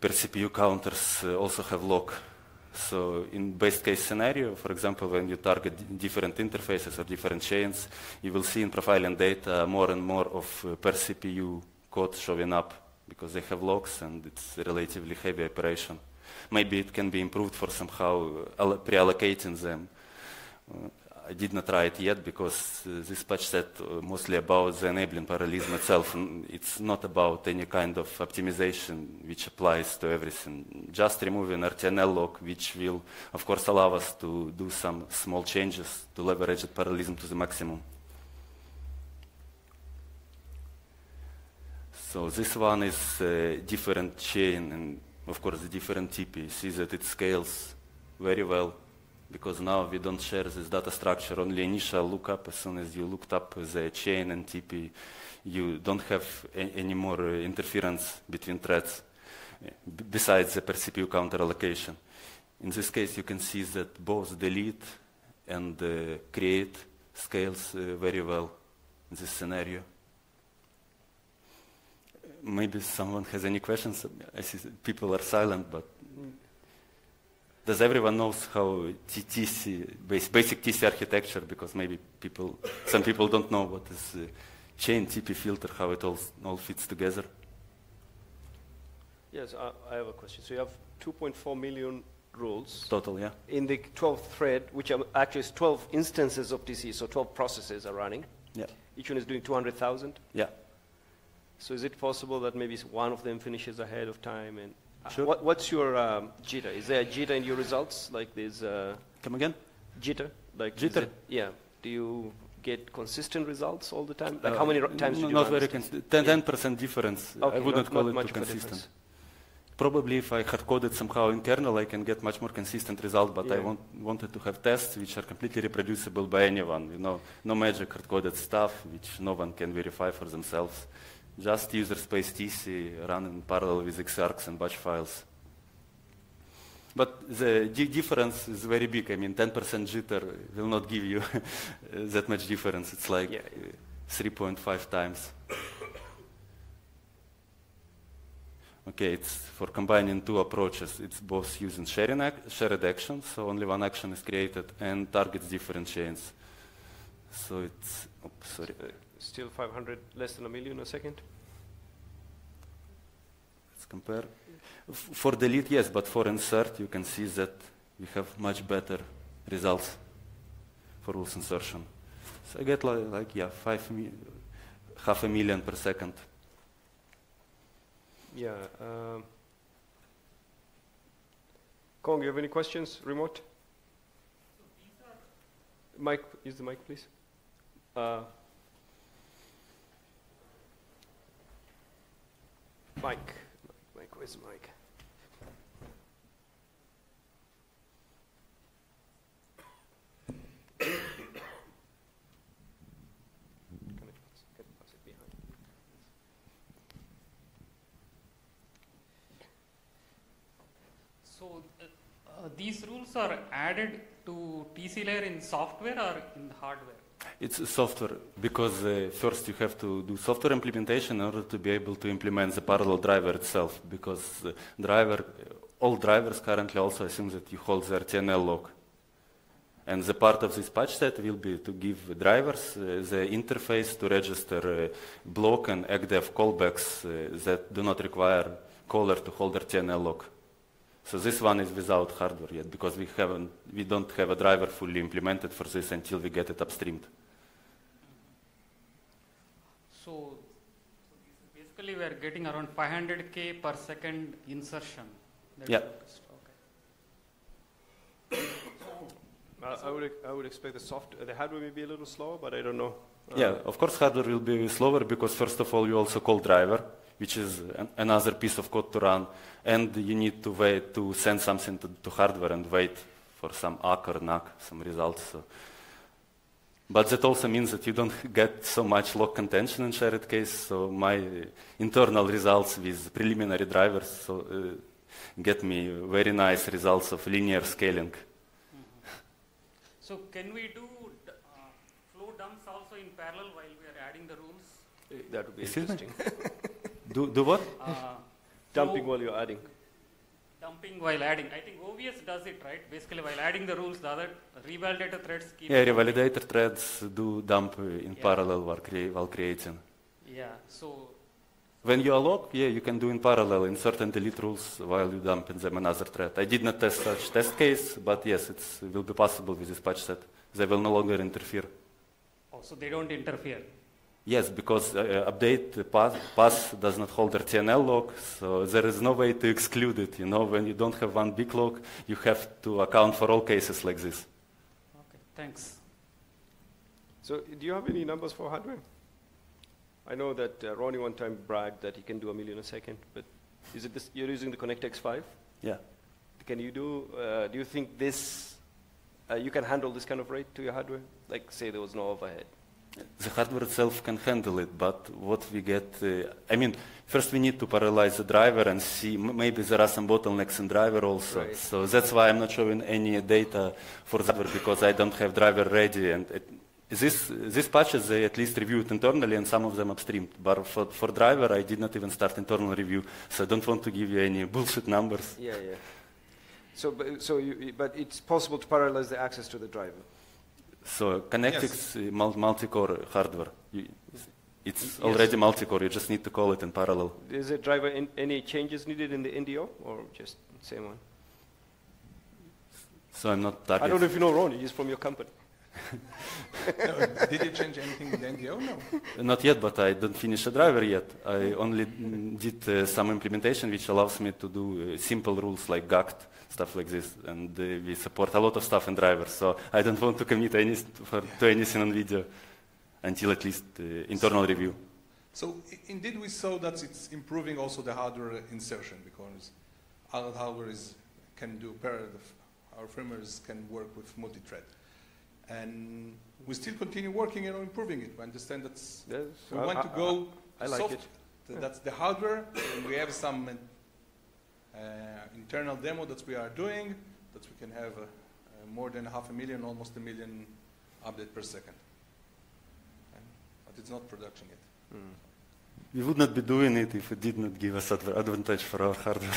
per CPU counters also have lock. So in best case scenario, for example, when you target different interfaces or different chains, you will see in profiling data more and more of uh, per CPU code showing up because they have locks and it's a relatively heavy operation. Maybe it can be improved for somehow uh, pre-allocating them. Uh, I did not try it yet because uh, this patch set uh, mostly about the enabling parallelism itself. It's not about any kind of optimization which applies to everything. Just removing RTNL lock, which will, of course, allow us to do some small changes to leverage the parallelism to the maximum. So this one is a different chain and, of course, a different TP. See that it scales very well because now we don't share this data structure, only initial lookup. As soon as you looked up the chain and TP, you don't have any more uh, interference between threads uh, besides the per CPU counter allocation. In this case, you can see that both delete and uh, create scales uh, very well in this scenario. maybe someone has any questions. I see people are silent, but does everyone knows how TC, basic TC architecture? Because maybe people, some people don't know what is chain TP filter, how it all, all fits together. Yes, I, I have a question. So you have 2.4 million rules. Total, yeah. In the 12th thread, which are actually is 12 instances of TC, so 12 processes are running. Yeah. Each one is doing 200,000? Yeah. So is it possible that maybe one of them finishes ahead of time? And uh, Sure. what, what's your um, jitter? Is there a jitter in your results? Like there's uh, Come again? jitter? Like Jitter? it- yeah. Do you get consistent results all the time? Like Uh, how many times n- did you Not very consistent. 10 percent difference. Okay, I wouldn't not- call not it consistent. Probably if I had coded somehow in kernel, I can get much more consistent result, but I want, wanted to have tests which are completely reproducible by anyone. You know, no magic hard coded stuff which no one can verify for themselves. Just user space TC run in parallel with Xargs and batch files. But the di- difference is very big. I mean, 10% jitter will not give you that much difference. It's like Yeah. uh, 3.5 times. Okay, it's for combining two approaches. It's both using sharing ac- shared actions, so only one action is created, and targets different chains. So it's, oops, sorry, still 500, less than a million a second? let's compare. F- For delete, yes, but for insert, you can see that we have much better results for rules insertion. So I get like, like yeah, five mi- half a million per second. Yeah. Um, Cong, you have any questions? Remote? Mike, use the mic, please. Uh, Mike, Mike, where's Mike? So uh, uh, these rules are added to TC layer in software or in the hardware? It's software because uh, first you have to do software implementation in order to be able to implement the parallel driver itself. Because the driver, all drivers currently also assume that you hold RTNL lock. And the part of this patch set will be to give drivers uh, the interface to register uh, block and ECDEF callbacks uh, that do not require caller to hold RTNL lock. So this one is without hardware yet because we haven't, we don't have a driver fully implemented for this until we get it upstreamed. So, so basically we are getting around 500k per second insertion. That's Yeah. what is- okay. Uh, I would I would expect the soft the hardware may be a little slower, but I don't know. Uh, Yeah, of course hardware will be slower because first of all you also call driver, which is an, another piece of code to run, and you need to wait to send something to, to hardware and wait for some ACK or NAC, some results. So. But that also means that you don't get so much lock contention in shared case. So my internal results with preliminary drivers so, uh, get me very nice results of linear scaling. So can we do uh, flow dumps also in parallel while we are adding the rules? That would be Excuse interesting. Do, do what? Uh, Dumping flow while you're adding. Dumping while adding. I think OVS does it right. Basically, while adding the rules, the other revalidator threads keep. Yeah, revalidator threads do dump in Yeah. parallel while, crea- while creating. Yeah. So When you alloc, yeah, you can do in parallel insert and delete rules while you dump in them another thread. I did not test such test case, but yes, it will be possible with this patch set. They will no longer interfere. oh, so they don't interfere. Yes, because uh, update the path, path does not hold RTNL lock, so there is no way to exclude it. You know, when you don't have one big log, you have to account for all cases like this. Okay. Thanks. So do you have any numbers for hardware? I know that uh, Ronnie one time bragged that he can do a million a second, but is it this, you're using the ConnectX-5? Yeah. Can you do, uh, do you think this, uh, you can handle this kind of rate to your hardware? Like say there was no overhead. The hardware itself can handle it, but what we get, uh, I mean, first we need to parallelize the driver and see, m- maybe there are some bottlenecks in driver also. Right. So that's why I'm not showing any data for the hardware because I don't have driver ready and it, this, these patches, they at least reviewed internally and some of them upstreamed. But for, for driver, I did not even start internal review, so I don't want to give you any bullshit numbers. Yeah, yeah. So, but, so you, but it's possible to parallelize the access to the driver. So ConnectX yes. multi-core hardware. It's yes. already multi-core. You just need to call it in parallel. Is the driver in, any changes needed in the NDO or just same one? So I'm not target. I don't know if you know Ronnie. He's from your company. no, did you change anything in the NDO? No. Not yet, but I don't finish a driver yet. I only did uh, some implementation which allows me to do uh, simple rules like GACT, stuff like this. And uh, we support a lot of stuff in drivers, so I don't want to commit any for, to anything on video until at least uh, internal so, review. So indeed we saw that it's improving also the hardware insertion because other hardware is, can do parallel, our firmwares can work with multi-thread. And we still continue working on improving it. We understand that we want to go I, I, I like soft. it. That's the hardware, and we have some uh, internal demo that we are doing that we can have uh, uh, more than half a million, almost a million update per second. And, but it's not production yet. Mm. We would not be doing it if it did not give us advantage for our hardware,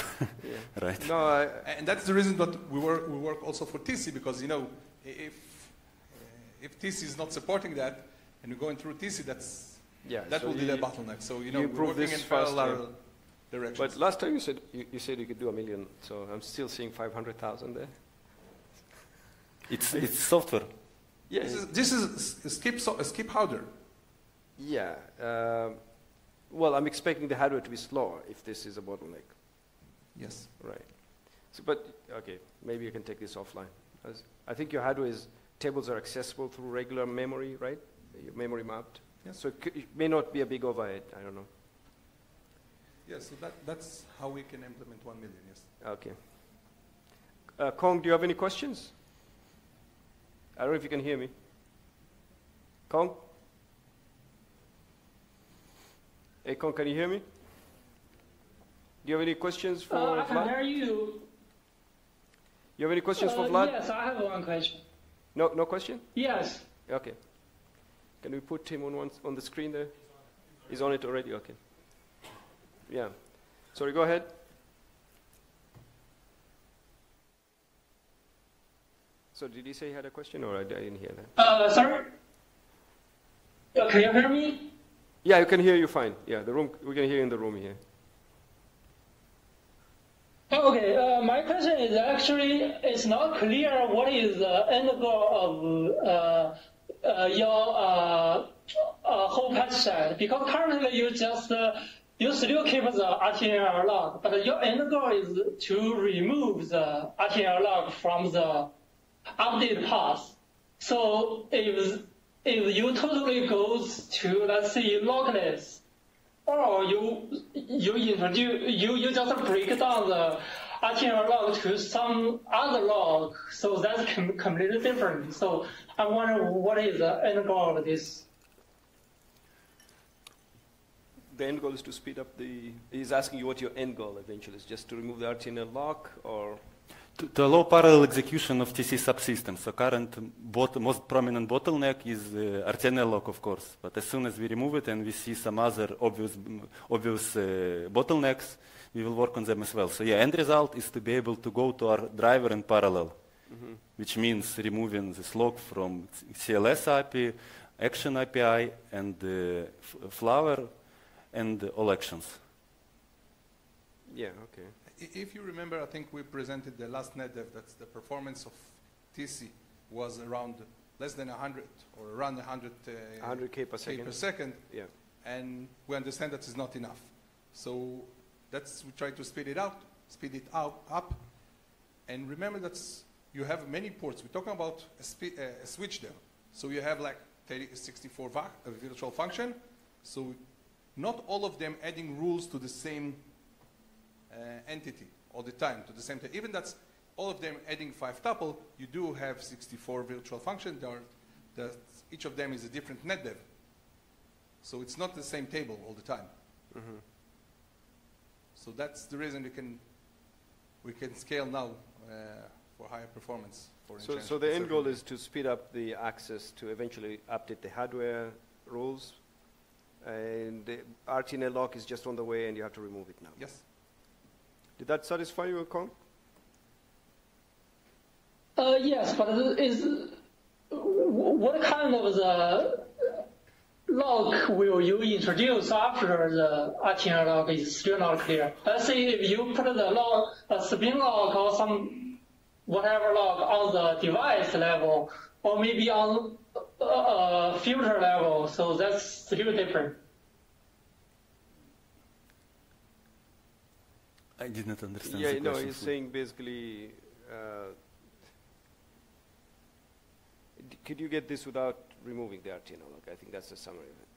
yeah. right? No, I, and that's the reason that we work, we work also for TC because you know if if TC is not supporting that, and you're going through TC, that's yeah, that so will be the bottleneck. So you know, you we're working in parallel directions. But last time you said you, you, said you could do a million, so I'm still seeing 500,000 there. It's it's software. Yeah, this is, this is skip so, skip hardware. Yeah. Uh, well, I'm expecting the hardware to be slower if this is a bottleneck. Yes. Right. So, but okay, maybe you can take this offline. I think your hardware is tables are accessible through regular memory, right? Memory mapped. Yeah. So it, it, may not be a big overhead. I don't know. Yes, yeah, so that, that's how we can implement one million. Yes. Okay. Uh, Cong, do you have any questions? I don't know if you can hear me. Cong? Hey, Cong, can you hear me? Do you have any questions for uh, I Vlad? can hear you. You have any questions uh, for Vlad? Yes, I have one question. No, no question? Yes. Okay. Can we put him on one, on the screen there? He's on it already. Okay. Yeah. Sorry. Go ahead. So did he say he had a question, or I, I didn't hear that? Uh, sorry. Uh, can you hear me? Yeah, you can hear you fine. Yeah, the room we can hear you in the room here. Okay, uh, my question is actually it's not clear what is the end goal of uh, uh, your uh, uh, whole patch set because currently you just uh, you still keep the RTNL lock, but your end goal is to remove the RTNL lock from the update path. So if if you totally goes to let's say lockless or you you introduce you you just break down the RTNL lock to some other log, so that's com- completely different. So I wonder what is the end goal of this. The end goal is to speed up the. He's asking you what your end goal eventually is, just to remove the RTNL lock or to, to, allow parallel execution of TC subsystems. So current bot, most prominent bottleneck is uh, RTNL lock, of course. But as soon as we remove it and we see some other obvious, obvious uh, bottlenecks, we will work on them as well. So yeah, end result is to be able to go to our driver in parallel, mm-hmm. which means removing this lock from CLS API, Action API, and uh, Flower, and all actions. Yeah, okay if you remember, I think we presented the last NetDev that the performance of TC was around less than 100 or around 100 uh, 100k per second. per second. Yeah. And we understand that is not enough. So that's we try to speed it out, speed it out up. And remember that you have many ports. We're talking about a, uh, a switch there. So you have like 30, 64 va- uh, virtual function. So not all of them adding rules to the same entity all the time to the same time. Even that's all of them adding five tuple, you do have 64 virtual functions. There each of them is a different netdev. So it's not the same table all the time. Mm-hmm. So that's the reason we can we can scale now uh, for higher performance For So, so the end goal is to speed up the access to eventually update the hardware rules, and the RTNL lock is just on the way, and you have to remove it now. Yes. Did that satisfy you, Cong? Uh, yes, but is what kind of the lock will you introduce after the RTNL lock is still not clear? Let's say if you put the lock, a spin lock or some whatever lock on the device level, or maybe on a uh, uh, filter level, so that's still different. I did not understand. Yeah, no, he's saying basically, uh, could you get this without removing the RTNL? I think that's the summary of it.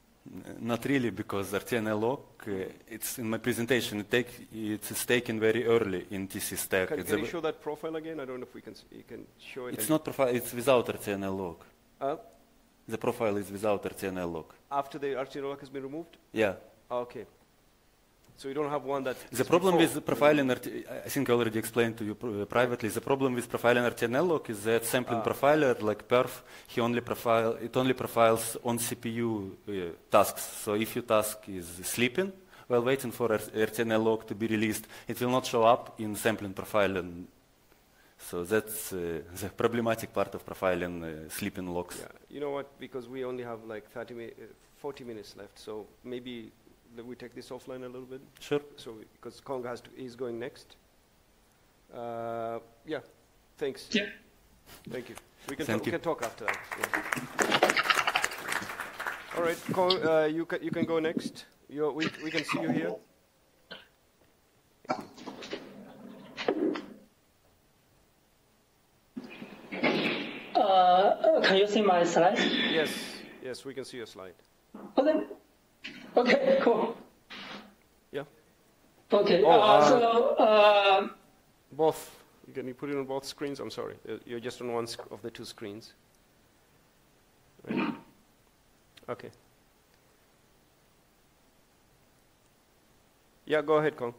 N- Not really, because RTNL lock, uh, it's in my presentation, it take, it's taken very early in TC stack. Can, can you show that profile again? I don't know if we can, you can show it. It's not profile, it's without RTNL. Uh, The profile is without RTNL after the RTNL has been removed? Yeah. Okay. So you don't have one that. The problem before. with profiling, RT I think I already explained to you uh, privately, the problem with profiling RTNL lock is that sampling Ah. profiler, like perf, he only profile, it only profiles on CPU uh, tasks. So if your task is sleeping while waiting for R- RTNL lock to be released, it will not show up in sampling profiling. So that's uh, the problematic part of profiling uh, sleeping locks. Yeah. You know what? Because we only have like 30 mi- uh, 40 minutes left, so maybe that we take this offline a little bit. Sure. So because Cong has to, he's going next. Uh, yeah. Thanks. Yeah. Thank you. We can, Thank talk, we can talk after that. yeah. All right, Cong, uh, you can you can go next. you we we can see you here. Uh, can you see my slide? Yes. Yes, we can see your slide. Okay. Okay, cool. Yeah. Okay. Oh, uh, so, uh, Both. You Can you put it on both screens? I'm sorry. Uh, You're just on one sc- of the two screens. Right. Okay. Yeah, go ahead, Cong.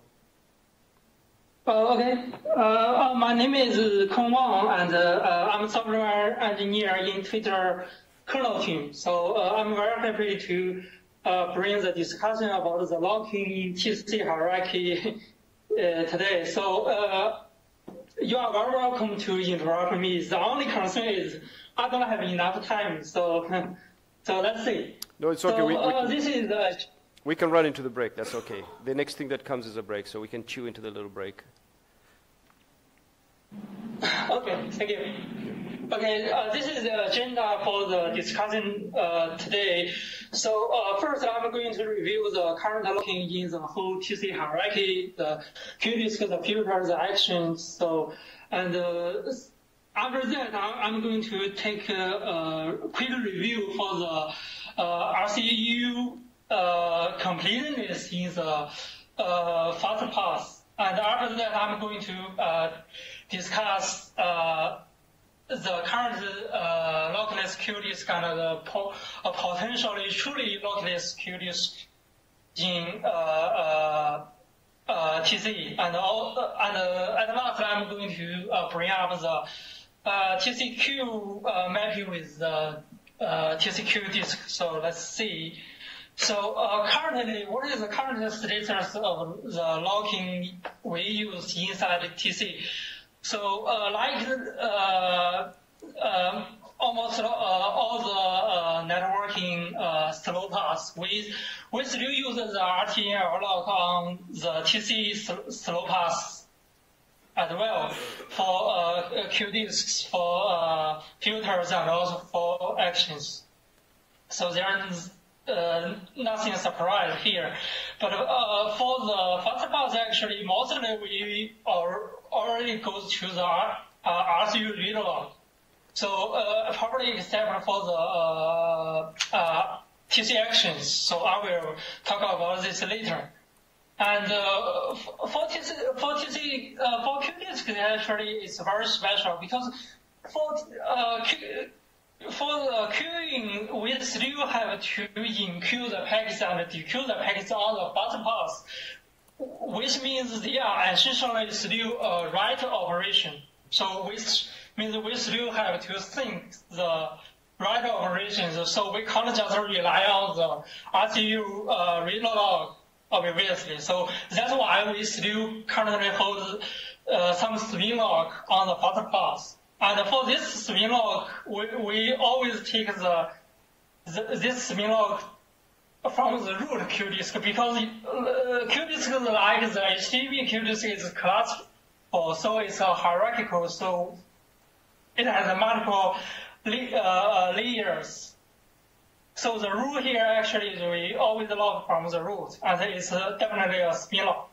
uh, okay. Uh, uh, my name is Cong Wang, and uh, uh, I'm a software engineer in Twitter kernel team. So uh, I'm very happy to uh, bring the discussion about the locking in TCP hierarchy uh, today. So uh, you are very welcome to interrupt me. The only concern is I don't have enough time. So so let's see. No, it's okay. So, we, we, uh, this is uh, we can run into the break. That's okay. The next thing that comes is a break, so we can chew into the little break. Okay, thank you. Okay, uh, this is the agenda for the discussion uh, today. So uh, first, I'm going to review the current looking in the whole TC hierarchy, the QDISC, the filters, the actions. So, and uh, after that, I'm going to take a, a quick review for the uh, RCU uh, completeness in the fast path. And after that, I'm going to discuss uh, the current uh, lockless QDISC and the po- potentially truly lockless QDISC in uh, uh, uh, TC. And, all, and uh, at last, I'm going to bring up the TCQ mapping with the TCQ disk. So let's see. So currently, what is the current status of the locking we use inside TC? So uh, like uh, um, almost uh, all the networking slow paths, we, we still use the RTNL lock on the TC slow paths as well for uh, QDiscs, for uh, filters, and also for actions. So there's uh, nothing surprise here. But uh, for the fast path, actually, mostly we are already goes to the uh, RCU read lock. So uh, probably except for the uh, uh, TC actions. So I will talk about this later. And uh, for TC, for TC, uh, for QDisc actually it's very special because for uh, for the queuing, we still have to enqueue the packets and dequeue the packets on the bus pass, which means they are essentially still a write operation. So s- means we still have to think the right operations, so we can't just rely on the RCU uh, read lock, obviously. So that's why we still currently hold uh, some spin lock on the fast path. And for this spin lock, we, we always take the, the this spin lock from the root QDisc because uh, QDisc like the HTB QDisc is classful, so it's a hierarchical, so it has multiple la- uh, layers. So the root here actually is we always log from the root, and it's uh, definitely a spin lock.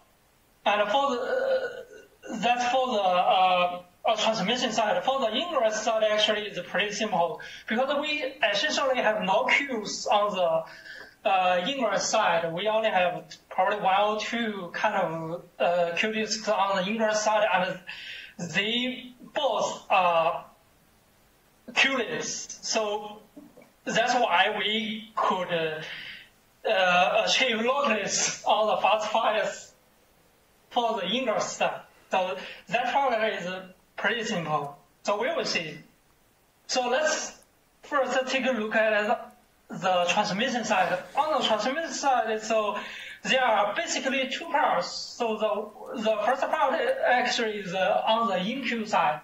And for the uh, that's for the uh, uh, transmission side. For the ingress side, actually, it's pretty simple because we essentially have no queues on the uh, ingress side. We only have probably one or two kind of uh, queue on the ingress side, and they both are queueless. So that's why we could uh, uh, achieve lockless on the fast files for the ingress side. So that part is pretty simple. So we will see. So let's first take a look at the transmission side. On the transmission side, so there are basically two parts. So the the first part actually is uh, on the in-queue side.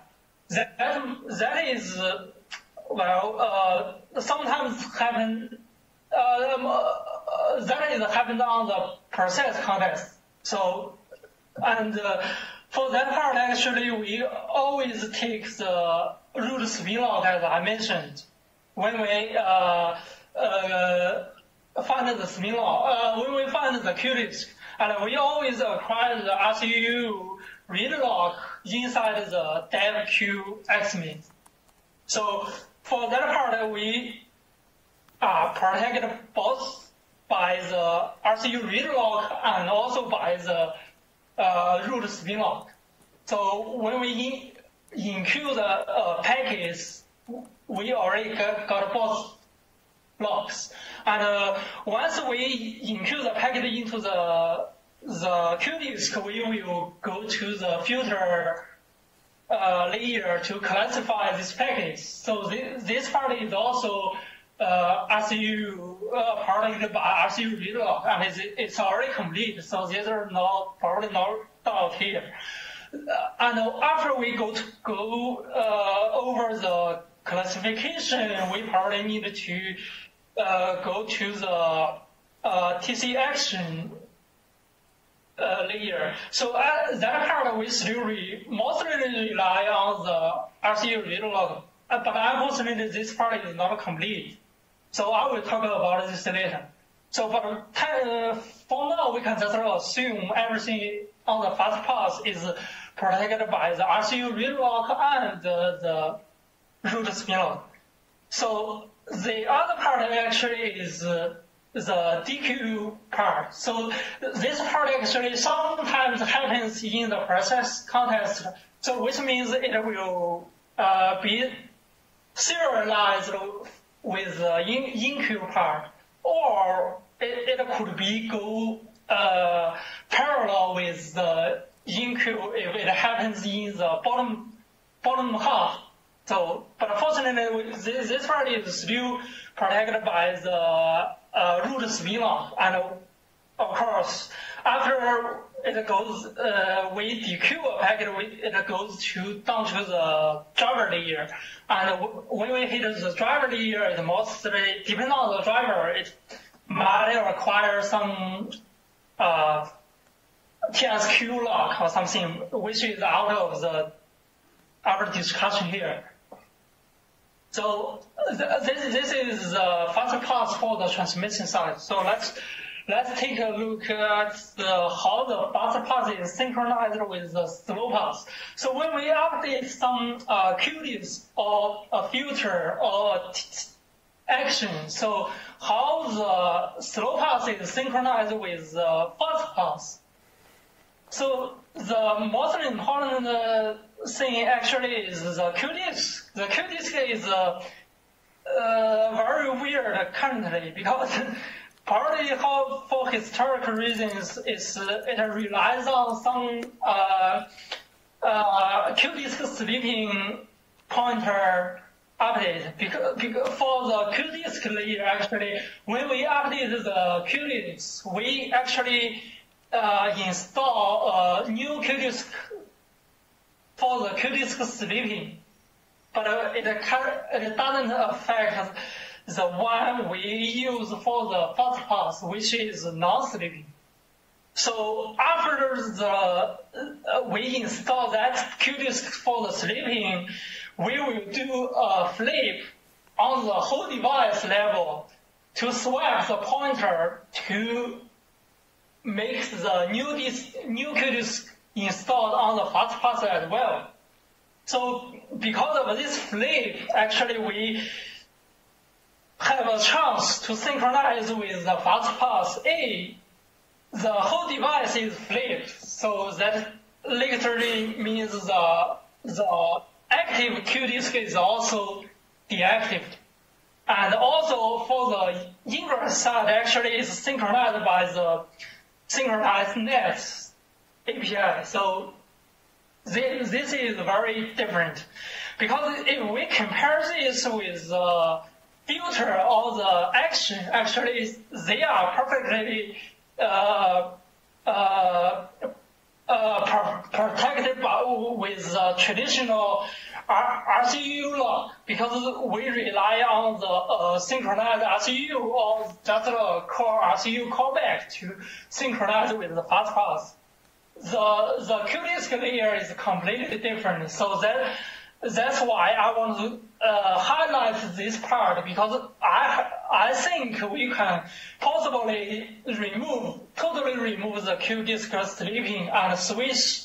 That that is uh, well uh, sometimes happen. Um, uh, that is happened on the process context. So and for that part, actually, we always take the root spin lock as I mentioned when we find the spin lock, uh, when we find the QDisc, and we always acquire the RCU read lock inside the dev queue XMIT. So for that part, we are protected both by the RCU read lock and also by the uh, root spin lock. So when we in, include the uh, packets, we already got both logs. And uh, once we include the packet into the the QDisc, we will go to the filter uh, layer to classify this packets. So this, this part is also uh, RCU uh, parted by RCU lock, and it's, it's already complete. So there's no probably no doubt here. Uh, and after we go to go uh, over the classification, we probably need to go to the uh, TC action uh, layer. So uh, that part we still re- mostly rely on the RCU read lock, but unfortunately this part is not complete. So I will talk about this later. So for, uh, for now, we can just assume everything on the fast path is protected by the RCU read lock and the, the root spin lock. So the other part actually is uh, the DQ part. So this part actually sometimes happens in the process context. So which means it will uh, be serialized with the in, in-queue part, or it, it could be go uh, parallel with the in-queue if it happens in the bottom bottom half. So, but fortunately, this, this part is still protected by the uh, root spin lock, and of course, after it goes, uh, we dequeue a packet, we, it goes to down to the driver layer, and when we hit the driver layer, it mostly depending on the driver, it might require some uh, TSQ lock or something, which is out of the our discussion here. So this, this is the first part for the transmission side. So let's let's take a look at the, how the bus path is synchronized with the slow path. So when we update some uh, QDisc or a filter or action, so how the slow path is synchronized with the fast path. So the most important uh, thing actually is the QDisc. The QDisc is uh, uh, very weird currently because partly how for historical reasons is uh, it relies on some uh, uh, QDisc sleeping pointer update because, because for the QDisc layer actually when we update the QDisc we actually uh, install a new QDisc for the QDisc sleeping but uh, it, it doesn't affect the one we use for the first pass which is non-sleeping so after the uh, we install that QDisc for the sleeping, we will do a flip on the whole device level to swap the pointer to make the new disk, new QDisc installed on the fast path as well. So because of this flip, actually we have a chance to synchronize with the fast path A the whole device is flipped, so that literally means the, the active QDisc is also deactivated. And also for the ingress side, actually is synchronized by the synchronized net API. So this, this is very different. Because if we compare this with the filter or the action, actually they are perfectly uh, uh, uh, protected by, with the traditional RCU lock because we rely on the uh, synchronized RCU or just a core RCU callback to synchronize with the fast path. The the QDisc layer is completely different, so that that's why I want to uh, highlight this part because I I think we can possibly remove totally remove the QDisc sleeping and switch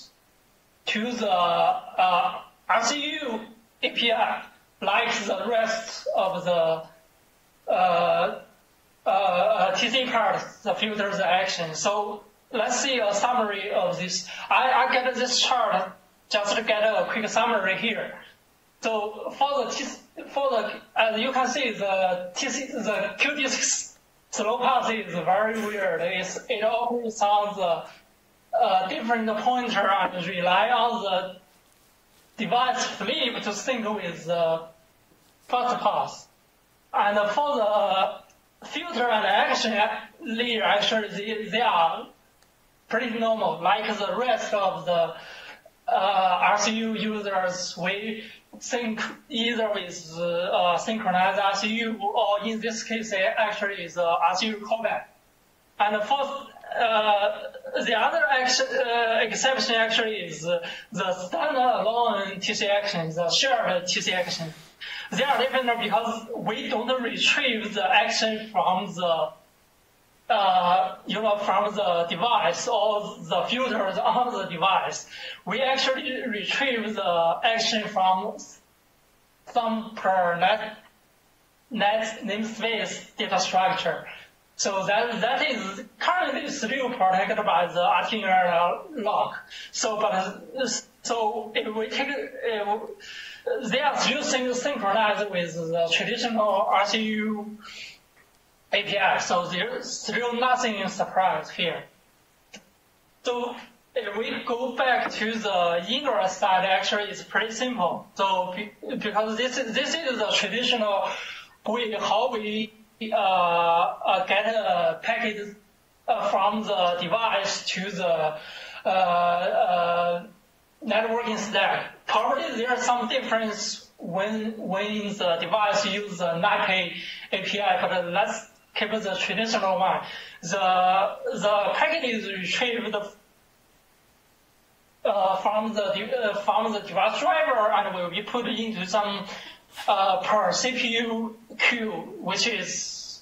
to the uh, RCU API like the rest of the uh, uh, TC part, the filters action. So let's see a summary of this. I, I get this chart just to get a quick summary here. So for the for the as you can see the TC the QDisc slow path is very weird. It's, it operates on the uh, different pointer and rely on the device flip to sync with the fast path. And for the filter and action layer, actually they, they are pretty normal, like the rest of the uh, RCU users. We sync either with uh, synchronized RCU or in this case actually is uh, RCU callback. And for uh, the other action, uh, exception actually is the standalone TC action, the shared TC action. They are different because we don't retrieve the action from the uh, you know, from the device or the filters on the device, we actually retrieve the action from some per net, net namespace data structure. So that, that is currently still protected by the RTNL lock. So, but, so if we take, if they are still synchronized with the traditional RCU API. So there's still nothing in surprise here. So if we go back to the ingress side, actually it's pretty simple. So because this is, this is the traditional way how we uh, uh, get a packet uh, from the device to the uh, uh, networking stack. Probably there's some difference when when the device uses the NAPI API, but let's keep the traditional one. The the packet is retrieved uh, from the uh, from the device driver and will be put into some uh, per CPU queue, which is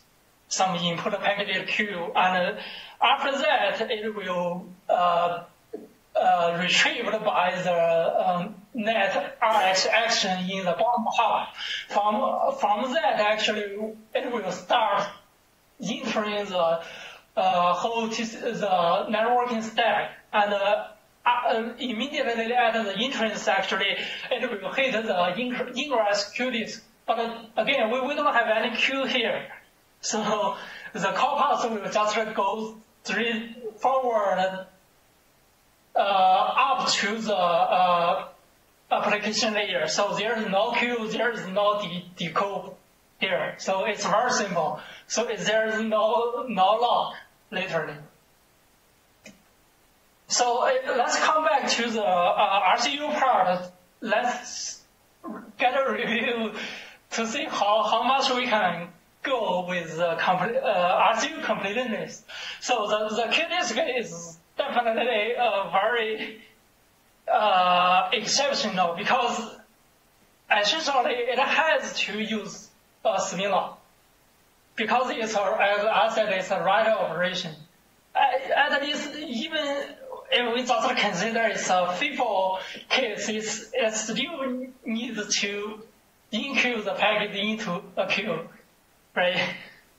some input packet queue, and after that it will uh, uh, retrieved by the um, net RX action in the bottom half. From from that, actually, it will start entering the uh, whole the networking stack and uh, uh, immediately at the entrance actually it will hit the ingress queue disk. But uh, again, we, we don't have any queue here. So the call path will just go straight forward uh, up to the uh, application layer. So there is no queue, there is no de- decode here. So it's very simple. So there is no, no log, literally. So uh, let's come back to the uh, RCU part. Let's get a review to see how, how much we can go with the uh, RCU completeness. So the, the QDisc is definitely a very uh, exceptional because essentially it has to use spin lock because it's a, I said, it's a write operation. At, least even if we just consider it's a FIFO case, it's, it still needs to include the packet into a queue, right?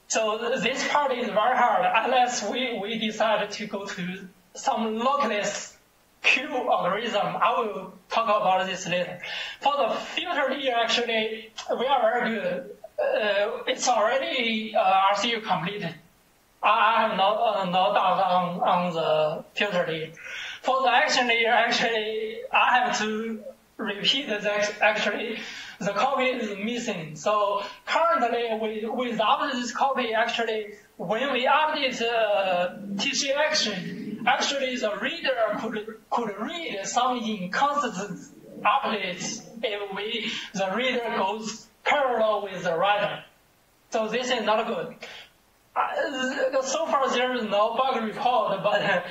So this part is very hard unless we, we decide to go to some lockless queue algorithm. I will talk about this later. For the filter actually, we are very good. Uh, it's already uh, RCU completed. I have no, uh, no doubt on, on the filter layer. For the action layer, actually, I have to repeat that actually the copy is missing. So currently, we, without this copy, actually, when we update uh, TC action, actually the reader could could read some inconsistent updates if we the reader goes parallel with the writer. So this is not good. Uh, so far there is no bug report, but uh,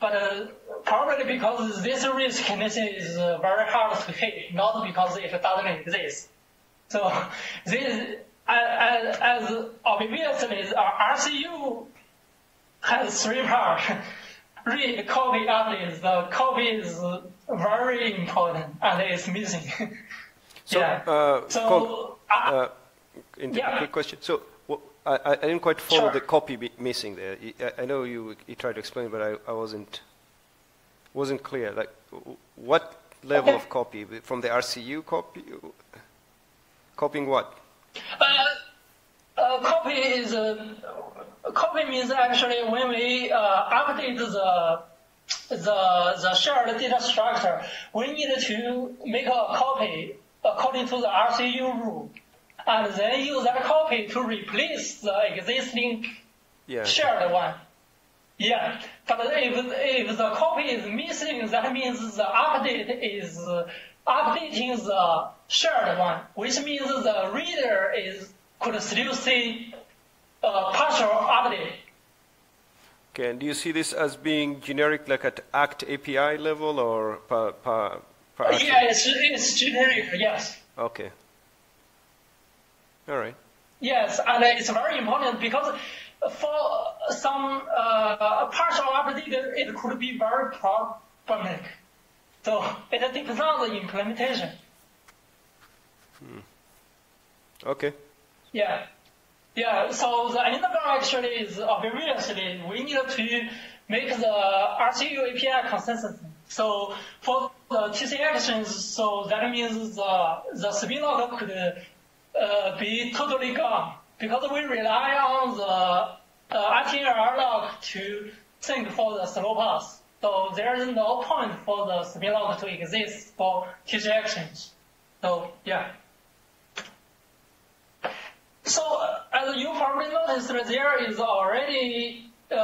but uh, probably because this risk condition is uh, very hard to hit, not because it doesn't exist. So this, as, as obviously, RCU has three parts. Read, copy, update. The copy is very important and it's missing. So, yeah. uh, so, uh, uh, yeah. quick question. So, I, I didn't quite follow Sure. the copy missing there. I know you, you tried to explain, but I, I wasn't wasn't clear. Like, what level Okay. of copy from the RCU copy? Copying what? Uh, uh, copy is uh, copy means actually when we uh, update the the the shared data structure, we need to make a copy according to the RCU rule, and then use that copy to replace the existing Yeah. shared one. Yeah, but if, if the copy is missing, that means the update is uh, updating the shared one, which means the reader is could still see a partial update. Okay, and do you see this as being generic, like at Act API level or per, per action? Yeah, it's, it's generic, yes. Okay. All right. Yes, and it's very important because for some uh, partial update, it could be very problematic. So it depends on the implementation. Okay. Yeah. Yeah, so the underground actually is obviously we need to make the RCU API consistent. So for the TC actions, so that means the, the spin lock could uh, be totally gone because we rely on the uh, RTNL log to sync for the slow path. So there is no point for the spin lock to exist for TC actions. So yeah. So, uh, as you probably noticed, there is already uh,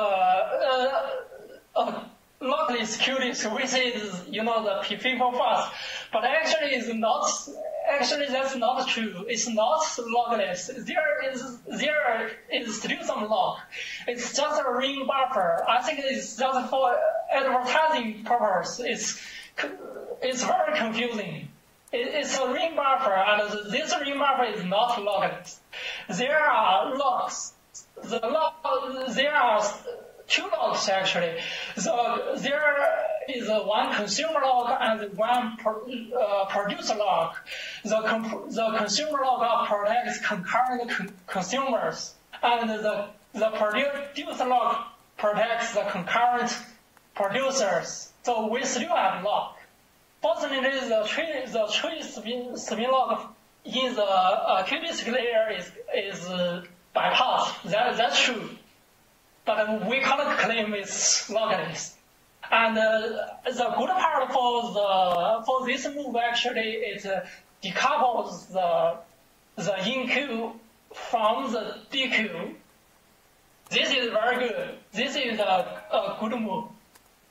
uh, lockless QDisc, which is, you know, the pfifo_fast. But actually, it's not. Actually, that's not true. It's not lockless. There is there is still some lock. It's just a ring buffer. I think it's just for advertising purpose. It's it's very confusing. It's a ring buffer, and this ring buffer is not locked. There are locks. The lock, there are two locks actually. So there is one consumer log and one pro, uh, producer log. The, com- the consumer log protects concurrent con- consumers, and the the producer log protects the concurrent producers. So we still have lock. Fortunately, the tree, the tree spin, spin lock in the uh, layer is, is uh, bypassed. That, that's true. But we can't claim it's lockless. And uh, the good part for the for this move actually it uh, decouples the the enqueue from the dequeue. This is very good. This is a, a good move.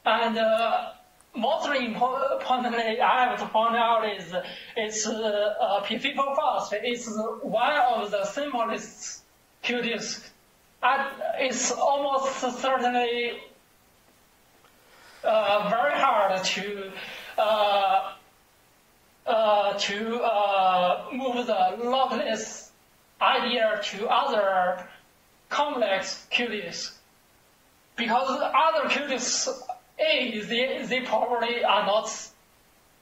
And uh, most importantly, I have to point out is it's uh, uh, pfifo_fast. It's one of the simplest. And it's almost certainly uh, very hard to uh, uh, to uh, move the lockless idea to other complex QDiscs Because other QDiscs A, they, they probably are not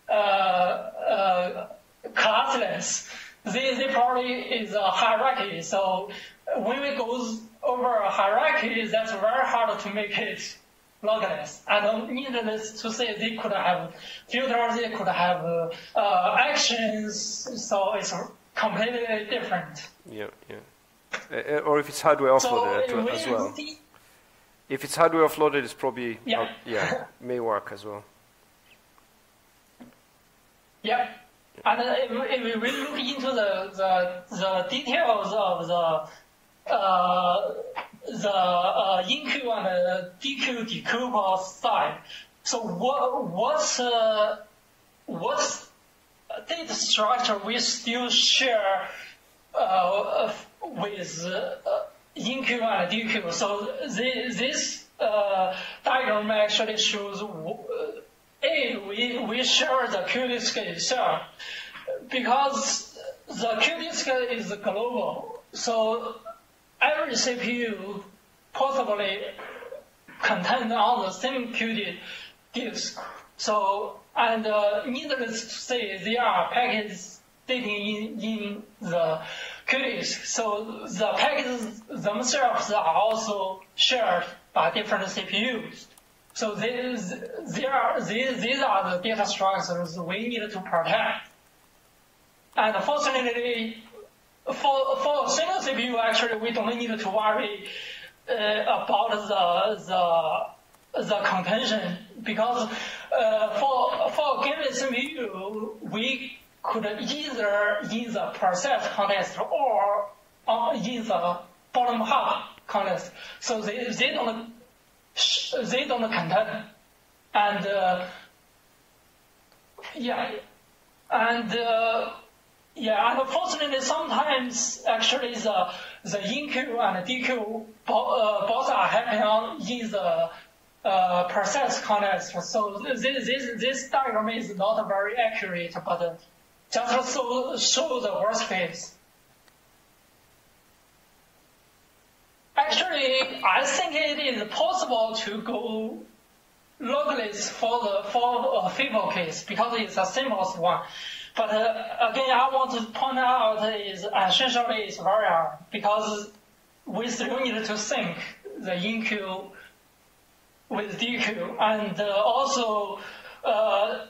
uh, uh, classless. They, they probably is a hierarchy. So when we go over a hierarchy, that's very hard to make it lockless. And needless to say, they could have filters, they could have uh, uh, actions, so it's completely different. Yeah, yeah. Uh, or if it's hardware offloaded so as well. If it's hardware offloaded, it's probably yeah, uh, yeah may work as well. Yeah. And if, if we really look into the, the, the details of the uh, the uh, enqueue and the dequeue decouple side. So what what's uh, what's data structure we still share uh, with uh, and dequeue. So this, this uh, diagram actually shows uh, a we we share the QDisc itself because the QDisc is global. So every CPU possibly contain on the same QD disk. So, and uh, needless to say, there are packets sitting in, in the QDisc. So the packets themselves are also shared by different CPUs. So these, are, these, these are the data structures we need to protect. And fortunately, for, for single CPU, actually, we don't need to worry uh, about the, the, the contention because uh, for, for a given CPU, we could either in the process context or uh, in the bottom half context. So they, they don't, they don't contend. And, uh, yeah, and, uh, yeah, unfortunately, sometimes actually the the enqueue and dequeue uh, both are happening on in the uh, process context. So this this this diagram is not very accurate, but uh, just so show the worst case. Actually, I think it is possible to go lockless for the for a FIFO case because it's the simplest one. But uh, again, I want to point out is essentially it's very hard because we still need to sync the enqueue with dequeue and uh, also uh,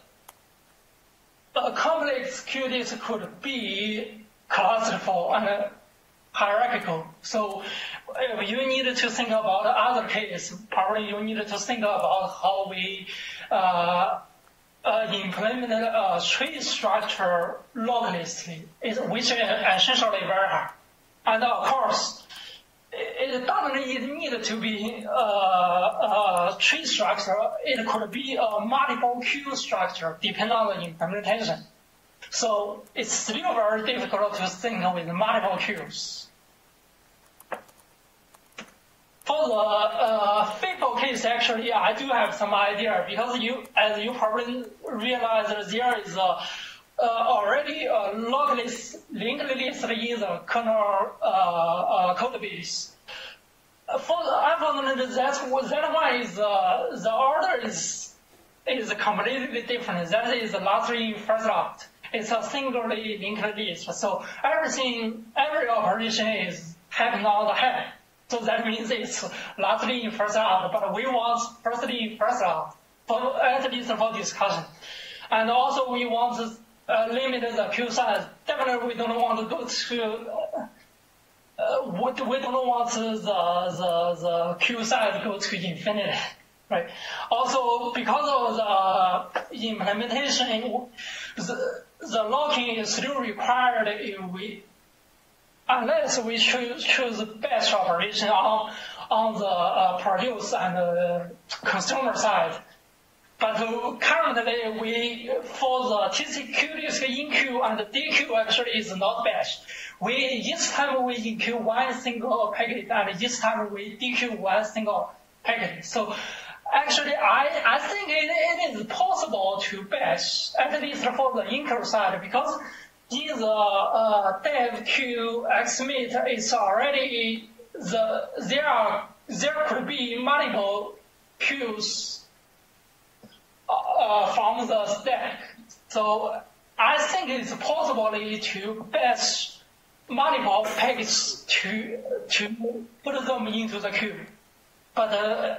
a complex QDisc could be classful and hierarchical. So you need to think about other case, probably you need to think about how we uh, uh, implement a tree structure locally, which is essentially very hard. And of course, it doesn't need to be a, a tree structure. It could be a multiple queue structure, depending on the implementation. So it's still very difficult to think with multiple queues. For the uh, FIFO case, actually, I do have some idea because you, as you probably realize, there is a, uh, already a locally linked list in the kernel uh, uh, code base. For unfortunately, that's that one is uh, the order is is completely different. That is the last in first out. It's a singly linked list. So everything, every operation is happening on the head. So that means it's lastly in first out, but we want firstly in first out, for, at least for discussion. And also we want to uh, limit the queue size. Definitely we don't want to go to, uh, uh, we, don't want the, the, the queue size go to infinity. right? Also, because of the implementation, the, the locking is still required if we, unless we choose, choose batch operation on, on the uh, produce and uh, consumer side. But currently, we for the TC QDisc enqueue and dequeue actually is not batch. We each time we enqueue one single packet and each time we dequeue one single packet. So actually, I I think it, it is possible to batch at least for the enqueue side because the uh, dev queue XMIT is already the there are there could be multiple queues uh, from the stack. So I think it's possible to batch multiple packets to to put them into the queue, but uh,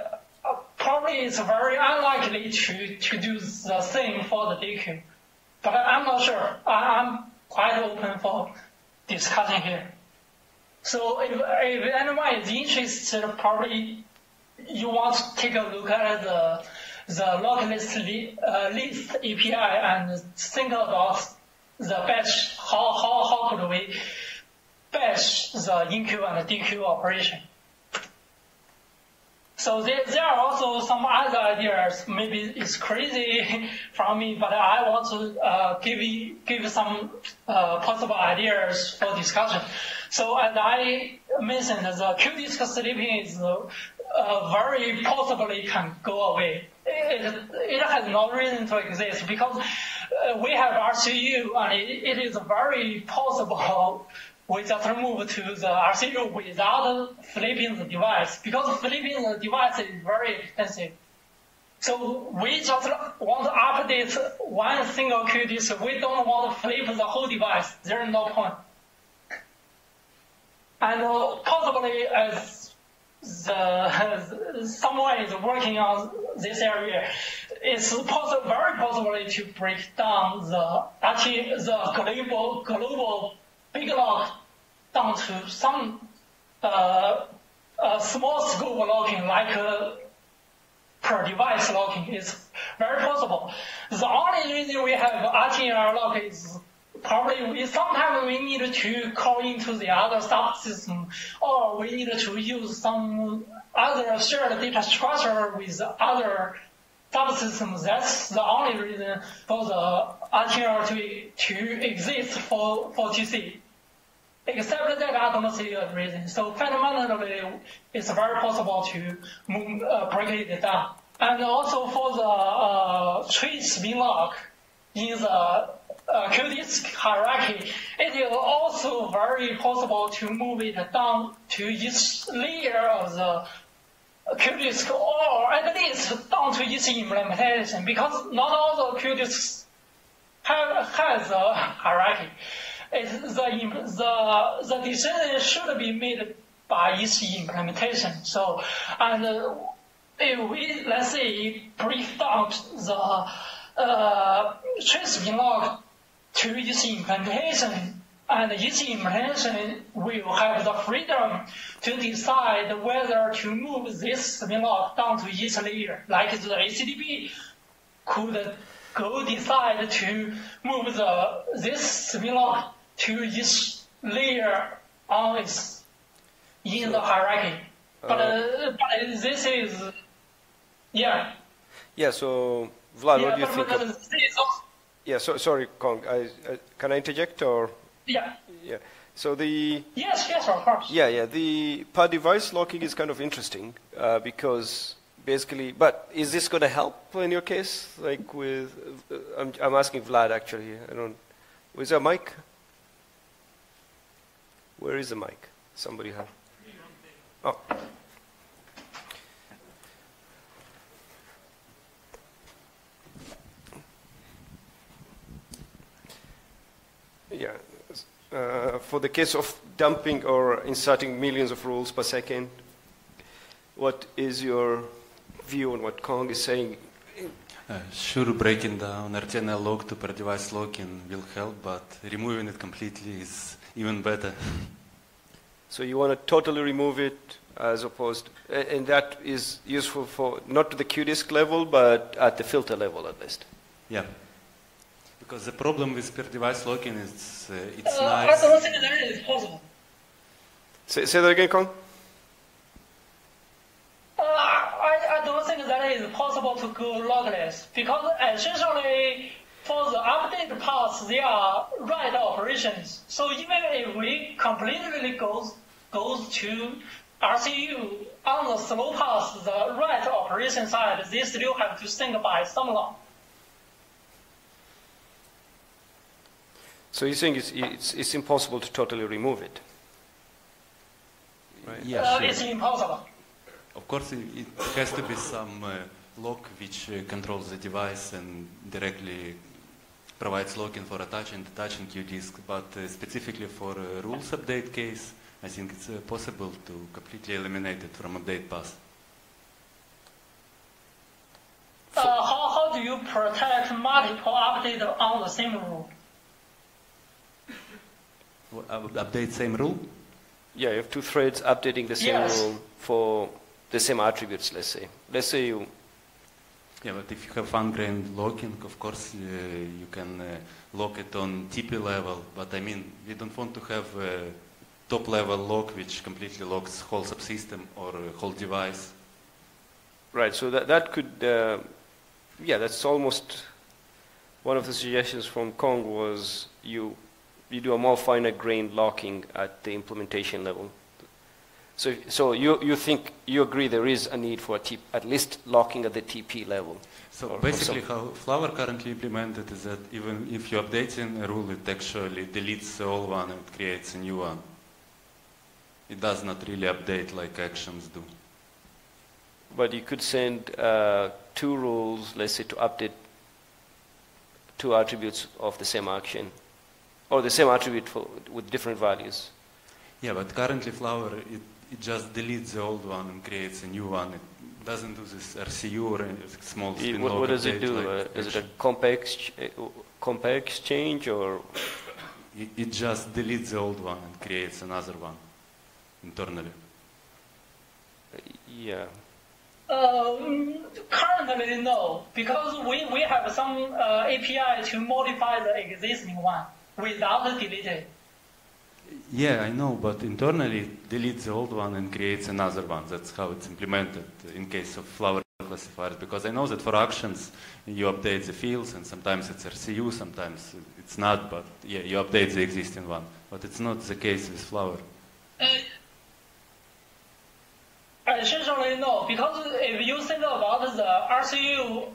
probably it's very unlikely to to do the same for the dequeue. But I'm not sure. I, I'm quite open for discussion here. So if, if anyone is interested, probably you want to take a look at the the local list, uh, list API and think about the batch, how, how, how could we batch the enqueue and dequeue operation. So there, there are also some other ideas. Maybe it's crazy from me, but I want to uh, give give some uh, possible ideas for discussion. So as I mentioned, the QDisc sleeping is uh, very possibly can go away it, it has no reason to exist because uh, we have RCU and it, it is very possible we just move to the RCU without flipping the device because flipping the device is very expensive. So we just want to update one single QDisc. We don't want to flip the whole device. There is no point. And uh, possibly as the, someone is working on this area, it's possible, very possibly to break down the actually the global global big log down to some uh, uh, small scope locking like uh, per device locking is very possible. The only reason we have RTNL lock is probably we, sometimes we need to call into the other subsystem or we need to use some other shared data structure with other subsystems. That's the only reason for the RTNL to, to exist for, for TC. Except that I don't see a reason. So fundamentally, it's very possible to move, uh, break it down. And also for the uh, trace bin lock in the uh, QDisc hierarchy, it is also very possible to move it down to each layer of the QDisc or at least down to each implementation because not all the QDiscs have, has a hierarchy. It, the, the, the decision should be made by each implementation. So, and uh, if we, let's say, break down the uh, lock to its implementation, and its implementation will have the freedom to decide whether to move this lock down to each layer, like the HTB could go decide to move the this lock to each layer on its in the hierarchy. But, uh, but this is, yeah. Yeah, so Vlad, yeah, what do you but, think? But, of, yeah, so, sorry, Cong. I, I, can I interject or? Yeah. Yeah. So the yes, yes, of course. Yeah, yeah. The per device locking is kind of interesting uh, because basically, but is this going to help in your case? Like with, uh, I'm, I'm asking Vlad actually. I don't. Is there a mic? Where is the mic? Somebody have. Oh. Yeah. Uh, for the case of dumping or inserting millions of rules per second, what is your view on what Cong is saying? Uh, sure, breaking down RTNL log to per device locking will help, but removing it completely is even better. So you want to totally remove it as opposed, and that is useful for not to the QDisc level, but at the filter level at least. Yeah. Because the problem with per device locking is uh, it's Uh, nice. I don't think that is possible. Say, say that again, Cong. Uh, I, I don't think that is possible to go lockless because essentially for the update paths they are write operations. So even if we completely goes goes to RCU on the slow path, the write operation side, they still have to think by some law. So you think it's, it's, it's impossible to totally remove it? Right. Yeah, uh, sure. It's impossible. Of course, it, it has to be some uh, lock which uh, controls the device and directly provides locking for attaching and detaching QDisc. But uh, specifically for rules update case, I think it's uh, possible to completely eliminate it from update path. Uh, how, how do you protect multiple updates on the same rule? Wha- uh, update same rule? Yeah, you have two threads updating the same Yes. rule for the same attributes, let's say. Let's say you, Yeah, but if you have fine-grained locking, of course, uh, you can uh, lock it on TP level. But I mean, we don't want to have a top-level lock which completely locks whole subsystem or whole device. right, so that, that could, uh, yeah, that's almost, one of the suggestions from Cong was you, you do a more finer grained locking at the implementation level. So, so you, you think, you agree there is a need for a T, at least locking at the TP level? So basically, how Flower currently implemented is that even if you update in a rule, it actually deletes the old one and creates a new one. It does not really update like actions do. But you could send uh, two rules, let's say, to update two attributes of the same action, or the same attribute for, with different values. Yeah, but currently Flower, it, it just deletes the old one and creates a new one. It doesn't do this RCU or a small It- spin what, what does it do? like Uh, is it a action. compare, ex- uh, compare exchange, or It, it just deletes the old one and creates another one internally. yeah? Um, currently, no, because we, we have some uh, API to modify the existing one without deleting. Yeah, I know, but internally it deletes the old one and creates another one. That's how it's implemented in case of Flower classifiers. Because I know that for actions you update the fields, and sometimes it's RCU, sometimes it's not. But yeah, you update the existing one. But it's not the case with Flower. Uh, essentially, no, because if you think about the RCU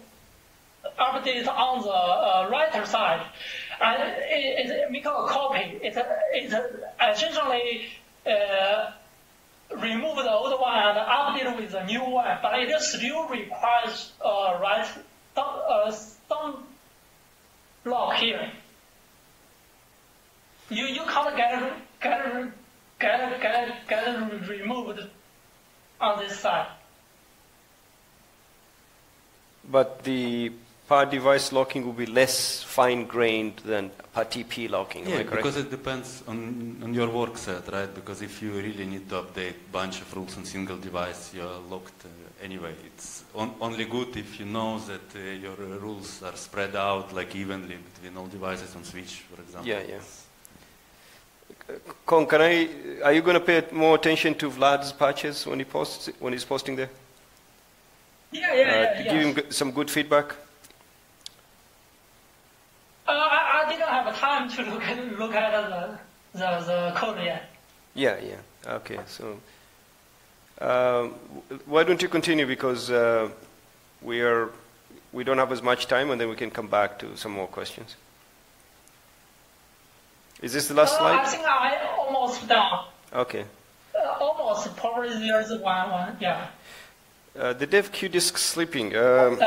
update on the uh, writer side, and it, it make a copy. It, it essentially uh, remove the old one and update with the new one, but it still requires uh, write some, uh, some block here. You you can't get get get get get removed on this side. But the per device locking will be less fine grained than per TP locking. am Yeah, I because it depends on, on your work set, right? Because if you really need to update a bunch of rules on single device, you're locked uh, anyway. It's on, only good if you know that uh, your uh, rules are spread out like evenly between all devices on switch, for example. Yeah, yeah. Cong, can I? Are you going to pay more attention to Vlad's patches when he posts when he's posting there? Yeah, yeah, Uh, yeah. to yeah. give him some good feedback. Uh, I, I didn't have time to look at look at the the, the code yet. Yeah, yeah. Okay, so w- why don't you continue because uh, we are we don't have as much time, and then we can come back to some more questions. Is this the last Uh, I slide? think I almost done. Okay. Uh, almost. Probably there's one one. Yeah. Uh, the dev QDisc sleeping. Um,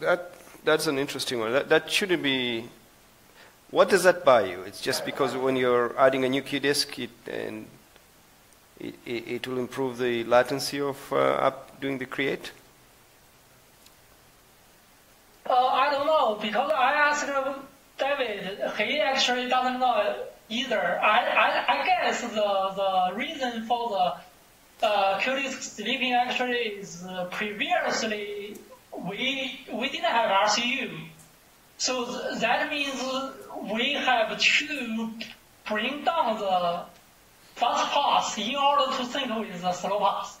that that's an interesting one. That that shouldn't be. What does that buy you? It's just because when you're adding a new QDisc, it and it, it, it will improve the latency of uh, up doing the create. Uh, I don't know because I asked David. He actually doesn't know either. I, I, I guess the the reason for the uh, QDisc sleeping actually is uh, previously we we didn't have RCU, so th- that means we have to bring down the fast path in order to sync with the slow path.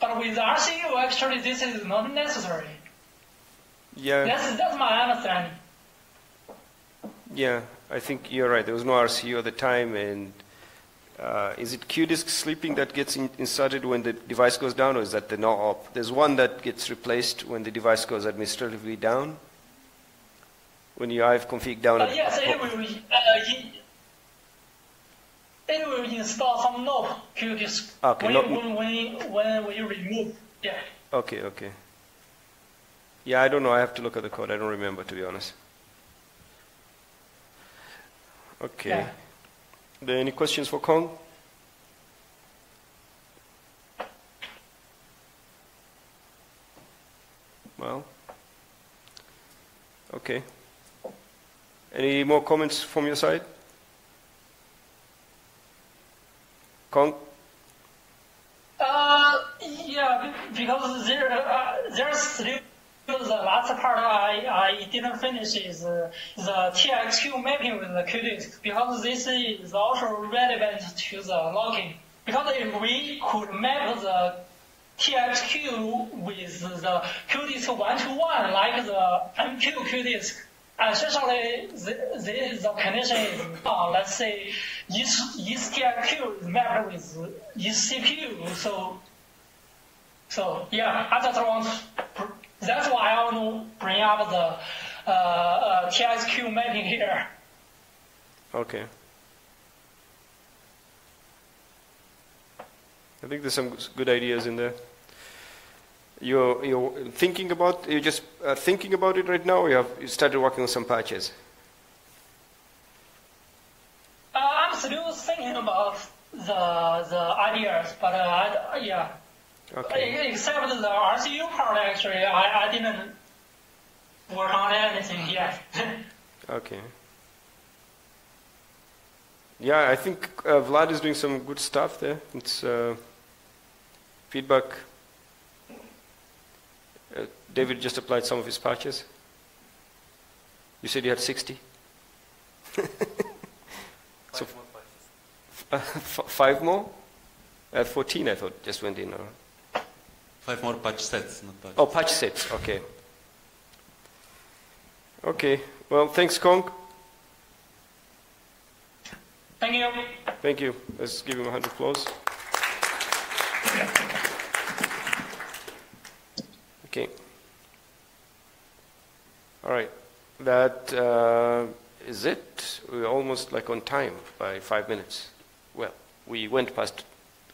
But with RCU, actually, this is not necessary. Yeah. That's that's my understanding. Yeah, I think you're right. There was no RCU at the time, and uh, is it QDisc sleeping that gets in, inserted when the device goes down, or is that the no op? There's one that gets replaced when the device goes administratively down. When you have config down. Uh, yes, it will, uh, it will install some node QDisc Okay, when, not- when, when, when we remove. Yeah. Okay, okay. Yeah, I don't know. I have to look at the code. I don't remember, to be honest. Okay. Yeah. There any questions for Cong? Well, okay. Any more comments from your side? Cong? Uh, yeah, because there, uh, there's three. The last part I, I didn't finish is the TXQ mapping with the QDisc because this is also relevant to the logging. Because if we could map the TXQ with the QDisc one to one like the MQ QDisc, essentially the, the, the condition is uh, let's say each, each TXQ is mapped with each CPU, so so yeah, I just want that's why I want to bring up the uh, uh, TXQ mapping here. Okay. I think there's some good ideas in there. You're, you're thinking about, you're just uh, thinking about it right now, or you have you started working on some patches? Uh, I'm still thinking about the the ideas, but uh, yeah, Okay. except the RCU part actually, I, I didn't work on anything yet. Okay. Yeah, I think uh, Vlad is doing some good stuff there. It's uh, feedback. Uh, David just applied some of his patches. You said you had 60? so, Five more patches. uh, f- five more? I 14, I thought, just went in. Or... Five more patch sets, not patch. Oh, patch sets, okay. Okay, well, thanks, Cong. Thank you. Thank you. Let's give him a hand of applause. Okay. All right. That uh, is it. We're almost like on time by five minutes. Well, we went past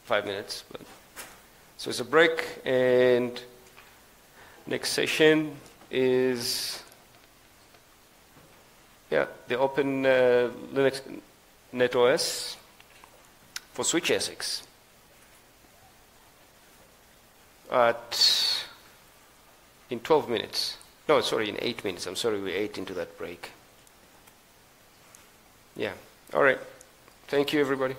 five minutes, but so it's a break, and next session is yeah the Open uh, Linux NetOS for Switch ASICs at in 12 minutes. No, sorry, in 8 minutes. I'm sorry, we ate into that break. Yeah. All right. Thank you, everybody.